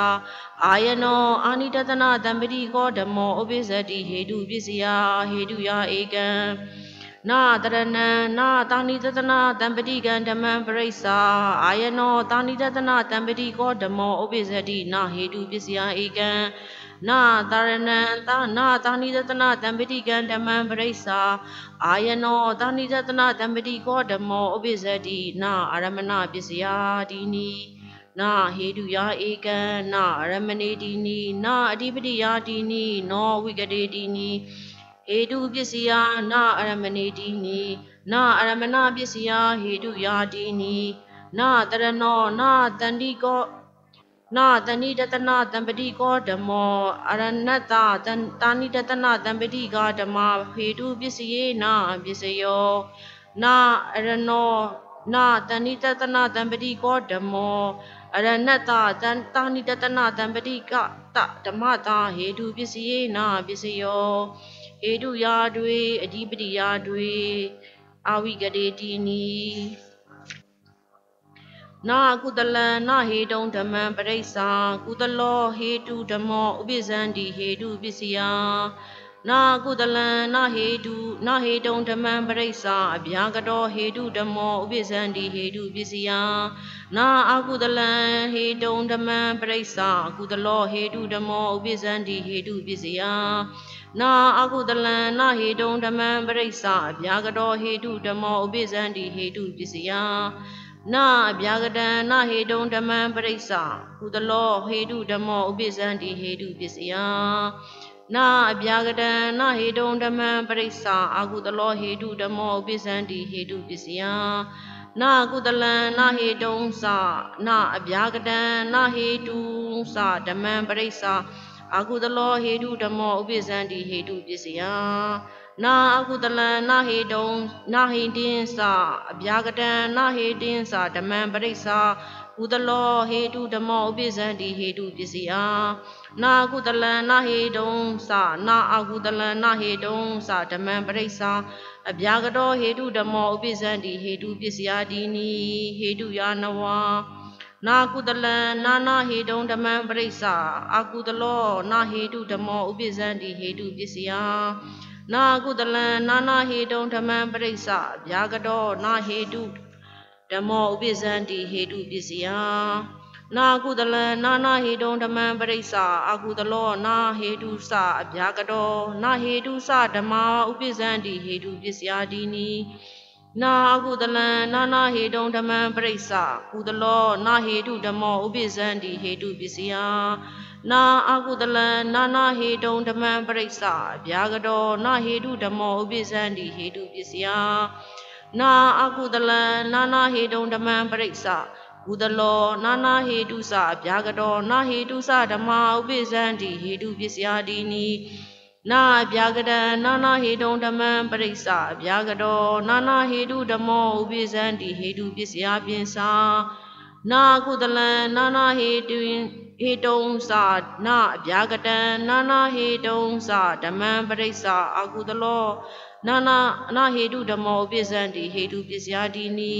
F: အာယနောအာနိတတနာတံပတိကောဓမ္မောဥပိစတိဟေတုပစ္စယဟေတုယာဧကံ နာတရဏံနာတာနိတတနာတံပတိကံဓမ္မံပရိစ္ဆာအာယနောတာနိတတနာတံပတိကောဓမ္မောဥပိစတိနာဟေတုပစ္စယဧကံနာတရဏံသာနာတာနိတတနာတံပတိကံဓမ္မံပရိစ္ဆာအာယနောတာနိတတနာတံပတိကောဓမ္မောဥပိစတိနာအာရမဏပစ္စယတိနိနာဟေတုယာဧကံနာအရမဏေတိနိနာအဓိပတိယာတိနိနောဝိကတေတိနိ ဟေတုပစ္စယနာအရမဏေတိနိနာအရမဏပစ္စယဟေတုယာတိနိနာတရဏောနာတန္တိကောနာတဏိတတနာတံပတိကောဓမ္မောအရဏတတတာနိတတနာတံပတိကာဓမ္မဟေတုပစ္စယေနာပစ္စယောနာအရဏောနာတဏိတတနာတံပတိကောဓမ္မောအရဏတတံတာနိတတနာတံပတိကတဓမ္မတာဟေတုပစ္စယေနာပစ္စယော ဟေတုယာတွေအဓိပတိယာတွေအာဝိကရေတိနီနာကုတလံနာဟေတုံဓမ္မံပရိစ္ဆာကုတလောဟေတုဓမ္မောဥပိဇန္တိဟေတုပစ္စယနာကုတလံနာဟေတုနာဟေတုံဓမ္မံပရိစ္ဆာအဗျာကတောဟေတုဓမ္မောဥပိသန္တိဟေတုပစ္စယနာအကုတလံဟေတုံဓမ္မံပရိစ္ဆာအကုတလောဟေတုဓမ္မောဥပိသန္တိဟေတုပစ္စယ နာအကုတလံနာဟေတုံဓမ္မံပရိစ္ဆာအဗျာကတောဟေတုဓမ္မောဥပိသန္တိဟေတုပစ္စယနာအဗျာကတံနာဟေတုံဓမ္မံပရိစ္ဆာကုတလောဟေတုဓမ္မောဥပိသန္တိဟေတုပစ္စယနာအဗျာကတံနာဟေတုံဓမ္မံပရိစ္ဆာအာကုတလောဟေတုဓမ္မောဥပိသန္တိဟေတုပစ္စယနာကုတလံနာဟေတုံသနာအဗျာကတံနာဟေတုသဓမ္မံပရိစ္ဆာ အာကုတလောဟေတုဓမ္မောဥပိသန္တိဟေတုပစ္စယနာအကုတလံနာဟေတုံနာဟိတင်းသအဗျာကတံနာဟေတင်းသဓမ္မံပရိစ္ဆာကုတလောဟေတုဓမ္မောဥပိသန္တိဟေတုပစ္စယနာကုတလံနာဟေတုံသနာအကုတလံနာဟေတုံသဓမ္မံပရိစ္ဆာအဗျာကတောဟေတုဓမ္မောဥပိသန္တိဟေတုပစ္စယတိနိဟေတုယာနဝါ နာကုတလံနာနာဟေတုံဓမ္မံပရိစ္ဆာအာကုတလောနာဟေတုဓမ္မောဥပိသန္တိဟေတုပစ္စယနာကုတလံနာနာဟေတုံဓမ္မံပရိစ္ဆာဗျာကတောနာဟေတုဓမ္မောဥပိသန္တိဟေတုပစ္စယနာကုတလံနာနာဟေတုံဓမ္မံပရိစ္ဆာအာကုတလောနာဟေတုစအဗျာကတောနာဟေတုစဓမ္မာဥပိသန္တိဟေတုပစ္စယတိနိ နာကုတလံနာနာဟေတုံဓမ္မံပရိစ္ဆာကုတလောနာဟေတုဓမ္မောဥပိသန္တိဟေတုပစ္စယနာအကုတလံနာနာဟေတုံဓမ္မံပရိစ္ဆာဗျာကတောနာဟေတုဓမ္မောဥပိသန္တိဟေတုပစ္စယနာအကုတလံနာနာဟေတုံဓမ္မံပရိစ္ဆာကုသလောနာနာဟေတုစဗျာကတောနာဟေတုစဓမ္မာဥပိသန္တိဟေတုပစ္စယတိနိ နာဗျာကတံနာနာဟေတုံဓမ္မံပရိစ္ဆာဗျာကတောနာနာဟေတုဓမ္မောဥပိသန္တိဟေတုပစ္စယပိစ္ဆာနာကုသလံနာနာဟေတုဟေတုံစာနာဗျာကတံနာနာဟေတုံစာဓမ္မံပရိစ္ဆာအာကုသလောနာနာအနာဟေတုဓမ္မောဥပိသန္တိဟေတုပစ္စယတိနိ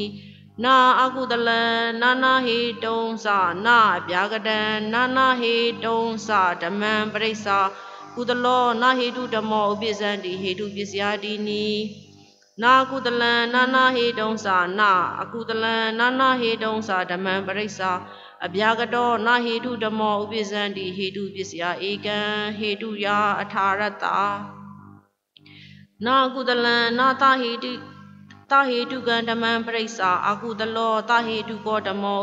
F: နာအကုတလံနာနာဟေတုံသနာဗျာကတံနာနာဟေတုံသဓမ္မံပရိစ္ဆာ ကုတလောနာဟေတုဓမ္မောဥပိသန္တိဟေတုပစ္စယတိနိနာကုတလံနာနာဟေတုံသနာအကုတလံနာနာဟေတုံသဓမ္မံပရိစ္ဆာအဗျာကတောနာဟေတုဓမ္မောဥပိသန္တိဟေတုပစ္စယဧကံဟေတုယာအထာရတ္တာနာကုတလံနာသဟေတုတာဟေတုကံဓမ္မံပရိစ္ဆာအာကုတလောတာဟေတုကောဓမ္မော